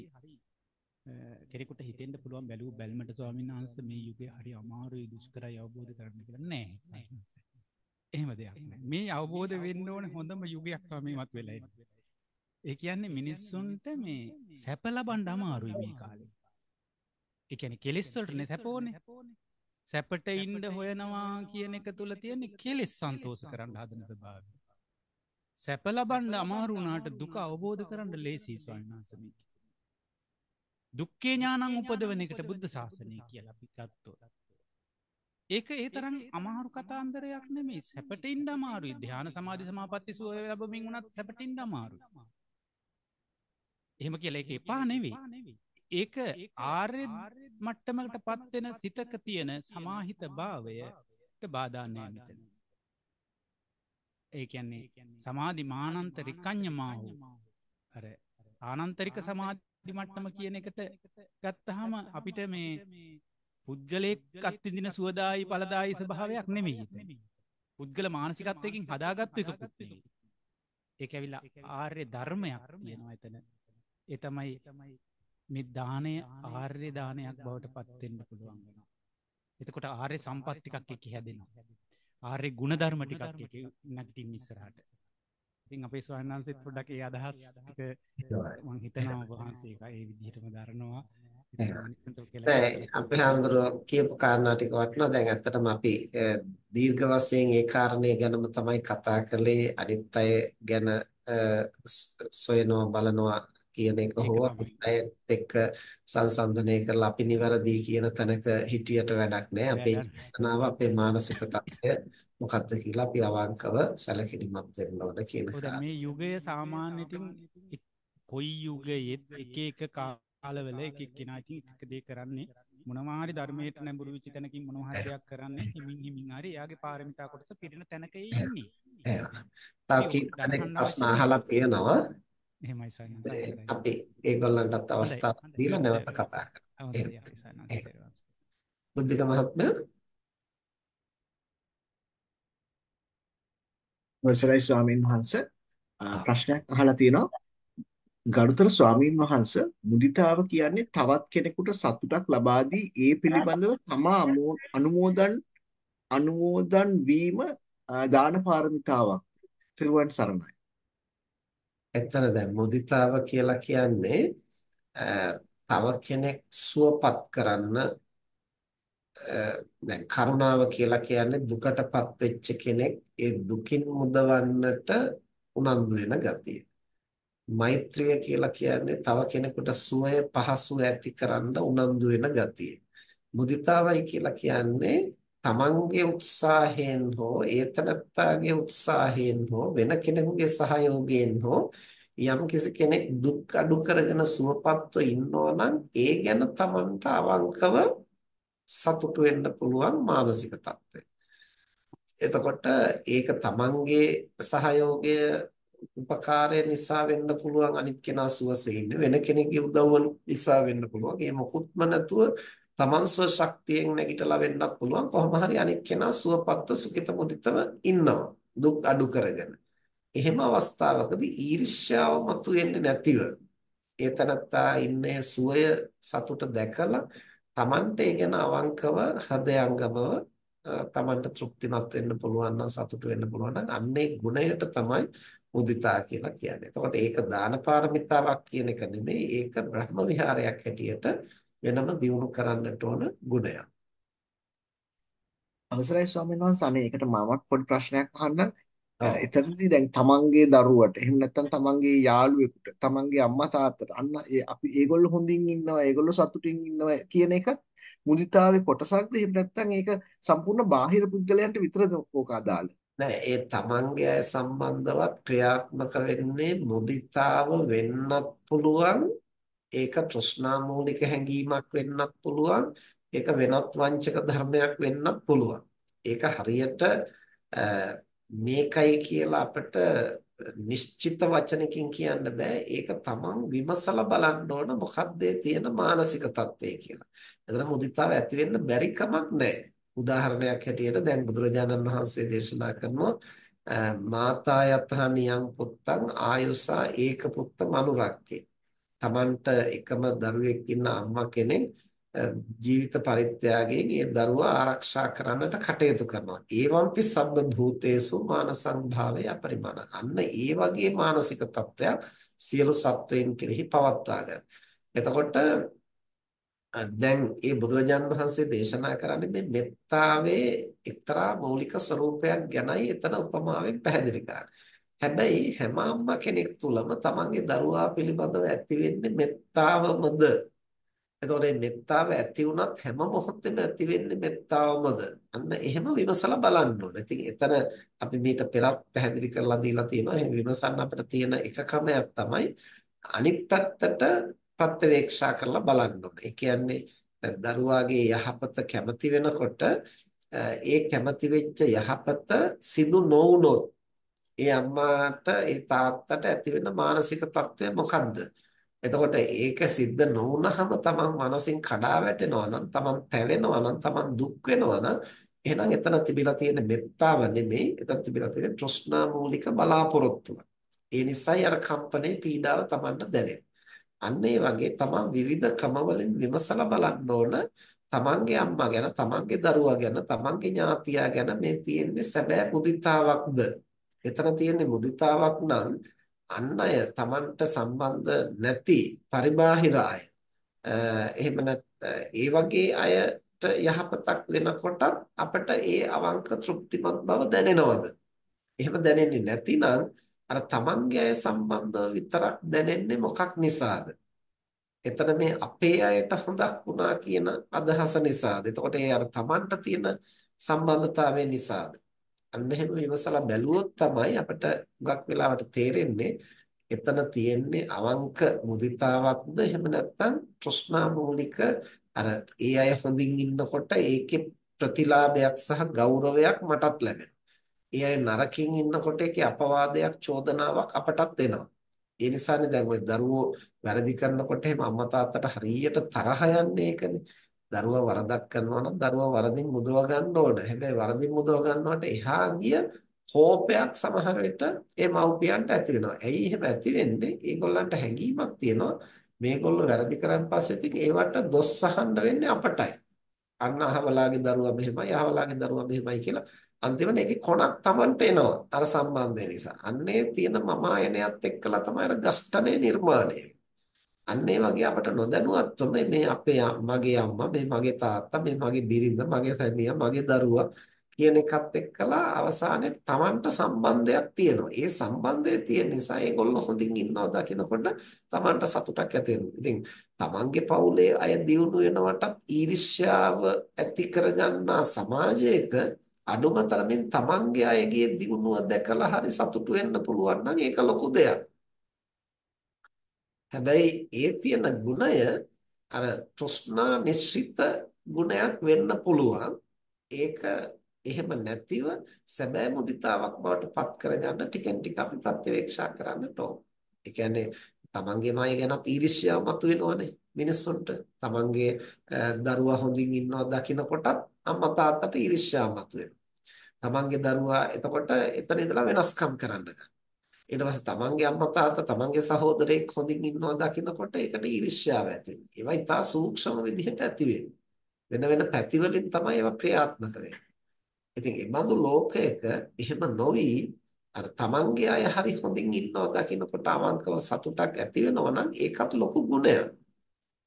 කෙනෙකුට හිතෙන්ට පුළුවන් බැලූ බැල්මට ස්වාමීන් වහන්ස මේ යුගේ හරි අමාරුයි දුෂ්කර අවබෝධ කරන්න කරන්නේ එහෙම දෙයක් මේ අවබෝධ වෙන්න ඕන හොඳම යුගයක් මේ මත් වෙලයි. ඒ කියන්නේ මිනිස්සුන්ට මේ සැප ලබන්ඩ අමාරුයි මේ කාලේ. එකන කෙලෙස්වලට නෙ සැපෝනේ සැපට ඉන්ඩ හොයනවා කියන එක තුළ තියෙන්නේ කෙලෙස් සන්තෝස කරන්න හදන භාව සැප ලබන්ඩ අමාරුනාට දුක අවබෝධ කරන්න ලේසි ස්වාන්නාසමී දුක්කේ ඥානං උපදවන එකට බුද්ධ ශාසනය කියලා අපි ගත්තෝ. ඒක ඒ තරම් අමාරු කතාන්දරයක් නෙමේ සැපට ඉන්ඩ අමාරු ධ්‍යාන සමාධි සමාපත්ති සුව ලබමින් වුණත් සැපට ඉන්ඩ අමාරු. එහෙම කියල එක එපා නෙවේ. ඒක ආර්ය මට්ටමකට පත්වෙන සිතක තියෙන සමාහිත භාවයට බාධානය මෙතන. ඒ කියන්නේ සමාධි මානන්ත රිකං්ඥමාහු අර ආනන්තරික සමාධ මට්ටම කියන එකට ගත්තහම අපිට මේ පුද්ගලෙක් අත්තිදින සුවදායි පලදායි ස්භාවයක් නෙමෙයි. පුද්ගල මානසිකත්වයකින් හදාගත්තු එක පුත්තේ ඒක ඇවිල්ලා ආර්ය ධර්මයක් තියෙනවා එතන. එතමයි මෙ දානය ආර්ය දානයක් බවට පත්වෙන්න පුළුවන්. වෙන එතකොට ආර්ය සම්පත්තිකක් එක හැදෙනවා. ආර්ය ගුණධර්ම ටිකක් එක නැගටින් ඉස්සරහට ඉතින් අපේ ස්වාමීන් වහන්සේත් පොඩ්ඩක් ඒ අදහස් ටික මම හිතනවා ඔබ වහන්සේ ඒ විදිහටම දරනවා. ඉතින් මිනිස්සුන්ට කියලා නෑ අපේ හාමුදුරුවෝ කියපු කාරණා ටික වටිනවා. දැන් ඇත්තටම අපි දීර්ඝ වශයෙන් ඒ කාරණේ ගැනම තමයි කතා කළේ. අනිත් අය ගැන සොයනවා බලනවා කියන එක හෝ අනිත් එක්ක සංසන්දනය කරලා අපි නිවැරදි කියන තැනක හිටියට වැඩක් නෑ. අපේ චේතනාව අපේ මානසික තත්ත්වය මොකක්ද කියලා අපි අවංකව සැලකිලිමත් වෙන්න ඕන කියන මේ යුගය සාමාන්‍ය ඉතින් කොයි යුගයේත් එක එක කාලවල එක එක්කෙනා ඉතින් එක දේ කරන්නේ. මොනවා හරි ධර්මයට නැඹුරු වෙච්ච තැනකින් මොනවා හරි දෙයක් කරන්නේ. හිමින් හිමින් හරි එයාගේ පාරමිතා කොටස පිරින තැනක ඉන්නේ. එහෙම. තාම කෙනෙක් ප්‍රශ්න අහලා තියෙනවා. එහෙමයි සයන්ස් අපි ඒගොල්ලන්ටත් අවස්ථාවක් දීලා නැවත කතා කරමු. බුද්ධික මහත්මයා අවසරයි ස්වාමීන් වහන්ස ප්‍රශ්නයක් අහලා තියෙනවා ගරුතර ස්වාමීන් වහන්ස මුදිතාව කියන්නේ තවත් කෙනෙකුට සතුටක් ලබා දී ඒ පිළිබඳව තමා අනුමෝදන් අනුමෝදන් වීම දාන පාරමිතාවක්. ත්‍රිවන් සරණයි. එතන දැන් මුදිතාව කියලා කියන්නේ තව කෙනෙක් සුවපත් කරන්න දැන් කරුණාව කියලා කියන්නේ දුකටපත් වෙච්ච කෙනෙක් ඒ දුකින් මුදවන්නට උනන්දු වෙන ගතිය. මෛත්‍රිය කියලා කියන්නේ තව කෙනෙකුට සුවය පහසුව ඇති කරන්න උනන්දු වෙන ගතිය. මුදිතාවයි කියලා කියන්නේ තමන්ගේ උත්සාහයෙන් හෝ ඒතනත්තාගේ උත්සාහයෙන් හෝ වෙන කෙනෙකුගේ සහයෝගයෙන් හෝ යම් කිසි කෙනෙක් දුක් අඩු කරගෙන සුවපත්ව ඉන්නවා නම් ඒ ගැන තමන්ට අවංකව සතුටු වෙන්න පුළුවන් මානසික තත්ත්වය. එතකොට ඒක තමන්ගේ සහයෝගය උපකාරය නිසා වෙන්න පුළුවන්. අනිත් කෙනා සුවසේ ඉන්න වෙන කෙනෙක්ගේ උදව්ව නිසා වෙන්න පුළුවන්. ඒ මොකුත්ම නැතුව තමන් ස්ව ශක්තියෙන් නැගිටලා වෙන්නත් පුළුවන්. කොහොම හරි අනිත් කෙනා සුවපත්ව සුඛිත මුදිතව ඉන්නවා. දුක් අඩු කරගෙන. එහෙම අවස්ථාවකදී ඊර්ෂ්‍යාව මතුවෙන්නේ නැතිව. ඒ තනත්තා ඉන්නේ සුවය සතුට දැකලා තමන්ට ඒ ගැන අවංකව හදයංගමව තමන්ට තෘප්තිමත් වෙන්න පුළුවන් නම් සතුට වෙන්න පුළුවන් නම් අන්නේ ගුණයට තමයි මුදිතා කියලා කියන්නේ. එතකොට ඒක දාන පාරමිතාවක් කියන එක නෙමෙයි ඒක බ්‍රහ්ම විහාරයක් හැටියට වෙනම දියුණු කරන්නට ඕන ගුණයක්. අවසරයි ස්වාමීන් වහන්සේ අනේ ඒකට මමත් පොඩි ප්‍රශ්නයක් අහන්නම්. එතනදී දැන් තමන්ගේ දරුවට එහෙම නැත්නම් තමන්ගේ යාළුවෙකුට තමන්ගේ අම්මා තාත්තට අන්න අපි ඒගොල්ලෝ හොඳින් ඉන්නවා ඒගොල්ලෝ සතුටින් ඉන්නවා කියන එකත් මුදිතාවේ කොටසක්ද? එහෙම නැත්නම් ඒක සම්පූර්ණ බාහිර පුද්ගලයන්ට විතරද ඕක අදාළ? නෑ ඒ තමන්ගේ අය සම්බන්ධවත් ක්‍රියාත්මක වෙන්නේ මුදිතාව වෙන්නත් පුළුවන් ඒක තෘෂ්ණා මූලික හැඟීමක් වෙන්නත් පුළුවන් ඒක වෙනත් වංචක ධර්මයක් වෙන්නත් පුළුවන්. ඒක හරියට මේකයි කියලා අපිට නිශ්චිත වචනකින් කියන්න බෑ ඒක තමන් විමසලා බලන්න ඕන මොකක්ද තියෙන මානසික தත්ත්වය කියලා. එතන මුදිතාව ඇති වෙන්න බැරි කමක් නැහැ. උදාහරණයක් හැටියට දැන් බුදුරජාණන් වහන්සේ දේශනා කරනවා මාතා යතහ නියං පුත්තං ආයුසා ඒක පුත්ත මනුරක්කේ. තමන්ට එකම දරුවෙක් ඉන්න අම්මා කෙනෙක් ජීවිත පරිත්‍යාගයෙන් ඒ දරුවා ආරක්ෂා කරන්නට කටයුතු කරනවා. ඒවම්පි සබ්බ භූතේසු මානසංභාවය අපරිමාණ. අන්න ඒ වගේ මානසික තත්ත්වයක් සියලු සත්වයන් කෙරෙහි පවත්වා ගන්න. එතකොට දැන් මේ බුදුරජාන් වහන්සේ දේශනා කරන්නේ මේ මෙත්තාවේ එක්තරා මৌলিক ස්වરૂපයක් ගැනයි එතන උපමාවෙන් පැහැදිලි කරන්නේ. හැබැයි හැම අම්මා කෙනෙක් තුලම තමන්ගේ දරුවා පිළිබඳව ඇති වෙන්නේ මෙත්තාවමද එතකොට මේ මෙත්තාව ඇති වුණත් හැම මොහොතෙම ඇති වෙන්නේ මෙත්තාවමද? අන්න එහෙම විමසලා බලන්න ඕනේ. ඉතින් එතන අපි මීට පෙරත් පැහැදිලි කරලා දීලා තියෙනවා. එහෙම විමසන්න අපිට තියෙන එක ක්‍රමයක් තමයි අනිත් පැත්තට ප්‍රත්‍යවේක්ෂා කරලා බලන්න ඕනේ. ඒ කියන්නේ දරුවාගේ යහපත කැමති වෙනකොට ඒ කැමති වෙච්ච යහපත සිදු නොවුනොත් ඒ අම්මාට ඒ තාත්තට ඇති වෙන මානසික තත්ත්වය මොකද්ද? එතකොට ඒක සිද්ධ නොවුනහම තමන් මනසින් කඩා වැටෙනවා නම් තමන් තැවෙනවා නම් තමන් දුක් වෙනවා නම් එහෙනම් එතන තිබිලා තියෙන මෙත්තාව නෙමෙයි එතන තිබිලා තියෙන තෘෂ්ණා මූලික බලාපොරොත්තුව. ඒ නිසායි අර කම්පනේ පීඩාව තමන්ට දැනෙන්නේ. අන්න ඒ වගේ තමන් විවිධ ක්‍රමවලින් විමසලා බලන්න ඕන තමන්ගේ අම්මා ගැන තමන්ගේ දරුවා ගැන තමන්ගේ ඥාතියා ගැන මේ තියෙන්නේ සැබෑ මුදිතාවක්ද එතන තියෙන්නේ මුදිතාවක් නම් අන් අය Tamanට සම්බන්ධ නැති පරිබාහිර අය එහෙම නැත් ඒ වගේ අයට යහපතක් වෙනකොට අපිට ඒ අවංක තෘප්තිමත් බව දැනෙනවද? එහෙම දැනෙන්නේ නැතිනම් අර තමන්ගේ අය සම්බන්ධව විතරක් දැනෙන්නේ මොකක් නිසාද? එතන මේ අපේ අයට හොඳක් වුණා කියන අදහස නිසාද? එතකොට ඒ අර තමන්ට තියෙන සම්බන්ධතාවය නිසාද? අන්න එහෙම විමසලා බැලුවොත් තමයි අපිට හුඟක් වෙලාවට තේරෙන්නේ එතන තියෙන්නේ අවංක මුදිතාවක්ද එහෙම නැත්නම් තෘෂ්ණා මූලික අර ඒ අය හොඳින් ඉන්නකොට ඒකේ ප්‍රතිලාභයක් සහ ගෞරවයක් මටත් ලැබෙනවා. ඒ අය නරකින් ඉන්නකොට ඒකේ අපවාදයක් චෝදනාවක් අපටත් එනවා. ඒ නිසානේ දැන් ওই දරුවෝ වැරදි කරනකොට එහෙම අම්මා තාත්තට හරියට තරහ යන්නේ ඒකනේ. දරුවා වරදක් කරනවා නම් දරුවා වරදින් මුදව ගන්න ඕන. හැබැයි වරදින් මුදව ගන්නවට එහා ගිය කෝපයක් සමහර විට ඒ මව්පියන්ට ඇති වෙනවා. ඇයි එහෙම ඇති වෙන්නේ? ඒගොල්ලන්ට හැඟීමක් තියෙනවා මේගොල්ලෝ වැරදි කරන් පස්සේ ඉතින් ඒවට දොස් අහන්න වෙන්නේ අපටයි. අන්න අහවලාගේ දරුවා මෙහෙමයි, අහවලාගේ දරුවා මෙහෙමයි කියලා අන්තිමට ඒකේ කොනක් Tamanට එනවා අර සම්බන්ධය නිසා. අන්නේ තියෙන මම ආයනයත් එක්කලා තමයි අර ගස්ඨනේ නිර්මාණය. අන්න ඒ වගේ අපට නොදැනුවත්වම මේ අපේ මගේ අම්මා මේ මගේ තාත්තා මේ මගේ බිරිඳ මගේ සැමියා මගේ දරුවා කියන එකත් එක්කලා අවසානයේ Tamanට සම්බන්ධයක් තියෙනවා. ඒ සම්බන්ධය තියෙන නිසා ඒගොල්ලෝ හොඳින් ඉන්නවා දකිනකොට Tamanට සතුටක් ඇති වෙනවා. ඉතින් Tamanගේ පවුලේ අය දියුණු වෙනවටත් ඊර්ෂ්‍යාව ඇති කරගන්නා සමාජයක අඩුම තරමින් Tamanගේ අයගේ දියුණුව දැකලා හරි සතුටු වෙන්න පුළුවන් නම් ඒක ලොකු දෙයක්. හැබැයි ඒ තියෙන ගුණය අර තෘෂ්ණා නිශ්චිත ගුණයක් වෙන්න පුළුවන්. ඒක එහෙම නැතිව සැබෑ මුදිතාවක් බවට පත් කරගන්න ටිකෙන් ටික අපි ප්‍රත්‍යවේක්ෂා කරන්නට ඕන. ඒ කියන්නේ තමන්ගේම අය ගැන ඊර්ෂ්‍යාව මතුවෙනවනේ මිනිස්සුන්ට. තමන්ගේ දරුවා හොඳින් ඉන්නවා දකිනකොටත් අම්මා තාත්තට ඊර්ෂ්‍යාව මතුවෙනවා. තමන්ගේ දරුවා එතකොට එතන ඉඳලා වෙනස්කම් කරන්න ගන්නවා. ඊට පස්සේ තමන්ගේ අම්මා තාත්තා තමන්ගේ සහෝදරයෙක් හොඳින් ඉන්නවා දකිනකොට ඒකට ඊර්ෂ්‍යාව ඇති වෙනවා. ඒවා ඉතා සූක්ෂම විදිහට ඇති වෙනවා. වෙන වෙන පැති වලින් තමයි ඒවා ක්‍රියාත්මක වෙන්නේ. ඉතින් මේ බඳු ලෝකයක එහෙම නොවි අර තමන්ගේ අය හරි හොඳින් ඉන්නවා දකිනකොට අවංකව සතුටක් ඇති වෙනවා නම් ඒකත් ලොකු ගුණයක්.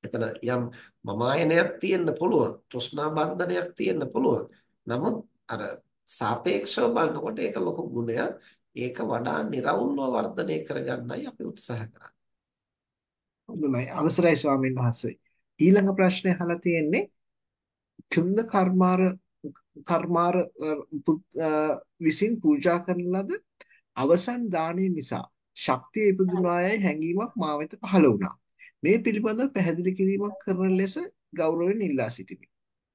එතන යම් මමායනයක් තියෙන්න පුළුවන්, තෘෂ්ණා බන්ධනයක් තියෙන්න පුළුවන්. නමුත් අර සාපේක්ෂව බලනකොට ඒක ලොකු ගුණයක්. ඒක වඩා निराවුල්ව වර්ධනය කරගන්නයි අපි උත්සාහ කරන්නේ. හොඳයි අවසරයි ස්වාමීන් වහන්සේ. ඊළඟ ප්‍රශ්නය අහලා තියෙන්නේ චුන්ද කර්මාර කර්මාර විසින් පූජා කරන ලද අවසන් දාණය නිසා ශක්තිය ඉපදුනායයි හැඟීමක් මා වෙත පහළ වුණා. මේ පිළිබඳව පැහැදිලි කිරීමක් කරන ලෙස ගෞරවයෙන් ඉල්ලා සිටිමි.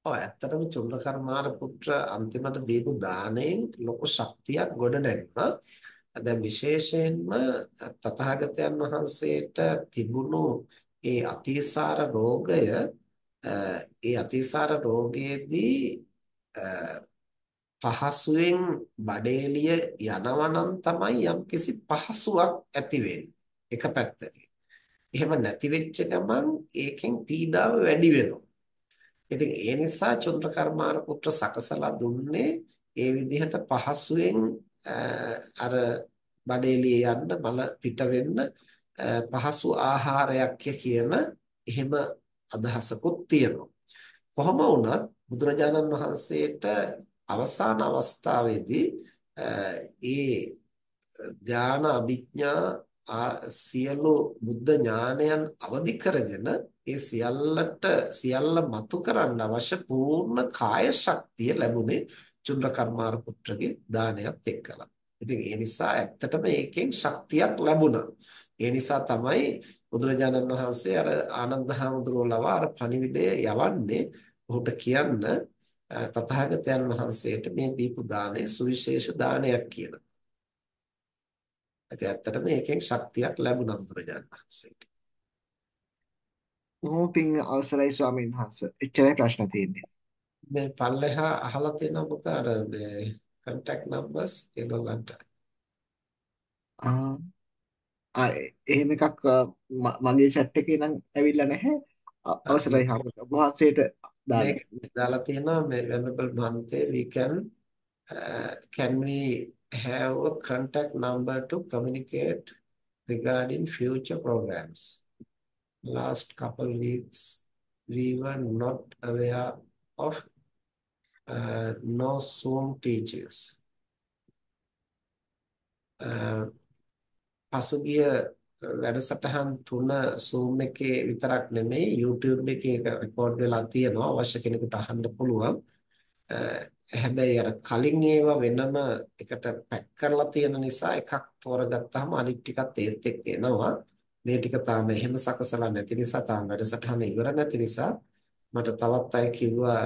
ඔව් ඇත්තටම චුල්ලකර්මාර පුත්‍ර අන්තිමට දීපු දාණයෙන් ලොකු ශක්තියක් ගොඩ නැගුණා. දැන් විශේෂයෙන්ම තථාගතයන් වහන්සේට තිබුණු ඒ අතිසාර රෝගය ඒ අතිසාර රෝගයේදී පහසුවෙන් බඩේලිය යනවා නම් තමයි යම්කිසි පහසුවක් ඇති වෙන්නේ එක පැත්තකින්. එහෙම නැති වෙච්ච ගමන් ඒකෙන් පීඩාව වැඩි වෙනවා. ඉතින් ඒ නිසා චුන්ද්‍රකර්මාර පුත්‍ර සකසලා දුන්නේ ඒ විදිහට පහසුවෙන් අර බඩේලිය යන්න මල පිට වෙන්න පහසු ආහාරයක් කියන එහෙම අදහසකුත් තියෙනවා. කොහොම වුණත් බුදුරජාණන් වහන්සේට අවසාන අවස්ථාවේදී ඒ ධාන අභිඥා සියලු බුද්ධ ඥානයන් අවදි කරගෙන ඒ සියල්ලට සියල්ල මතු කරන්න අවශ්‍ය පූර්ණ කාය ශක්තිය ලැබුණේ චුන්ද්‍රකර්මාර පුත්‍රගේ දානයත් එක්කලා. ඉතින් ඒ නිසා ඇත්තටම ඒකෙන් ශක්තියක් ලැබුණා. ඒ නිසා තමයි බුදුරජාණන් වහන්සේ අර ආනන්ද හාමුදුරුවෝ ලව අර පණිවිඩය යවන්නේ ඔහුට කියන්න තථාගතයන් වහන්සේට මේ දීපු දාණය සුවිශේෂ දානයක් කියලා. ඇත්තටම මේකෙන් ශක්තියක් ලැබුණා බුදුරජාණන් වහන්සේට. බොහොම පිං අවසරයි ස්වාමීන් වහන්සේ. එච්චරයි ප්‍රශ්න තියෙන්නේ. මේ පල්ලෙහා අහලා තියෙන මොකද අර මේ contact numbers ඒගොල්ලන්ට. ආ එහෙම එකක් මගේ chat එකේ නම් ඇවිල්ලා නැහැ. අවසරයි හම්බුනේ. ඔබ වහන්සේට දාලා තියෙනවා මේ venerable Bhante we can uh, can we have a contact number to communicate regarding future programs. Last couple weeks, we were not aware of uh, no Zoom teachers. Uh, පසුගිය uh, වැඩසටහන් තුන Zoom එකේ විතරක් නෙමෙයි YouTube එකේ ඒක රෙකෝඩ් වෙලා තියෙනවා අවශ්‍ය කෙනෙකුට අහන්න පුළුවන්. Uh, හැබැයි අර කලින් ඒවා වෙනම එකට පැක් කරලා තියෙන නිසා එකක් තෝරගත්තාම අනිත් ටිකත් ඒත් එක්ක එනවා. මේ ටික තාම එහෙම සකසලා නැති නිසා තාම වැඩසටහන ඉවර නැති නිසා මට තවත් අය කිව්වා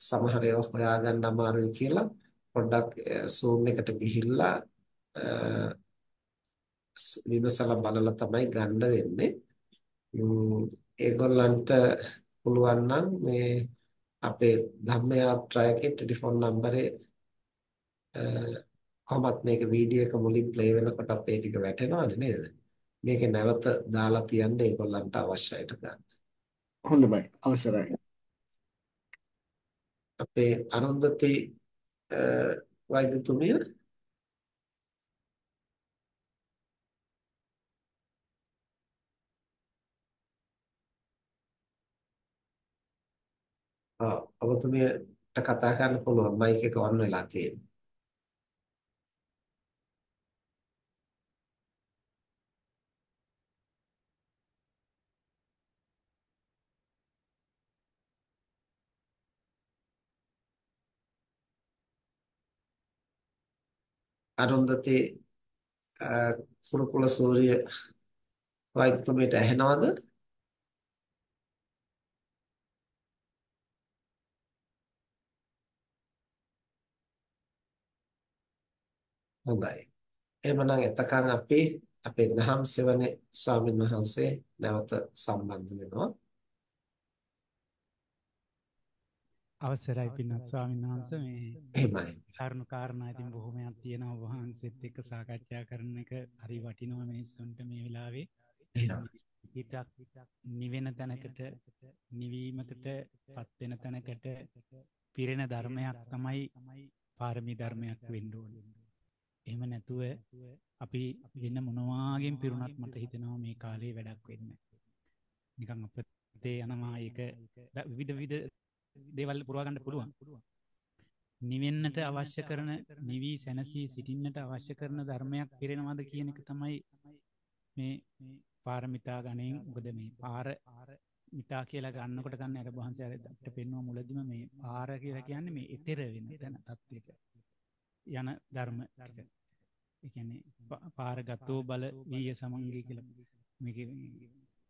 සමහර ඒවා හොයාගන්න අමාරුයි කියලා පොඩ්ඩක් Zoom එකට ගිහිල්ලා විමසලා බලලා තමයි ගන්න වෙන්නේ. ඒගොල්ලන්ට පුළුවන් නම් මේ අපේ ධම්ම යාත්‍රායකේ ටෙලිෆෝන් නම්බරේ කොහොමත් මේක වීඩියෝ එක මුලින් ප්ලේ වෙනකොටත් ඒ ටික වැටෙනවනේ නේද? මේක නැවත දාලා තියන්න ඒගොල්ලන්ට අවශ්‍යයිට ගන්න. හොඳයි අවසරයි. අපේ අනුන්දති වෛද්‍යතුමිය ඔව් ඔබතුමියට කතා කරන්න පුළුවන් මයික් එක ඔන් වෙලා තියෙනවා. අරුන්දති කුරුකුල සූර්ය වෛද්‍යතුමියට ඇහෙනවද? හොඳයි. එහෙමනම් එතකන් අපි අපේ දහම් සෙවනේ ස්වාමීන් වහන්සේ නැවත සම්බන්ධ වෙනවා. අවසරයි පින්වත් ස්වාමීන් වහන්සේ මේ එහෙමයි. කරුණු කාරණා ඉතින් බොහොමයක් තියෙනවා වහන්සේත් එක්ක සාකච්ඡා කරන එක හරි වටිනවා මිනිස්සුන්ට මේ වෙලාවේ. හිතක් නිවෙන තැනකට නිවීමකට පත් වෙන තැනකට පිරෙන ධර්මයක් තමයි පාරමී ධර්මයක් වෙන්න ඕනේ. එහෙම නැතුව අපි වෙන මොනවාගෙන් පිරුණත් මට හිතෙනවා මේ කාලේ වැඩක් වෙන්න. නිකන් අපතේ යනවා ඒක විවිධ විවිධ දේවල් පුරවා ගන්න පුළුවන්. නිවෙන්නට අවශ්‍ය කරන නිවි සැනසී සිටින්නට අවශ්‍ය කරන ධර්මයක් පිරෙනවද කියන එක තමයි මේ පාරමිතා ගණයෙන් මොකද මේ පාර මිතා කියලා ගන්නකොට ගන්න අර වහන්සේ අපිට පෙන්වුවා මුලදිම මේ පාර කියලා කියන්නේ මේ ඊතර වෙන තැන තත්වයක යන ධර්ම ටික. ඒ කියන්නේ පාරගතෝ බල වීය සමංගී කියලා මේක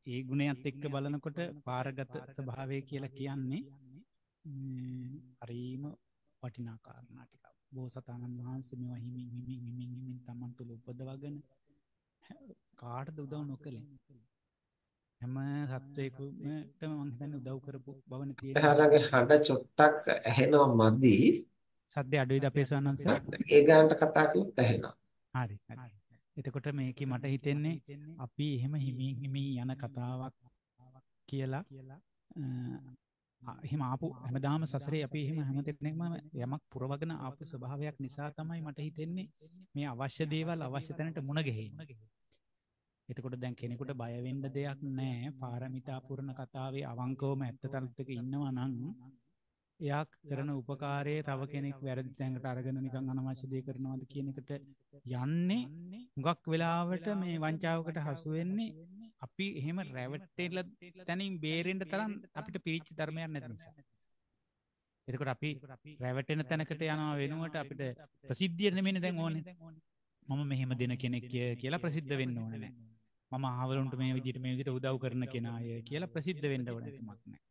ඒ ගුණයත් එක්ක බලනකොට පාරගත ස්වභාවය කියලා කියන්නේ හරීම වටිනා කාරණා ටිකක්. බෝසතාණන් වහන්සේ මේවා හිමින් හිමින් හිමින් හිමින් තමන් තුළ උපදවගෙන කාටද උදව් නොකළේ? හැම සත්වයකටම මම හිතන්නේ උදව් කරපු බවනේ තියෙන්නේ. හරගේ හඬ චොට්ටක් ඇහෙනවා මදි. සද්ද අඩුයිද අපේ ස්වාමීන් ඒ ගානට කතා කළොත් ඇහෙනවා. හරි හරි. එතකොට මේකේ මට හිතෙන්නේ අපි එහෙම හිමින් හිමින් යන කතාවක් කියලා එහෙම ආපු හැමදාම සසරේ අපි එහෙම හැමතෙනෙක්ම යමක් පුරවගෙන ආපු ස්වභාවයක් නිසා තමයි මට හිතෙන්නේ මේ අවශ්‍ය දේවල් අවශ්‍ය තැනට මුණ ගැහෙන්නේ. එතකොට දැන් කෙනෙකුට බය වෙන්න දෙයක් නැහැ. පාරමිතා පුරන කතාවේ අවංකවම ඇත්ත තත්ත්වයක ඉන්නවා නම් එයා කරන උපකාරයේ තව කෙනෙක් වැරදි තැනකට අරගෙන නිකන් අනවශ්‍ය දේ කරනවාද කියන එකට යන්නේ හුඟක් වෙලාවට මේ වංචාවකට හසු වෙන්නේ අපි එහෙම රැවටෙලා තැනින් බේරෙන්න තරම් අපිට පිරිච්ච ධර්මයක් නැති නිසා. එතකොට අපි රැවටෙන තැනකට යනවා වෙනුවට අපිට ප්‍රසිද්ධිය නෙමෙයිනේ දැන් ඕනේ. මම මෙහෙම දෙන කෙනෙක් කියලා ප්‍රසිද්ධ වෙන්න ඕනේ නැහැ. මම අහවලුන්ට මේ විදිහට මේ විදිහට උදව් කරන කෙනාය කියලා ප්‍රසිද්ධ වෙන්න ඕනේ කමක් නැහැ.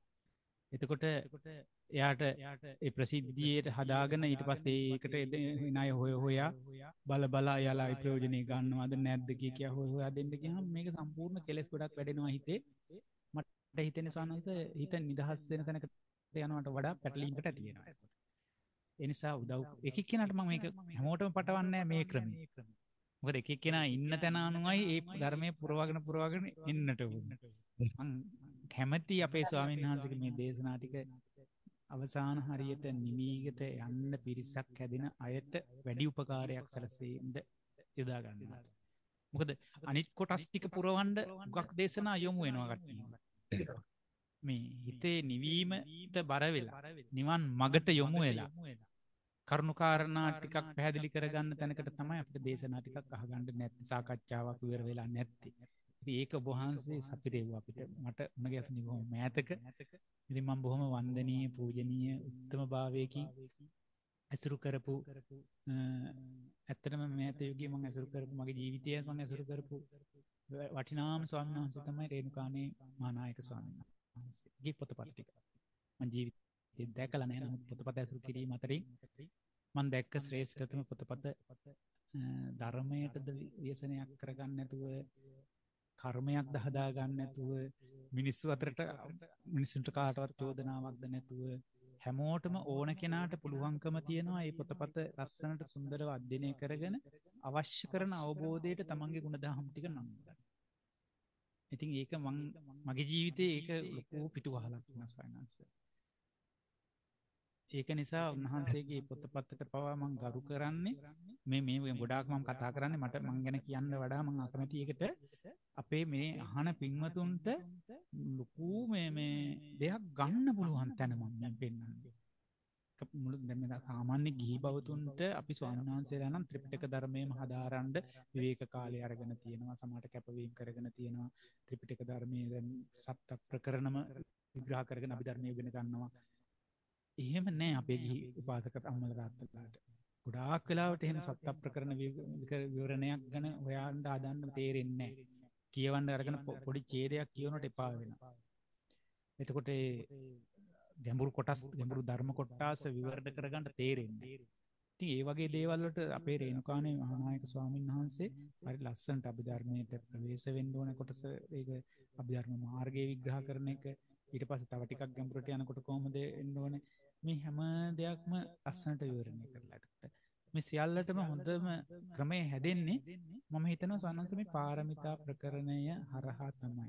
එතකොට එයාට ඒ ප්‍රසිද්ධියට හදාගෙන ඊට පස්සේ ඒකට එන අය හොය හොයා බල බලා එයාලා ප්‍රයෝජනෙ ගන්නවද නැද්ද කිය කිය හොය හොයා දෙන්න ගියාම මේක සම්පූර්ණ කෙලස් ගොඩක් වැඩෙනවා හිතේ. මට හිතෙන්නේ ස්වාමීන්ස හිත නිදහස් වෙන තැනකට යනවට වඩා පැටලීමකට ඇති වෙනවා. ඒ නිසා උදව් එක එක්කෙනාට මම මේක හැමෝටම පටවන්නේ මේ ක්‍රමය මොකද එක එක්කෙනා ඉන්න තැන අනුවයි ඒ ධර්මයේ පුරවගෙන පුරවගෙන එන්නට ඕනේ. මං කැමති අපේ ස්වාමීන් වහන්සේගේ මේ දේශනා ටික අවසාන හරියට නිමීගට යන්න පිරිසක් හැදෙන අයට වැඩි උපකාරයක් සැලසේද යොදා ගන්නවා. මොකද අනිත් කොටස් ටික පුරවන්න ගක් දේශනා යොමු වෙනවා කට්ටිය. මේ හිතේ නිවීමට බර වෙලා නිවන් මගට යොමු වෙලා කරුණුකාරණා ටිකක් පැහැදිලි කරගන්න තැනකට තමයි අපිට දේශනා ටිකක් අහගන්න නැති සාකච්ඡාවක් ඉවර වෙලා නැත්තේ. ඒක ඔබ වහන්සේ සපිරෙව්වා අපිට මට උණ ගැසුනේ බොහොම මෑතක. ඉතින් මම බොහොම වන්දනීය පූජනීය උත්තම භාවයකින් ඇසුරු කරපු ඇත්තටම මෑත යුගයේ මම ඇසුරු කරපු මගේ ජීවිතය මම ඇසුරු කරපු වටිනාම ස්වාමීන් වහන්සේ තමයි රේණුකානේ මහානායක ස්වාමීන් වහන්සේගේ පොතපත් ටික. මම ජීවිතේ දැකලා නැහැ නමුත් පොතපත ඇසුරු කිරීම අතරින් මම දැක්ක ශ්‍රේෂ්ඨතම පොතපත ධර්මයටද ව්‍යසනයක් කරගන්න නැතුව කර්මයක් දහදා ගන්න නැතුව මිනිස්සු අතරට මිනිස්සුන්ට කාටවත් චෝදනාවක්ද නැතුව හැමෝටම ඕන කෙනාට පුළුවන්කම තියෙනවා ඒ පොතපත ලස්සනට සුන්දරව අධ්‍යයනය කරගෙන අවශ්‍ය කරන අවබෝධයට තමන්ගේ ගුණදහම් ටික නම්ගන්න. ඉතින් ඒක මං මගේ ජීවිතේ ඒක ලොකු පිටුවහලක් වුණා ස්වයංංශ. ඒක නිසා උන්වහන්සේගේ පොතපතට පවා මං ගරු කරන්නේ මේ මේ ගොඩාක් මම කතා කරන්නේ මට මං ගැන කියන්න වඩා මං අකමැති එකට අපේ මේ අහන පින්වතුන්ට ලොකු මේ මේ දෙයක් ගන්න පුළුවන් තැන මම දැන් පෙන්වන්නේ. මුළු දැන් මේ සාමාන්‍ය ගිහි බවතුන්ට අපි ස්වාමීන් වහන්සේලා නම් ත්‍රිපිටක ධර්මයේම හදාරන්න විවේක කාලය අරගෙන තියෙනවා සමහරට කැපවීම කරගෙන තියෙනවා ත්‍රිපිටක ධර්මයේ දැන් සත්‍ය ප්‍රකරණම විග්‍රහ කරගෙන අපි ධර්මයේ ඉගෙන ගන්නවා එහෙම නෑ අපේ ගිහි උපාසක අම්මල තාත්තලාට. ගොඩාක් වෙලාවට එහෙම සත්‍ය ප්‍රකරණ විවරණයක් ගැන හොයන්න හදන්න තේරෙන්නේ නෑ. කියවන්න අරගෙන පොඩි ඡේදයක් කියවනට එපා වෙනවා. එතකොට ගැඹුරු කොටස් ගැඹුරු ධර්ම කොටාස විවරණ කරගන්න තේරෙන්නේ. ඉතින් ඒ වගේ දේවල් වලට අපේ රේණුකානේ මහානායක ස්වාමීන් වහන්සේ හරි ලස්සනට අභිධර්මයට ප්‍රවේශ වෙන්න ඕන කොටස ඒක අභිධර්ම මාර්ගය විග්‍රහ කරන එක. ඊට පස්සේ තව ටිකක් ගැඹුරට යනකොට කොහොමද එන්න ඕනේ? මේ හැම දෙයක්ම ලස්සනට විවරණය කරලා එතකොට මේ සියල්ලටම හොඳම ක්‍රමය හැදෙන්නේ මම හිතනවා සන්නංශ මේ පාරමිතා ප්‍රකරණය හරහා තමයි.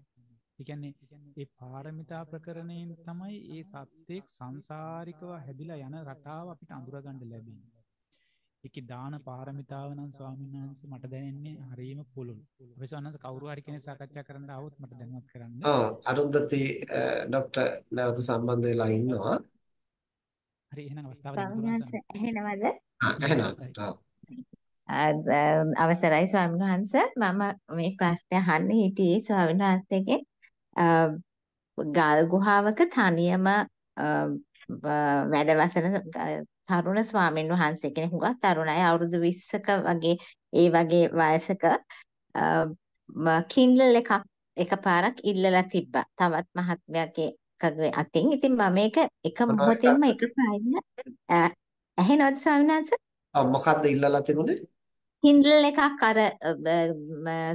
ඒ කියන්නේ ඒ පාරමිතා ප්‍රකරණයෙන් තමයි ඒ සත්‍යෙක් සංසාරිකව හැදිලා යන රටාව අපිට අඳුරගන්න ලැබෙන්නේ. ඒකේ දාන පාරමිතාව නම් ස්වාමීන් වහන්සේ මට දැනෙන්නේ හරියම පුළුල්. අපි ස්වාමීන් කවුරු හරි කෙනෙක් සාකච්ඡා කරන්න ආවොත් මට දැනුවත් කරන්න. ආ අරුන්දති ડોક્ટર නැවත සම්බන්ධ වෙලා ඉන්නවා. හරි එහෙනම් අවස්ථාව දෙන්න ඇහෙනවද? අවසරයි ස්වාමීන් වහන්ස මම මේ ප්‍රශ්නය අහන්න හිටියේ ස්වාමීන් වහන්සේගෙන් ගල් ගුහාවක තනියම වැඩවසන තරුණ ස්වාමීන් වහන්සේ කෙනෙක් හුඟක් තරුණයි අවුරුදු 20ක වගේ ඒ වගේ වයසක කින්ඩල් එකක් එකපාරක් ඉල්ලලා තිබ්බා. තවත් මහත්මයාගේ කගේ අතින්. ඉතින් මම මේක එක මොහොතින්ම එක පායින්න ඇහෙනවද ස්වාමීන් වහන්සේ? ඔව් මොකද්ද ඉල්ලලා තිබුණේ? Kindle එකක් අර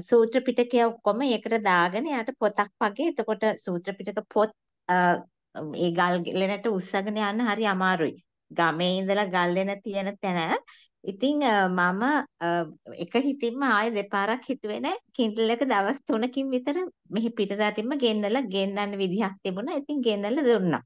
සූත්‍ර පිටකය ඔක්කොම ඒකට දාගෙන යාට පොතක් වගේ එතකොට සූත්‍ර පිටක පොත් ඒ ගල් ලෙනට උස්සගෙන යන්න හරි අමාරුයි. ගමේ ඉඳලා ගල් ලෙන තියෙන තැන ඉතින් මම එක හිතින්ම ආයෙ දෙපාරක් හිතුවේ නෑ Kindle එක දවස් 3කින් විතර මෙහි පිට රටින්ම ගෙන්නලා ගෙන්නන්න විදිහක් තිබුණා. ඉතින් ගෙන්නලා දුන්නා.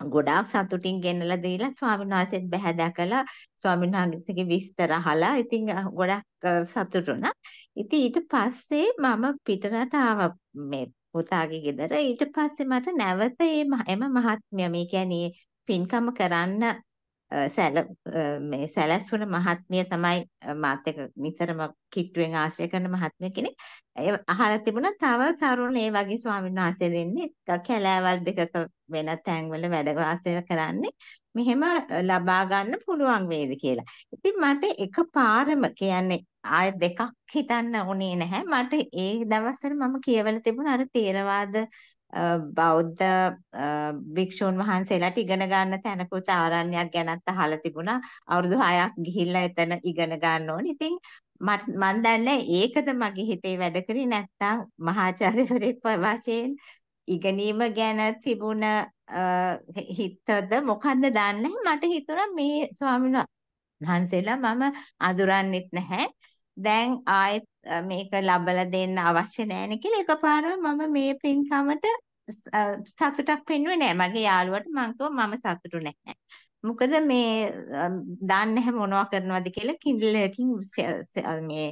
ගොඩාක් සතුටින් ගෙන්නලා දීලා ස්වාමීන් වහන්සේත් බහැ දැකලා ස්වාමීන් වහන්සේගේ විස්තර අහලා ඉතින් ගොඩක් සතුටුුණා. ඉතින් ඊට පස්සේ මම පිටරට ආවා මේ පුතාගේ ගෙදර. ඊට පස්සේ මට නැවත එම මහත්මිය මේ කියන්නේ පින්කම කරන්න සැල මේ සැලැස්වුණ මහත්මිය තමයි මාත් එක්ක නිතරම කිට්ටුවෙන් ආශ්‍රය කරන මහත්මිය කෙනෙක්. ඒ අහලා තිබුණා තව තරුණ ඒ වගේ ස්වාමීන් වහන්සේ දෙන්නේ කැලෑවල් දෙකක වෙන තැන්වල වැඩ වාසය කරන්නේ. මෙහෙම ලබා ගන්න පුළුවන් වේද කියලා. ඉතින් මට එකපාරම කියන්නේ ආය දෙකක් හිතන්න උනේ නැහැ. මට ඒ දවස්වල මම කියවලා තිබුණා අර තේරවාද බෞද්ධ භික්ෂුන් වහන්සේලාට ඉගෙන ගන්න තැනකුත් ආරණ්‍යයක් ගැනත් අහලා තිබුණා. අවුරුදු 6ක් ගිහිල්ලා එතන ඉගෙන ගන්න ඕනේ. ඉතින් මම දන්නේ ඒකද මගේ හිතේ වැඩ කරේ නැත්නම් මහාචාර්යවරයෙක් වශයෙන් ඉගෙනීම ගැන තිබුණ හිතද මොකද්ද දන්නේ මට හිතුණා මේ ස්වාමීන් වහන්සේලා මම අඳුරන්නෙත් නැහැ. දැන් ආයෙත් මේක ලබලා දෙන්න අවශ්‍ය නැහැනේ කියලා එකපාරම මම මේ පින්කමට සතුටක් පෙන්වුවේ නැහැ. මගේ යාළුවට මං කිව්වා මම සතුටු නැහැ. මොකද මේ දාන්න නැහැ මොනවා කරනවද කියලා Kindle එකකින් මේ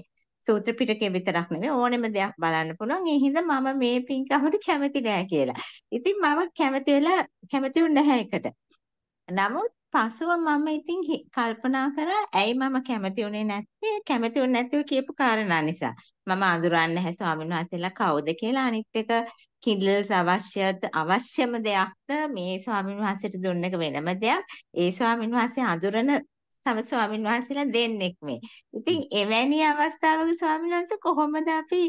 සූත්‍ර පිටකේ විතරක් නෙවෙයි ඕනෙම දෙයක් බලන්න පුළුවන්. ඒ හින්දා මම මේ පින්කමට කැමති නෑ කියලා. ඉතින් මම කැමති වෙලා කැමති නැහැ ඒකට. නමුත් පසුව මම ඉතින් කල්පනා කරා ඇයි මම කැමති උනේ නැත්තේ? කැමති උනේ නැතිව කියපු කාරණා නිසා. මම අඳුරන්නේ නැහැ ස්වාමීන් වහන්සේලා කවුද කියලා අනිත් එක කිඩ්ලස් අවශ්‍යද අවශ්‍යම දෙයක්ද? මේ ස්වාමීන් වහන්සේට දුන්න එක වෙනම දෙයක්. ඒ ස්වාමීන් වහන්සේ අඳුරන තව ස්වාමීන් වහන්සේලා දෙන්නෙක් මේ. ඉතින් එවැනි අවස්ථාවක ස්වාමීන් වහන්සේ කොහොමද අපි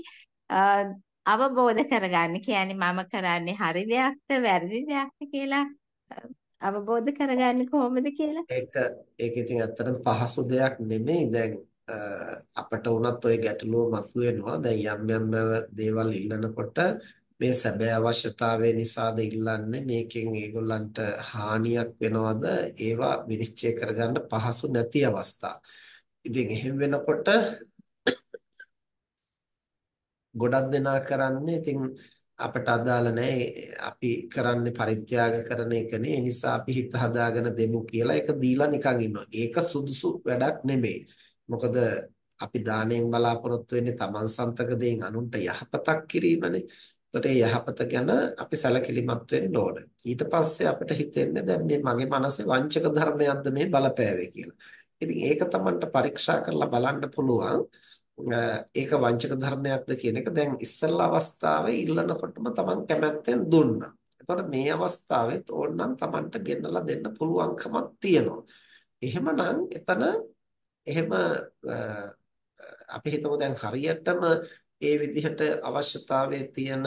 අවබෝධ කරගන්නේ? කියන්නේ මම කරන්නේ හරි දෙයක්ද වැරදි දෙයක්ද කියලා අවබෝධ කරගන්නේ කොහොමද කියලා? ඒක ඒක ඉතින් ඇත්තටම පහසු දෙයක් නෙමෙයි. දැන් අපට වුණත් ওই ගැටලුව මතුවෙනවා. දැන් යම් යම් දේවල් ඉල්ලනකොට මේ සැබෑ අවශ්‍යතාවය නිසාද ඉල්ලන්නේ මේකෙන් ඒගොල්ලන්ට හානියක් වෙනවද ඒවා විනිශ්චය කරගන්න පහසු නැති අවස්ථා. ඉතින් එහෙම වෙනකොට ගොඩක් දෙනා කරන්නේ ඉතින් අපට අදාළ නැහැ අපි කරන්නේ පරිත්‍යාග කරන එකනේ ඒ නිසා අපි හිත හදාගෙන දෙමු කියලා ඒක දීලා නිකන් ඉන්නවා. ඒක සුදුසු වැඩක් නෙමෙයි. මොකද අපි දාණයෙන් බලාපොරොත්තු වෙන්නේ Taman සන්තක දෙයින් අනුන්ට යහපතක් කිරීමනේ. එතකොට ඒ යහපත ගැන අපි සැලකිලිමත් වෙන්න ඕන. ඊට පස්සේ අපිට හිතෙන්නේ දැන් මේ මගේ මනසේ වංචක ධර්මයක්ද මේ බලපෑවේ කියලා. ඉතින් ඒක Tamanට පරීක්ෂා කරලා බලන්න පුළුවන්. ඒක වංචක ධර්මයක්ද කියන එක දැන් ඉස්සල්ලා අවස්ථාවේ ඉල්ලනකොටම Taman කැමැත්තෙන් දුන්නා. එතකොට මේ අවස්ථාවෙත් ඕනනම් Tamanට ගෙන්නලා දෙන්න පුළුවන්කමක් තියෙනවා. එහෙමනම් එතන එහෙම අපි හිතමු දැන් හරියටම ඒ විදිහට අවශ්‍යතාවයේ තියෙන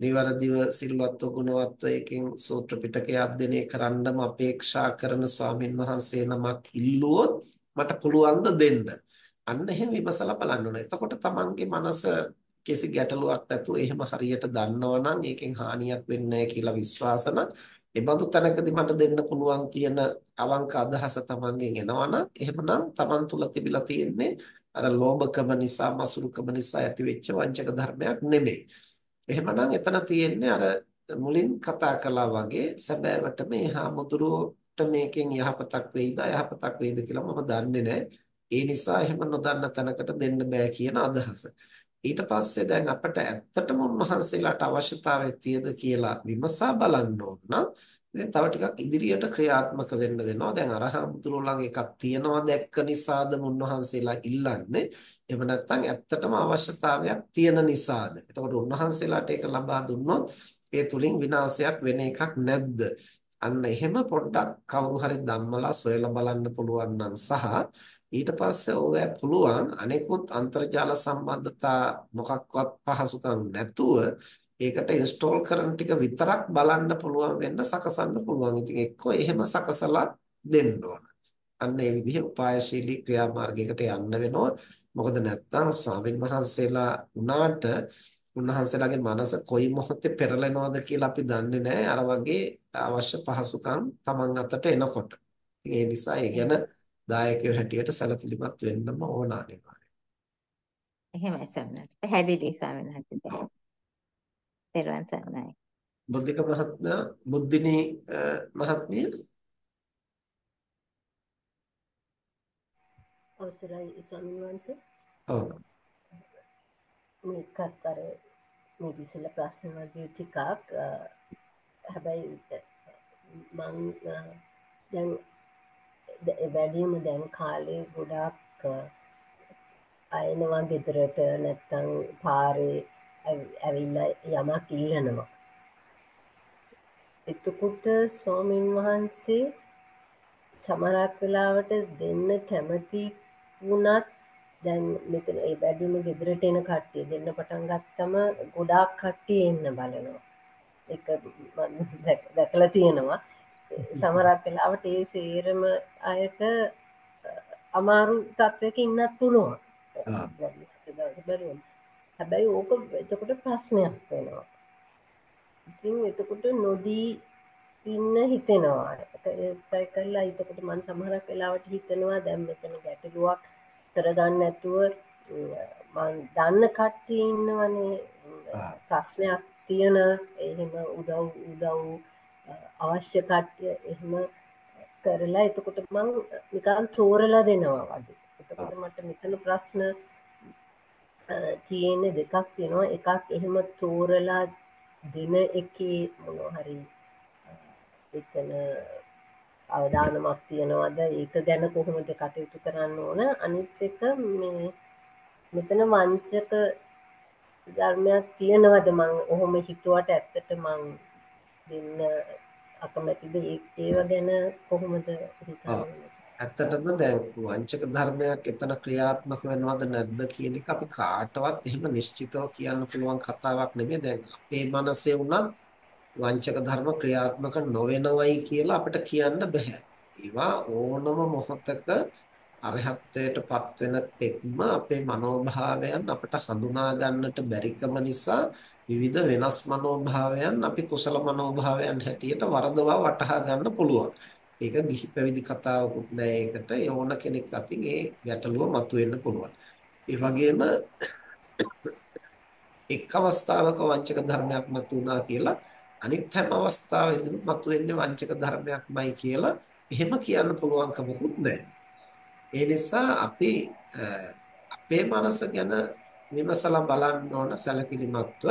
නිවැරදිව සිල්වත්ව ගුණවත්ව එකෙන් සූත්‍ර පිටකය අධ්‍යයනය කරන්නම අපේක්ෂා කරන ස්වාමින් වහන්සේ නමක් ඉල්ලුවොත් මට පුළුවන් දෙන්න. අන්න එහෙම විමසලා බලන්න ඕනේ. එතකොට තමන්ගේ මනස කිසි ගැටලුවක් නැතුව එහෙම හරියට දන්නවනම් ඒකෙන් හානියක් වෙන්නේ නැහැ කියලා විශ්වාස නම් ඒ බඳු තැනකදී මට දෙන්න පුළුවන් කියන අවංක අදහස තමන්ගෙන් එනවනම් එහෙමනම් තමන් තුල තිබිලා තියෙන්නේ අර ලෝභකම නිසා මසුරුකම නිසා ඇතිවෙච්ච වංචක ධර්මයක් නෙමෙයි. එහෙමනම් එතන තියෙන්නේ අර මුලින් කතා කළා වගේ සැබෑවටම එහා මුදුරුවට මේකෙන් යහපතක් වෙයිද අයහපතක් වෙයිද කියලා මම දන්නේ නැහැ. ඒ නිසා එහෙම නොදන්න තැනකට දෙන්න බෑ කියන අදහස. ඊට පස්සේ දැන් අපිට ඇත්තටම උන්වහන්සේලාට අවශ්‍යතාවය තියද කියලා විමසා බලන්න ඕන නම් දැන් තව ටිකක් ඉදිරියට ක්‍රියාත්මක වෙන්න වෙනවා. දැන් අරහම්තුරු ළඟ එකක් තියනවා දැක්ක නිසාද උන්වහන්සේලා ඉල්ලන්නේ. එහෙම නැත්නම් ඇත්තටම අවශ්‍යතාවයක් තියෙන නිසාද? එතකොට උන්වහන්සේලාට ඒක ලබා දුන්නොත් ඒ තුලින් විනාශයක් වෙන එකක් නැද්ද? අන්න එහෙම පොඩ්ඩක් කවුරු හරි ධම්මලා සොයලා බලන්න පුළුවන් නම් සහ ඊට පස්සේ ඕවැ පුළුවන් අනෙකුත් අන්තර්ජාල සම්බන්ධතා මොකක්වත් පහසුකම් නැතුව ඒකට ඉන්ස්ටෝල් කරන ටික විතරක් බලන්න පුළුවන් වෙන්න සකසන්න පුළුවන්. ඉතින් එක්කෝ එහෙම සකසලා දෙන්න ඕන. අන්න ඒ විදිහේ උපායශීලී ක්‍රියාමාර්ගයකට යන්න වෙනවා. මොකද නැත්තම් ස්වාමින් වහන්සේලා උනාට උන්වහන්සේලාගේ මනස කොයි මොහොතේ පෙරලෙනවද කියලා අපි දන්නේ නැහැ. අර වගේ අවශ්‍ය පහසුකම් Taman අතට එනකොට. ඒ නිසා ඒ ගැන දායකයෝ හැටියට සැලකිලිමත් වෙන්නම ඕන අනිවාර්යයෙන්. එහෙමයි සම්නස්. පැහැදිලි ස්වාමීන් වහන්සේ. තෙරුවන් සරණයි. බුද්ධික මහත්මයා බුද්ධිනී මහත්මිය අවසරයි ස්වාමීන් වහන්සේ. ඔව්. මේකත් අර මේ විසල ප්‍රශ්න වගේ ටිකක් හැබැයි මං දැන් වැඩිම දැන් කාලේ ගොඩාක් අයනවා ගෙදරට නැත්තං පාරේ ඇවිල්ල යමක් ඉල්ලනවා. එතකොට ස්වාමීන් වහන්සේ සමරක් වෙලාවට දෙන්න කැමති වුණත් දැන් මෙතන ඒ වැඩිම ගෙදරට එන කට්ටිය දෙන්න පටන් ගත්තම ගොඩාක් කට්ටිය එන්න බලනවා. එක දැකලා තියෙනවා සමරක් වෙලාවට ඒ සේරම අයට අමාරු තත්ත්වයක ඉන්නත් පුළුවන් හැබැයි ඕක එතකොට ප්‍රශ්නයක් වෙනවා. ඉතින් එතකොට නොදී ඉන්න හිතෙනවා. සයි කල්ලා එතකොට මන් සමහරක් වෙලාවට හිතනවා දැම් මෙතන ගැටලුවක් කරගන්න ඇතුව දන්න කට්ටි ඉන්න වනේ ප්‍රශ්නයක් තියෙන එහෙම උදව් උදව් අවශ්‍ය කට්ටිය එහෙම කරලා එතකොට මං නිකන් තෝරලා දෙනවා වගේ. එතකොට මට මෙතන ප්‍රශ්න තියෙන දෙකක් තියෙනවා. එකක් එහෙම තෝරලා දෙන එකේ මොනහරි එතන අවධානමක් තියෙනවද? ඒක ගැන කොහොමද කටයුතු කරන්න ඕන? අනිත් එක මේ මෙතන වංචක ධර්මයක් තියෙනවද මං? ඔහොම හිතුවට ඇත්තට මං දෙන්න අකමැතිද ඒව ගැන කොහොමද ඇත්තටම දැන් වංචක ධර්මයක් එතන ක්‍රියාත්මක වෙනවද නැද්ද කියන එක අපි කාටවත් එහෙම නිශ්චිතව කියන්න පුළුවන් කතාවක් නෙමෙයි දැන් අපේ මනසේ වුණත් වංචක ධර්ම ක්‍රියාත්මක නොවෙනවයි කියලා අපිට කියන්න බෑ. ඒවා ඕනම මොහොතක අරහත්ත්වයටපත් වෙන තෙක්ම අපේ මනෝභාවයන් අපිට හඳුනා ගන්නට බැරිකම නිසා විවිධ වෙනස් මනෝභාවයන් අපි කුසල මනෝභාවයන් හැටියට වරදවා වටහා ගන්න පුළුවන්. ඒක ගිහි පැවිදි කතාවකුත් නෑ ඒකට යෝන කෙනෙක් අතින් ඒ ගැටලුව මතුවෙන්න පුළුවන්. ඒ වගේම එක් අවස්ථාවක වංචක ධර්මයක් මතුවුණා කියලා අනිත් හැම අවස්ථාවෙදිම මතුවෙන්නේ වංචක ධර්මයක්මයි කියලා එහෙම කියන්න පුළුවන්කමකුත් නැහැ. ඒ නිසා අපි අපේ මනස ගැන විමසලා බලන්න ඕන සැලකිලිමත්ව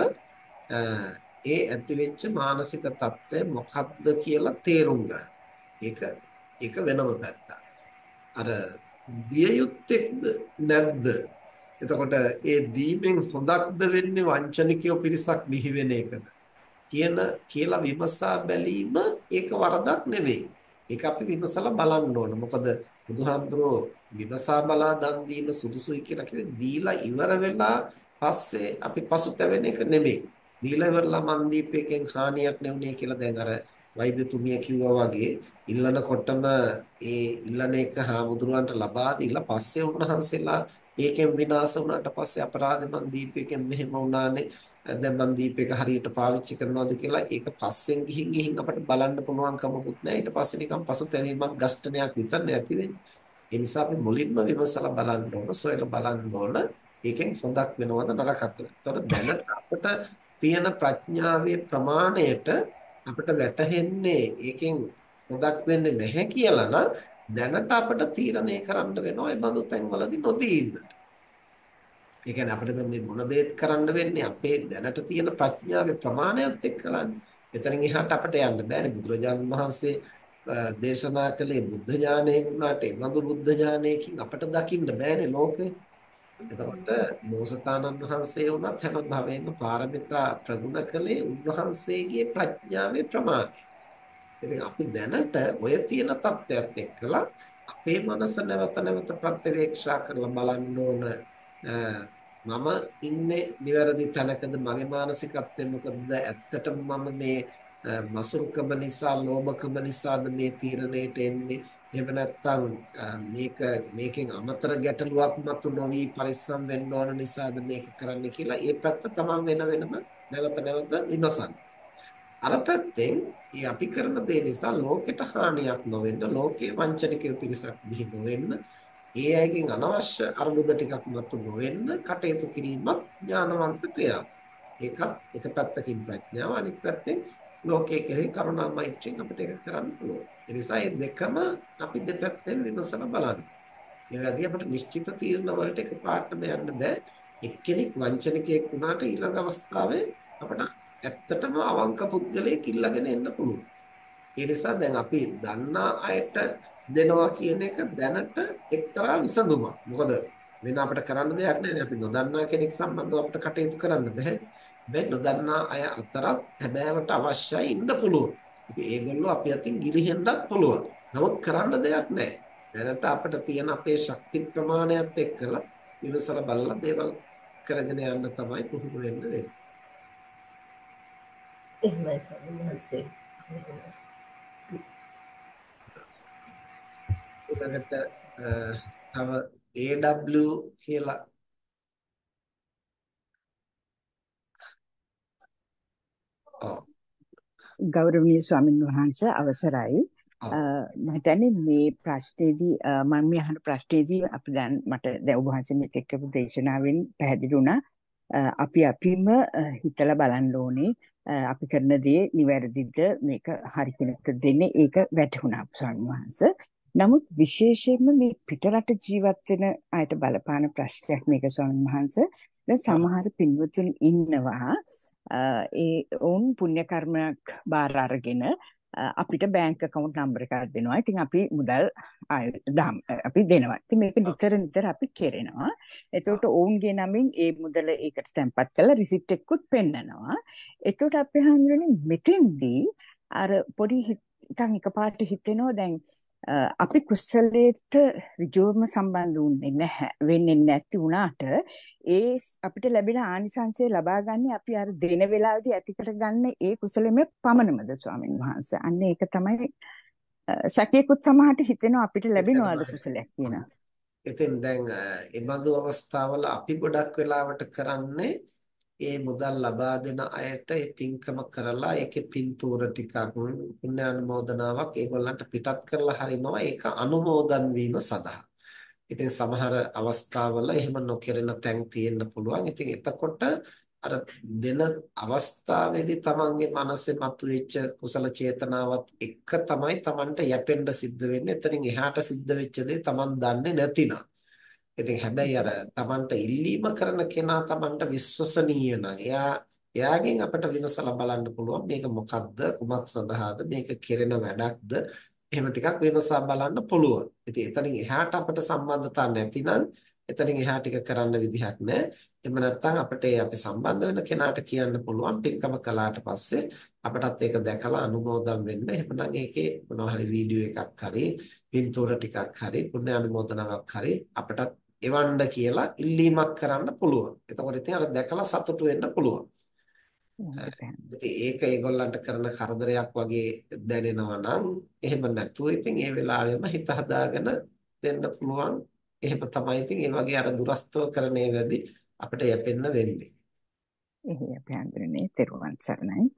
ඒ ඇතිවෙච්ච මානසික தත්ත්වය මොකක්ද කියලා තේරුම් ගන්න. ඒක ඒක වෙනම පැත්තක්. අර දිය යුත්තේද නැද්ද? එතකොට ඒ දීමෙන් හොඳක්ද වෙන්නේ වංචනිකයෝ පිරිසක් බිහි වෙන එකද? කියන කියලා විමසා බැලීම ඒක වරදක් නෙවෙයි. ඒක අපි විමසලා බලන්න ඕන. මොකද බුදුහාමුදුරෝ විමසා බලා දන් දීම සුදුසුයි කියලා කිව්වේ දීලා ඉවර වෙලා පස්සේ අපි පසුතැවෙන එක නෙමෙයි. දීලා ඉවරලා මන් දීපේකෙන් හානියක් නෙවුනේ කියලා දැන් අර වෛද්‍යතුමිය කිව්වා වගේ ඉල්ලනකොටම ඒ ඉල්ලන එක හාමුදුරුවන්ට ලබා දීලා පස්සේ උන්වහන්සේලා ඒකෙන් විනාශ වුණාට පස්සේ අපරාධ මන් දීපේකෙන් මෙහෙම වුණානේ. දැන් මන් දීපේක හරියට පාවිච්චි කරනවද කියලා ඒක පස්සෙන් ගිහින් ගිහින් අපිට බලන්න පුළුවන් කමකුත් නැහැ. ඊට පස්සේ නිකන් පසුතැවීමක් ගස්ඨනයක් විතරනේ ඇති වෙන්නේ. ඒ නිසා අපි මුලින්ම විමසලා බලන්න ඕන සොයලා බලන්න ඕන ඒකෙන් හොඳක් වෙනවද නරකක් වෙනවද එතකොට දැනට අපිට තියෙන ප්‍රඥාවේ ප්‍රමාණයට අපිට වැටහෙන්නේ ඒකෙන් හොදක් වෙන්නේ නැහැ කියලා නම් දැනට අපිට තීරණය කරන්න වෙනවා ඒ බඳු තැන්වලදී නොදී ඉන්නට. ඒ කියන්නේ අපිට මේ මොන දේත් කරන්න වෙන්නේ අපේ දැනට තියෙන ප්‍රඥාවේ ප්‍රමාණයත් එක්කලානේ. එතනින් එහාට අපිට යන්න බෑනේ බුදුරජාණන් වහන්සේ දේශනා කළේ බුද්ධ ඥානයෙන් උනාට ඒ බඳු බුද්ධ ඥානයකින් අපිට දකින්න බෑනේ ලෝකේ. එතකොට බෝසතාණන් වහන්සේ වුණත් හැම භවෙම පාරමිතා ප්‍රගුණ කළේ උන්වහන්සේගේ ප්‍රඥාවේ ප්‍රමාණය. ඉතින් අපි දැනට ඔය තියෙන தත්ත්වයක් එක්කලා අපේ මනස නැවත නැවත ප්‍රත්‍යවේක්ෂා කරලා බලන්න ඕන මම ඉන්නේ නිවැරදි තැනකද මගේ මානසිකත්වය මොකද ඇත්තටම මම මේ මසුරුකම නිසා ලෝභකම නිසාද මේ තීරණයට එන්නේ එහෙම නැත්නම් මේක මේකෙන් අමතර ගැටලුවක් මතු නොවි පරිස්සම් වෙන්න ඕන නිසාද මේක කරන්න කියලා ඒ පැත්ත තමන් වෙන වෙනම නැවත නැවත විමසන්න. අර පැත්තෙන් ඒ අපි කරන දේ නිසා ලෝකෙට හානියක් නොවෙන්න ලෝකයේ වංචනිකව පිරිසක් බිහි නොවෙන්න ඒ අයගෙන් අනවශ්‍ය අරුබුද ටිකක් මතු නොවෙන්න කටයුතු කිරීමත් ඥානවන්ත ක්‍රියාවක්. ඒකත් එක පැත්තකින් ප්‍රඥාව අනිත් පැත්තෙන් ලෝකයේ කෙරෙහි කරුණා මෛත්‍රියෙන් අපිට ඒක කරන්න පුළුවන්. ඒ නිසා මේ දෙකම අපි දෙපැත්තෙන් විමසලා බලන්න. මේ වැඩි අපිට නිශ්චිත තීරණ වලට එකපාරටම යන්න බෑ. එක්කෙනෙක් වංචනිකයෙක් වුණාට ඊළඟ අවස්ථාවේ අපිට ඇත්තටම අවංක පුද්ගලයෙක් ඉල්ලගෙන එන්න පුළුවන්. ඒ නිසා දැන් අපි දන්නා අයට දෙනවා කියන එක දැනට එක්තරා විසඳුමක්. මොකද වෙන අපිට කරන්න දෙයක් නැහැ. අපි නොදන්නා කෙනෙක් සම්බන්ධව අපිට කටයුතු කරන්න බෑ. මේ නොදන්නා අය අතරත් හැබෑවට අවශ්‍යයි ඉන්න පුළුවන්. ඉතින් ඒගොල්ලෝ අපි අතින් ගිලිහෙන්නත් පුළුවන්. නමුත් කරන්න දෙයක් නැහැ. දැනට අපිට තියෙන අපේ ශක්ති ප්‍රමාණයත් එක්කලා විමසලා බලලා දේවල් කරගෙන යන්න තමයි පුහුණු වෙන්න වෙන්නේ. එහෙමයි ස්වාමීන් වහන්සේ. ඊළඟට තව AW කියලා ගෞරවනීය ස්වාමින් වහන්සේ අවසරයි. මම හිතන්නේ මේ ප්‍රශ්නේදී මම මේ අහන ප්‍රශ්නේදී අපි දැන් මට දැන් ඔබ වහන්සේ මේක එක්කපු දේශනාවෙන් පැහැදිලි වුණා. අපි අපිම හිතලා බලන්න ඕනේ. අපි කරන දේ නිවැරදිද? මේක හරි කෙනෙක්ට දෙන්නේ. ඒක වැටහුණා ස්වාමීන් වහන්සේ. නමුත් විශේෂයෙන්ම මේ පිටරට ජීවත් වෙන අයට බලපාන ප්‍රශ්නයක් මේක ස්වාමීන් වහන්සේ. දැන් සමහර පින්වතුන් ඉන්නවා ඒ වුන් පුණ්‍ය කර්මයක් බාර අරගෙන අපිට බැංක් account number එකක් දෙනවා. ඉතින් අපි මුදල් අපි දෙනවා. ඉතින් මේක නිතර නිතර අපි කරනවා. එතකොට ඔවුන්ගේ නමින් ඒ මුදල ඒකට තැන්පත් කරලා රිසිට් එකකුත් පෙන්නනවා. එතකොට අපි හඳුනන්නේ මෙතෙන්දී අර පොඩි නිකන් එකපාරට හිතෙනවා දැන් අපි කුසලයට ඍජුවම සම්බන්ධ වුන්නේ නැහැ. වෙන්නේ නැති වුණාට ඒ අපිට ලැබෙන ආනිසංසය ලබා ගන්න අපි අර දෙන වෙලාවේදී ඇති කරගන්න ඒ කුසලෙම පමණමද ස්වාමීන් වහන්සේ? අන්න ඒක තමයි සැකේකුත් සමහරට හිතෙනවා අපිට ලැබෙනවද කුසලයක් කියන. ඉතින් දැන් ඒ බඳු අවස්ථාවල අපි ගොඩක් වෙලාවට කරන්නේ ඒ මුදල් ලබා දෙන අයට ඒ පින්කම කරලා ඒකේ පින්තූර ටිකක් පුණ්‍යානුමෝදනාවක් ඒගොල්ලන්ට පිටත් කරලා හරිනවා ඒක අනුමෝදන් වීම සඳහා. ඉතින් සමහර අවස්ථාවල එහෙම නොකරන තැන් තියෙන්න පුළුවන්. ඉතින් එතකොට අර දෙන අවස්ථාවේදී තමන්ගේ මනසේ මතුවෙච්ච කුසල චේතනාවත් එක්ක තමයි තමන්ට යැපෙන්න සිද්ධ වෙන්නේ. එතනින් එහාට සිද්ධ වෙච්ච දේ තමන් දන්නේ නැතිනම්. ඉතින් හැබැයි අර Tamanට ඉල්ලීම කරන කෙනා Tamanට විශ්වසනීය නම් එයා එයාගෙන් අපිට විමසලා බලන්න පුළුවන් මේක මොකක්ද කුමක් සඳහාද මේක කෙරෙන වැඩක්ද එහෙම ටිකක් විමසා බලන්න පුළුවන්. ඉතින් එතනින් එහාට අපිට සම්බන්ධතා නැතිනම් එතනින් එහා ටික කරන්න විදිහක් නැහැ. එහෙම නැත්නම් අපිට අපි සම්බන්ධ වෙන කෙනාට කියන්න පුළුවන් පින්කම කළාට පස්සේ අපටත් ඒක දැකලා අනුමෝදන් වෙන්න. එහෙමනම් ඒකේ මොනවා හරි වීඩියෝ එකක් හරි පින්තූර ටිකක් හරි පුණ්‍ය අනුමෝදනාවක් හරි අපටත් එවන්න කියලා ඉල්ලීමක් කරන්න පුළුවන්. එතකොට ඉතින් අර දැකලා සතුටු වෙන්න පුළුවන්. ඉතින් ඒක ඒගොල්ලන්ට කරන කරදරයක් වගේ දැනෙනවා නම් එහෙම නැතුව ඉතින් ඒ වෙලාවෙම හිත හදාගෙන දෙන්න පුළුවන්. එහෙම තමයි ඉතින් ඒ වගේ අර දුරස්තව කරන ඒවාදී අපිට යැපෙන්න වෙන්නේ. එහේ අපි හඳුනන්නේ තෙරුවන් සරණයි.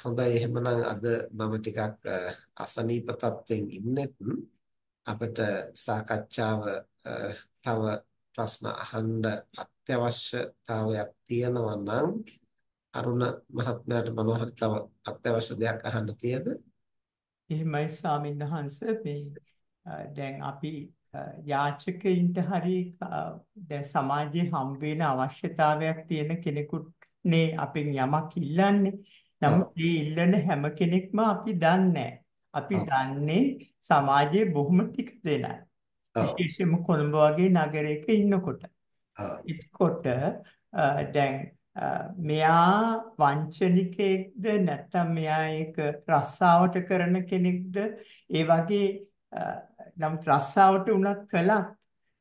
හොඳයි එහෙමනම් අද මම ටිකක් අසනීප තත්ත්වෙන් ඉන්නෙත් අපිට සාකච්ඡාව තව ප්‍රශ්න අහන්න අත්‍යවශ්‍යතාවයක් තියෙනවා නම් අරුණ මහත්මයාට මොනවා හරි තව අත්‍යවශ්‍ය දෙයක් අහන්න තියද? එහෙමයි ස්වාමීන් වහන්සේ මේ දැන් අපි යාචකයින්ට හරි දැන් සමාජයේ හම් වෙන අවශ්‍යතාවයක් තියෙන කෙනෙකුට නේ අපෙන් යමක් ඉල්ලන්නේ. නමුත් මේ ඉල්ලන හැම කෙනෙක්ම අපි දන්නේ අපි දන්නේ සමාජයේ බොහොම ටික දෙනයි. විශේෂයෙන්ම කොළඹ වගේ නගරයක ඉන්නකොට. එතකොට දැන් මෙයා වංචනිකයෙක්ද නැත්නම් මෙයා ඒක රස්සාවට කරන කෙනෙක්ද ඒ වගේ නම් රස්සාවට උනත් කළත්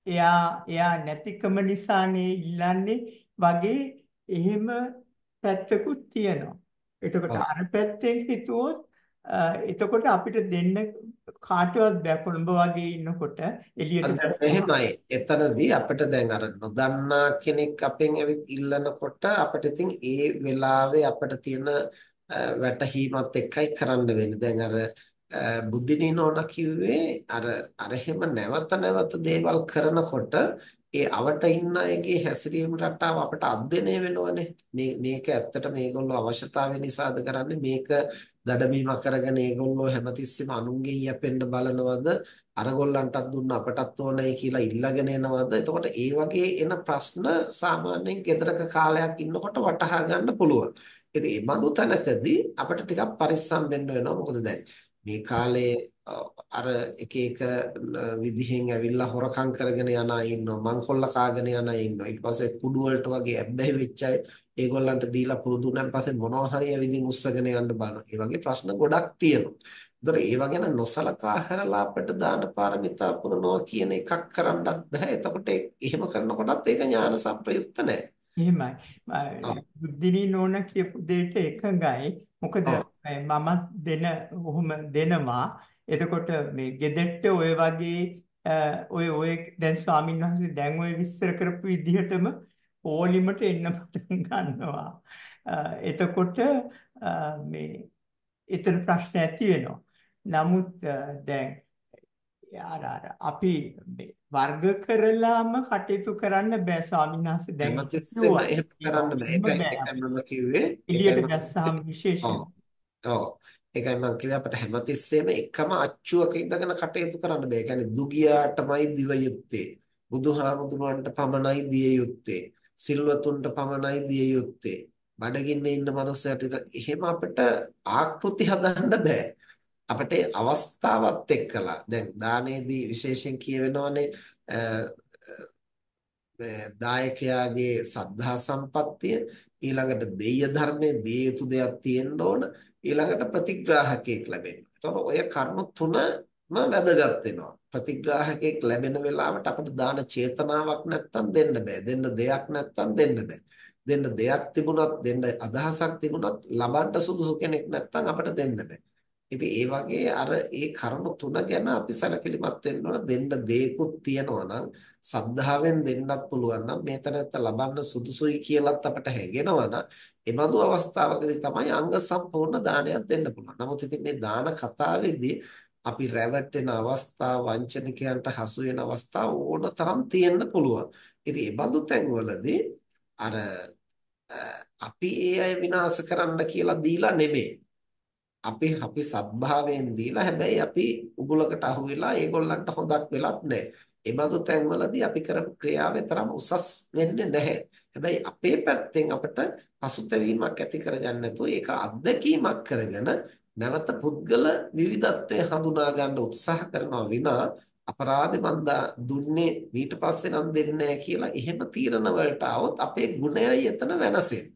එයා එයා නැතිකම නිසානේ ඉල්ලන්නේ වගේ එහෙම පැත්තකුත් තියෙනවා. එතකොට අර පැත්තෙන් හිතුවොත් එතකොට අපිට දෙන්න කාටවත් බෑ කොළඹ වගේ ඉන්නකොට එළියට එහෙමයි. එතනදී අපිට දැන් අර නොදන්නා කෙනෙක් අපෙන් ඇවිත් ඉල්ලනකොට අපිට ඉතින් ඒ වෙලාවේ අපිට තියෙන වැටහීමත් එක්කයි කරන්න වෙන්නේ. දැන් අර බුද්ධිනී නෝනා කිව්වේ අර අර එහෙම නැවත නැවත දේවල් කරනකොට ඒ අවට ඉන්න අයගේ හැසිරීම රටාව අපට අධ්‍යයනය වෙනවනේ. මේ මේක ඇත්තට මේගොල්ලෝ අවශ්‍යතාවය නිසාද කරන්නේ? මේක දඩමීම කරගෙන ඒගොල්ලෝ හැමතිස්සෙම අනුන්ගෙන් යැපෙන්න බලනවද? අරගොල්ලන්ටත් දුන්න අපටත් ඕනයි කියලා ඉල්ලගෙන එනවද? එතකොට ඒ වගේ එන ප්‍රශ්න සාමාන්‍යයෙන් ගෙදරක කාලයක් ඉන්නකොට වටහා ගන්න පුළුවන්. ඉතින් මේ බඳු තැනකදී අපිට ටිකක් පරිස්සම් වෙන්න වෙනවා. මොකද දැන් මේ කාලේ අර එක එක විදිහෙන් ඇවිල්ලා හොරකම් කරගෙන යන අය ඉන්නවා. මංකොල්ල කාගෙන යන අය ඉන්නවා. ඊට පස්සේ කුඩු වලට වගේ ඇබ්බැහි වෙච්ච අය ඒගොල්ලන්ට දීලා පුරුදු වුණාන් පස්සේ මොනවා හරි ඇවිදින් උස්සගෙන යන්න බලනවා. ඒ වගේ ප්‍රශ්න ගොඩක් තියෙනවා. ඒතර ඒවා ගැන නොසලකා හැරලා අපිට දාන පාරමිතා පුරනවා කියන එකක් කරන්නත් බෑ. එතකොට එහෙම කරනකොටත් ඒක ඥාන සම්ප්‍රයුක්ත නෑ. එහෙමයි. බුද්ධිනී නෝන කියපු දෙයට එකඟයි. මොකද මම දෙන ඔහොම දෙනවා එතකොට මේ ගෙදෙට්ට ඔය වගේ ඔය ඔය දැන් ස්වාමීන් වහන්සේ දැන් ඔය විස්තර කරපු විදිහටම පොලිමට එන්න පටන් ගන්නවා. එතකොට මේ එතන ප්‍රශ්න ඇති වෙනවා. නමුත් දැන් අර අර අපි වර්ග කරලාම කටයුතු කරන්න බෑ ස්වාමීන් වහන්සේ දැන් කිව්වා. එහෙම කරන්න බෑ. ඒකයි මම කිව්වේ. එළියට මම දැස්සාම විශේෂයෙන්. ඔව්. ඔව්. ඒකයි මම කිව්වේ අපිට හැමතිස්සෙම එකම අච්චුවක ඉඳගෙන කටයුතු කරන්න බෑ. ඒ කියන්නේ දුගියාටමයි දිව යුත්තේ. බුදුහාමුදුරන්ට පමණයි දිය යුත්තේ. සිල්වතුන්ට පමණයි දිය යුත්තේ. බඩගින්නේ ඉන්න මනුස්සයට විතර එහෙම අපිට ආකෘති හදන්න බෑ. අපිට අවස්ථාවත් එක්කලා දැන් දානයේදී විශේෂයෙන් කියවෙනවානේ දායකයාගේ සද්ධා සම්පත්තිය ඊළඟට දෙය ධර්මයේ දිය යුතු දෙයක් තියෙන්න ඕන ඊළඟට ප්‍රතිග්‍රාහකයෙක් ලැබෙන්න. එතකොට ඔය කර්ම තුනම වැදගත් වෙනවා. ප්‍රතිග්‍රාහකයෙක් ලැබෙන වෙලාවට අපිට දාන චේතනාවක් නැත්තම් දෙන්න බෑ. දෙන්න දෙයක් නැත්තම් දෙන්න බෑ. දෙන්න දෙයක් තිබුණත් දෙන්න අදහසක් තිබුණත් ලබන්න සුදුසු කෙනෙක් නැත්තම් අපිට දෙන්න බෑ. ඉතින් ඒ වගේ අර ඒ කරුණු තුන ගැන අපි සැලකිලිමත් වෙන්න ඕන දෙන්න දේකුත් තියෙනවා නම් සද්ධාවෙන් දෙන්නත් පුළුවන් නම් මේ තැනත්ත ලබන්න සුදුසුයි කියලාත් අපට හැඟෙනවා නම් එබඳු අවස්ථාවකදී තමයි අංග සම්පූර්ණ දානයක් දෙන්න පුළුවන්. නමුත් ඉතින් මේ දාන කතාවේදී අපි රැවටෙන අවස්ථා වංචනිකයන්ට හසු වෙන අවස්ථා ඕනතරම් තියෙන්න පුළුවන්. ඉතින් ඒ බඳු තැන්වලදී අර අපි ඒ අය විනාශ කරන්න කියලා දීලා නෙමෙයි. අපි අපි සත්භාවයෙන් දීලා හැබැයි අපි උගුලකට අහු වෙලා ඒගොල්ලන්ට හොදක් වෙලත් නැහැ. ඒ බඳු තැන්වලදී අපි කරපු ක්‍රියාවේ තරම් උසස් වෙන්නේ නැහැ. හැබැයි අපේ පැත්තෙන් අපිට පසුතැවීමක් ඇති කරගන්න නැතුව ඒක අත්දැකීමක් කරගෙන නැවත පුද්ගල විවිධත්වය හඳුනා ගන්න උත්සාහ කරනවා විනා අපරාධේ මන් දුන්නේ ඊට පස්සේ නම් දෙන්නේ නැහැ කියලා එහෙම තීරණ වලට આવොත් අපේ ගුණයයි එතන වෙනසෙන්නේ.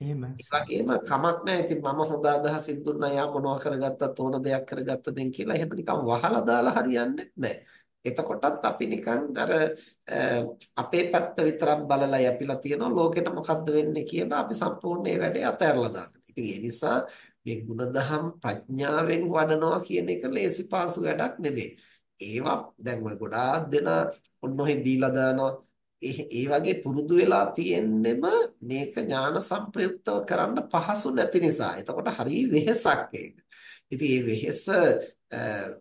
එහෙමයි. ඒ වගේම කමක් නැහැ. ඉතින් මම හොඳ අදහසින් දුන්නා යා මොනවා කරගත්තත් ඕන දෙයක් කරගත්තද කියලා එහෙම නිකන් වහලා දාලා හරියන්නේ නැහැ. එතකොටත් අපි නිකන් අර අපේ පැත්ත විතරක් බලලා යපිලා තියනවා ලෝකෙට මොකද්ද වෙන්නේ කියලා අපි සම්පූර්ණ ඒ වැඩේ අතහැරලා දානවා. ඉතින් ඒ නිසා මේ ಗುಣදහම් ප්‍රඥාවෙන් වඩනවා කියන එක ලේසි පාසු වැඩක් නෙමෙයි. ඒවා දැන් ඔය ගොඩාක් දෙනා ඔන්න ඔහෙ දීලා දානවා ඒ වගේ පුරුදු වෙලා තියෙන්නෙම මේක ඥාන සංප්‍රයුක්තව කරන්න පහසු නැති නිසා. එතකොට හරි වෙහෙසක් ඒක. ඉතින් මේ වෙහෙස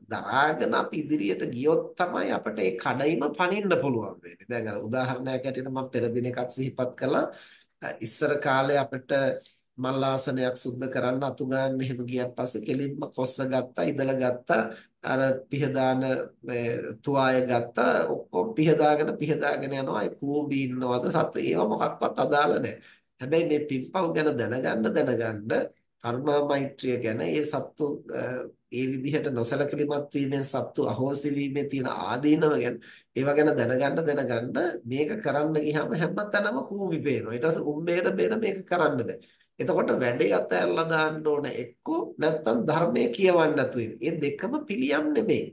දරාගෙන අපි ඉදිරියට ගියොත් තමයි අපිට ඒ කඩයිම පනින්න පුළුවන් වෙන්නේ. දැන් අර උදාහරණයක් ඇටියට මම පෙර දින එකක් සිහිපත් කළා. ඉස්සර කාලේ අපිට මල් ආසනයක් සුද්ධ කරන්න අතු ගන්න එහෙම ගියන් පස්සේ කෙලින්ම කොස්ස ගත්තා ඉදලා ගත්තා අර පිහදාන තුවාය ගත්තා ඔක්කොම පිහදාගෙන පිහදාගෙන යනවා ඒ කූඹි ඉන්නවද සත්තු ඒව මොකක්වත් අදාළ නැහැ හැබැයි මේ පින්පව් ගැන දැනගන්න දැනගන්න කරුණා මෛත්‍රිය ගැන ඒ සත්තු ඒ විදිහට නොසලකලිමත් වීමෙන් සත්තු අහෝසි වීමේ තියෙන ආදීනව ගැන ඒවා ගැන දැනගන්න දැනගන්න මේක කරන්න ගියාම හැමතැනම කූඹි පේනවා. ඊට පස්සේ උම්බේට බේන මේක කරන්න බෑ. එතකොට වැඩේ අතහැරලා දාන්න ඕන එක්කෝ නැත්තම් ධර්මයේ කියවන්න නැතු ඒ දෙකම පිළියම් නෙමෙයි.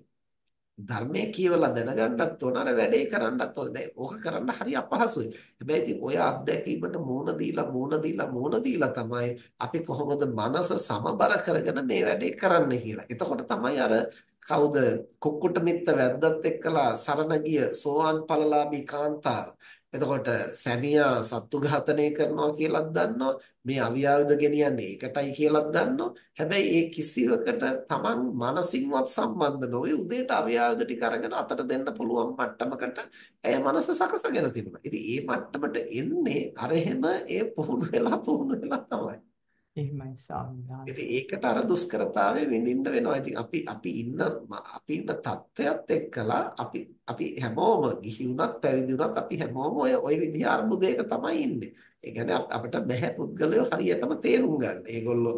ධර්මයේ කියවලා දැනගන්නත් ඕන අර වැඩේ කරන්නත් ඕන. දැන් ඕක කරන්න හරි අපහසුයි. හැබැයි ඉතින් ඔය අත්දැකීමට මූණ දීලා මූණ දීලා මූණ දීලා තමයි අපි කොහොමද මනස සමබර කරගෙන මේ වැඩේ කරන්න කියලා. එතකොට තමයි අර කවුද කුක්කුට මිත්ත වැද්දත් එක්කලා සරණ ගිය සෝවාන් ඵලලාභී කාන්තාව එතකොට සැමියා සත්තු ඝාතනය කරනවා කියලාත් දන්නවා මේ අවියාවද ගෙනියන්නේ ඒකටයි කියලාත් දන්නවා හැබැයි ඒ කිසිවකට Taman මනසින්වත් සම්බන්ධ නොවේ උදේට අවියාවද ටික අරගෙන අතට දෙන්න පුළුවන් මට්ටමකට ඇය මනස සකසගෙන තිබුණා. ඉතින් ඒ මට්ටමට එන්නේ අර එහෙම ඒ පුහුණු වෙලා පුහුණු වෙලා තමයි. එහෙමයි ස්වාමීන් ඉතින් ඒකට අර දුෂ්කරතාවය විඳින්න වෙනවා. ඉතින් අපි අපි ඉන්න අපි ඉන්න තත්ත්වයක් එක්කලා අපි අපි හැමෝම ගිහි වුණත් පැවිදි වුණත් අපි හැමෝම ඔය ඔය විදිහ අර්බුදයක තමයි ඉන්නේ. ඒ කියන්නේ අපිට බැහැ පුද්ගලයෝ හරියටම තේරුම් ගන්න. ඒගොල්ලෝ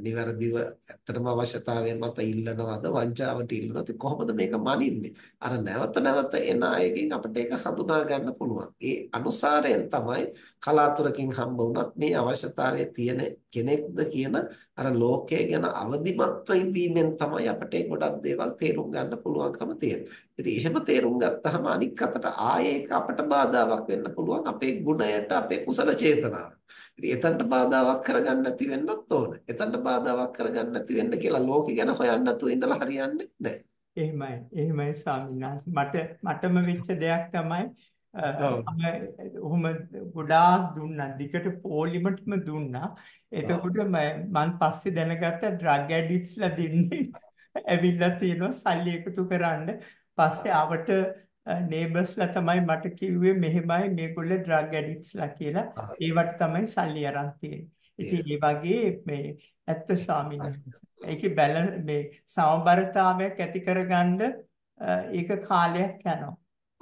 නිවැරදිව ඇත්තටම අවශ්‍යතාවය මත ඉල්ලනවද වංචාවට ඉල්ලනවද කොහොමද මේක මනින්නේ? අර නැවත නැවත එන අයගෙන් අපිට ඒක හඳුනා ගන්න පුළුවන්. ඒ අනුසාරයෙන් තමයි කලාතුරකින් හම්බ වුණත් මේ අවශ්‍යතාවය තියෙන කෙනෙක්ද කියන අර ලෝකය ගැන අවදිමත්ව ඉඳීමෙන් තමයි අපිට ගොඩක් දේවල් තේරුම් ගන්න පුළුවන්කම තියෙන්නේ. ඉතින් එහෙම තේරුම් ගත්තාම අනික් අතට ආයේ ඒක අපට බාධාවක් වෙන්න පුළුවන් අපේ ගුණයට අපේ කුසල චේතනාවට. ඉතින් එතනට බාධාවක් කරගන්න නැති වෙන්නත් ඕන. එතනට බාධාවක් කරගන්න නැති වෙන්න කියලා ලෝකෙ ගැන හොයන්න නැතුව ඉඳලා හරියන්නේ නැහැ. එහෙමයි එහෙමයි ස්වාමීන් වහන්සේ මට මටම වෙච්ච දෙයක් තමයි මම ඔහොම ගොඩාක් දුන්නා දිගට පොලිමටම දුන්නා එතකොට මම පස්සේ දැනගත්තා ඩ්‍රග් ඇඩික්ට්ස්ලා දෙන්නේ ඇවිල්ලා තියෙනවා සල්ලි එකතු කරන්න. පස්සේ ආවට නේබර්ස්ලා තමයි මට කිව්වේ මෙහෙමයි මේගොල්ලෝ ඩ්‍රග් ඇඩික්ට්ස්ලා කියලා. ඒවට තමයි සල්ලි අරන් තියෙන්නේ. ඉතින් ඒ වගේ මේ ඇත්ත ස්වාමීන් වහන්සේ. ඒකේ බැලන් මේ සමබරතාවයක් ඇති කරගන්න ඒක කාලයක් යනවා.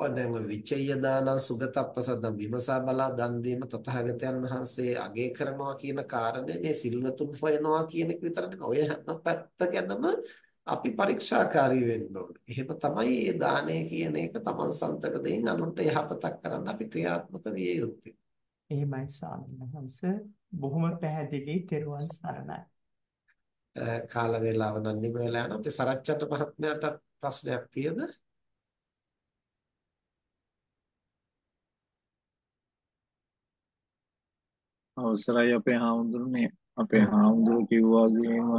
දැන් විචය දානං සුගතප්පසද්දම් විමසා බලා දන් දීම තථාගතයන් වහන්සේ අගය කරනවා කියන කාරණය මේ සිල්වතුන් හොයනවා කියන එක විතර නෙවෙයි. ඔය හැම පැත්ත ගැනම අපි පරීක්ෂාකාරී වෙන්න ඕනේ. එහෙම තමයි මේ දානය කියන එක තමන් සන්තක දෙයින් අනුන්ට යහපතක් කරන්න අපි ක්‍රියාත්මක විය යුත්තේ. එහෙමයි ස්වාමීන් වහන්සේ බොහොම පැහැදිලි තෙරුවන් සරණයි. කාල වේලාව නම් නිම වෙලා යනවා. අපි සරච්චන්ට මහත්මයාට ප්‍රශ්නයක් තියෙද? අවසරයි අපේ හාමුදුරනේ අපේ හාමුදුරුවෝ කිව්වා වගේම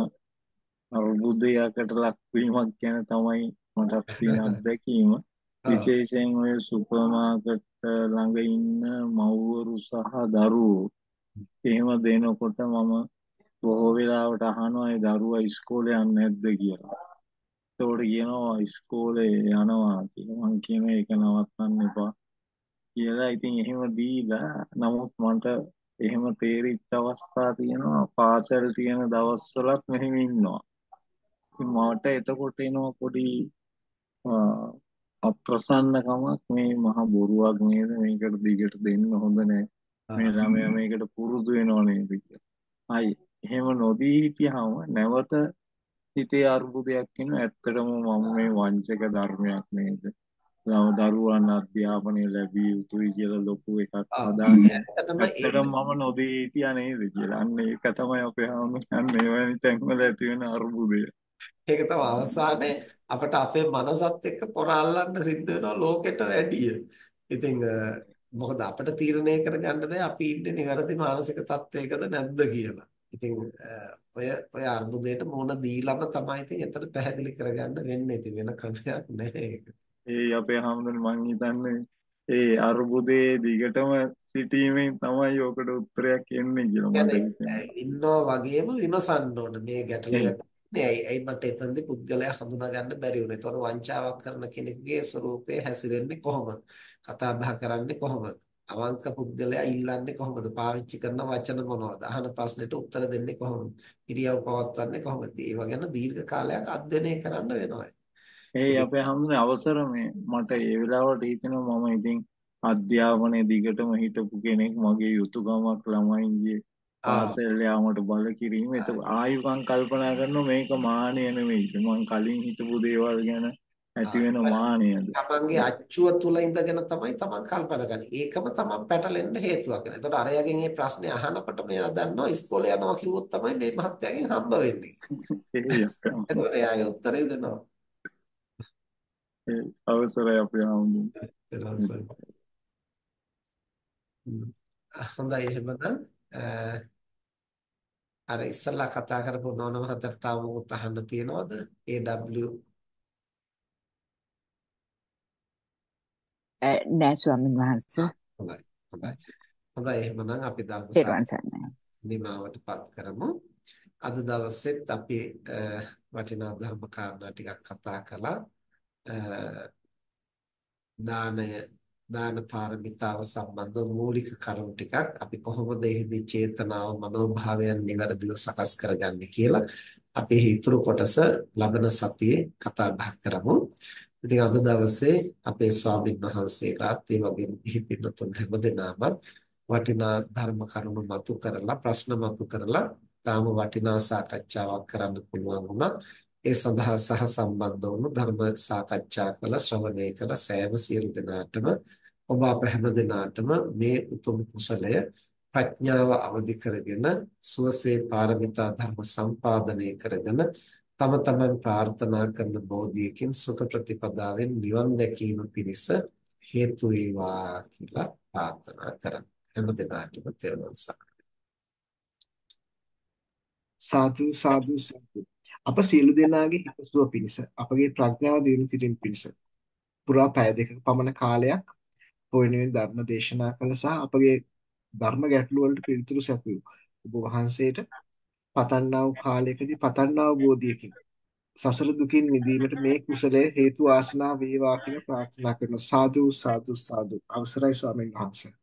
අර්බුදයකට ලක්වීමක් ගැන තමයි මටත් තියෙන අත්දැකීම විශේෂයෙන් ඔය සුපර් මාකට් ළඟ ඉන්න මව්වරු සහ දරුවෝ එහෙම දෙනකොට මම බොහෝ වෙලාවට අහනවා ඒ දරුවා ඉස්කෝලේ යන්නේ නැද්ද කියලා. ඒතකොට කියනවා ඉස්කෝලේ යනවා කියලා. මං කියනවා ඒක නවත්තන්න එපා කියලා. ඉතින් එහෙම දීලා නමුත් මට එහෙම තේරිච්ච අවස්ථා තියෙනවා පාසල් තියෙන දවස්වලත් මෙහෙම ඉන්නවා. ඉතින් මට එතකොට එනවා පොඩි අප්‍රසන්නකමක් මේ මහ බොරුවක් නේද මේකට දිගට දෙන්න හොඳ නැහැ. මේ ළමයා මේකට පුරුදු වෙනව නේද කියලා. අයි එහෙම නොදී හිටියාම නැවත හිතේ අර්බුදයක් එන ඇත්තටම මම මේ වංචක ධර්මයක් නේද? දරුවන් අධ්‍යාපනය ලැබිය යුතුයි කියලා ලොකු එකක් හදාගෙන ඇත්තටම මම නොදී හිටියා නේද කියලා. අන්න ඒක තමයි අපේ හාමුදුරන් එවැනි තැන්වල ඇති වෙන අර්බුදය. ඒක තමයි අවසානයේ අපිට අපේ මනසත් එක්ක පොරාල්ලන්න සිද්ධ වෙනවා ලෝකෙට වැඩිය. ඉතින් මොකද අපිට තීරණය කරගන්න බෑ අපි ඉන්නේ නිවැරදි මානසික තත්වයකද නැද්ද කියලා. ඉතින් ඔය ඔය අර්බුදයට මුහුණ දීලම තමයි ඉතින් එතන පැහැදිලි කරගන්න වෙන්නේ. ඉතින් වෙන ක්‍රමයක් නැහැ ඒක. ඒ අපේ හැමදෙන මං හිතන්නේ ඒ අර්බුදයේ දිගටම සිටීමෙන් තමයි ඔකට උත්තරයක් එන්නේ කියලා මට. ඉන්නවා වගේම විමසන්න ඕන මේ ගැටලුව නේ ඇයි මට එතනදී පුද්ගලයා හඳුනා ගන්න බැරි වුනේ. ඒතකොට වංචාවක් කරන කෙනෙකුගේ ස්වરૂපය හැසිරෙන්නේ කොහොමද? කතා බහ කරන්නේ කොහොමද? අවංක පුද්ගලයා ඉල්ලන්නේ කොහොමද? පාවිච්චි කරන වචන මොනවද? අහන ප්‍රශ්නෙට උත්තර දෙන්නේ කොහොමද? ඉරියව් පවත්වන්නේ කොහොමද? ඒව ගැන දීර්ඝ කාලයක් අධ්‍යයනය කරන්න වෙනවා. ඒ අපේ හැමෝම අවසර මේ මට ඒ වෙලාවට හිතෙනවා මම ඉතින් අධ්‍යාපනයේ දිගටම හිටපු කෙනෙක් මගේ යුතුයකමක් ළමයින්ගේ පාසල් යාමට බල කිරීම ඒක ආයුකම් කල්පනා කරනවා මේක මානය නෙමෙයි මං කලින් හිතපු දේවල් ගැන ඇති වෙන මානයද තමන්ගේ අච්චුව තුල ඉඳගෙන තමයි තමන් කල්පනා කරන්නේ. ඒකම තමන් පැටලෙන්න හේතුවක් වෙනවා. එතකොට අරයාගෙන් මේ ප්‍රශ්නේ අහනකොට මෙයා දන්නවා ඉස්කෝලේ යනවා කිව්වොත් තමයි මේ මහත්තයාගෙන් හම්බ වෙන්නේ. එතකොට එයාගේ උත්තරේ දෙනවා. අවසරයි අපේ හම්බුනේ. හොඳයි එහෙමනම් අර ඉස්සලා කතා කරපු නෝන මහත්තයාට තව මොකක් අහන්න තියෙනවද? AW නෑ ස්වාමීන් වහන්සේ. හොඳයි. හොඳයි. හොඳයි එහෙමනම් අපි ධර්ම නිමාවටපත් කරමු. අද දවසෙත් අපි වටිනා ධර්ම කාරණා ටිකක් කතා කළා. දානය දාන පාරමිතාව සම්බන්ධ මූලික කරුණු ටිකක් අපි කොහොමද එහිදී චේතනාව මනෝභාවයන් නිවැරදිව සකස් කරගන්නේ කියලා අපි හිතුරු කොටස ලබන සතියේ කතා බහ කරමු. ඉතින් අද දවසේ අපේ ස්වාමීන් වහන්සේලාත් ඒ වගේම පිහි පින්නතුන් හැමදෙනාම වටිනා ධර්ම කරුණු මතු කරලා ප්‍රශ්න මතු කරලා තාම වටිනා සාකච්ඡාවක් කරන්න පුළුවන් වුණා. ඒ සඳහා සහ සම්බන්ධ වුණු ධර්ම සාකච්ඡා කළ ශ්‍රවණය කළ සෑම සියලු දෙනාටම ඔබ අප හැම දෙනාටම මේ උතුම් කුසලය ප්‍රඥාව අවදි කරගෙන සුවසේ පාරමිතා ධර්ම සම්පාදනය කරගෙන තම තමන් ප්‍රාර්ථනා කරන බෝධියකින් සුඛ ප්‍රතිපදාවෙන් නිවන් දැකීම පිණිස හේතු වේවා කියලා ප්‍රාර්ථනා කරමි. හැම දිනකටම තෙරුවන් සරණයි. සාදු සාදු සාදු. අප සියලු දෙනාගේ හිතසුව පිණිස අපගේ ප්‍රඥාව දියුණු කිරීම පිණිස පුරා පැය දෙකක පමණ කාලයක් පොවෙනුවෙන් ධර්ම දේශනා කළ සහ අපගේ ධර්ම ගැටළු වලට පිළිතුරු සැපයූ ඔබ වහන්සේට පතන්නා වූ කාලයකදී පතන්නා වූ බෝධියකින් සසර දුකින් මිදීමට මේ කුසලය හේතු වාසනා වේවා කියලා ප්‍රාර්ථනා කරනවා. සාදු සාදු සාදු. අවසරයි ස්වාමීන් වහන්සේ.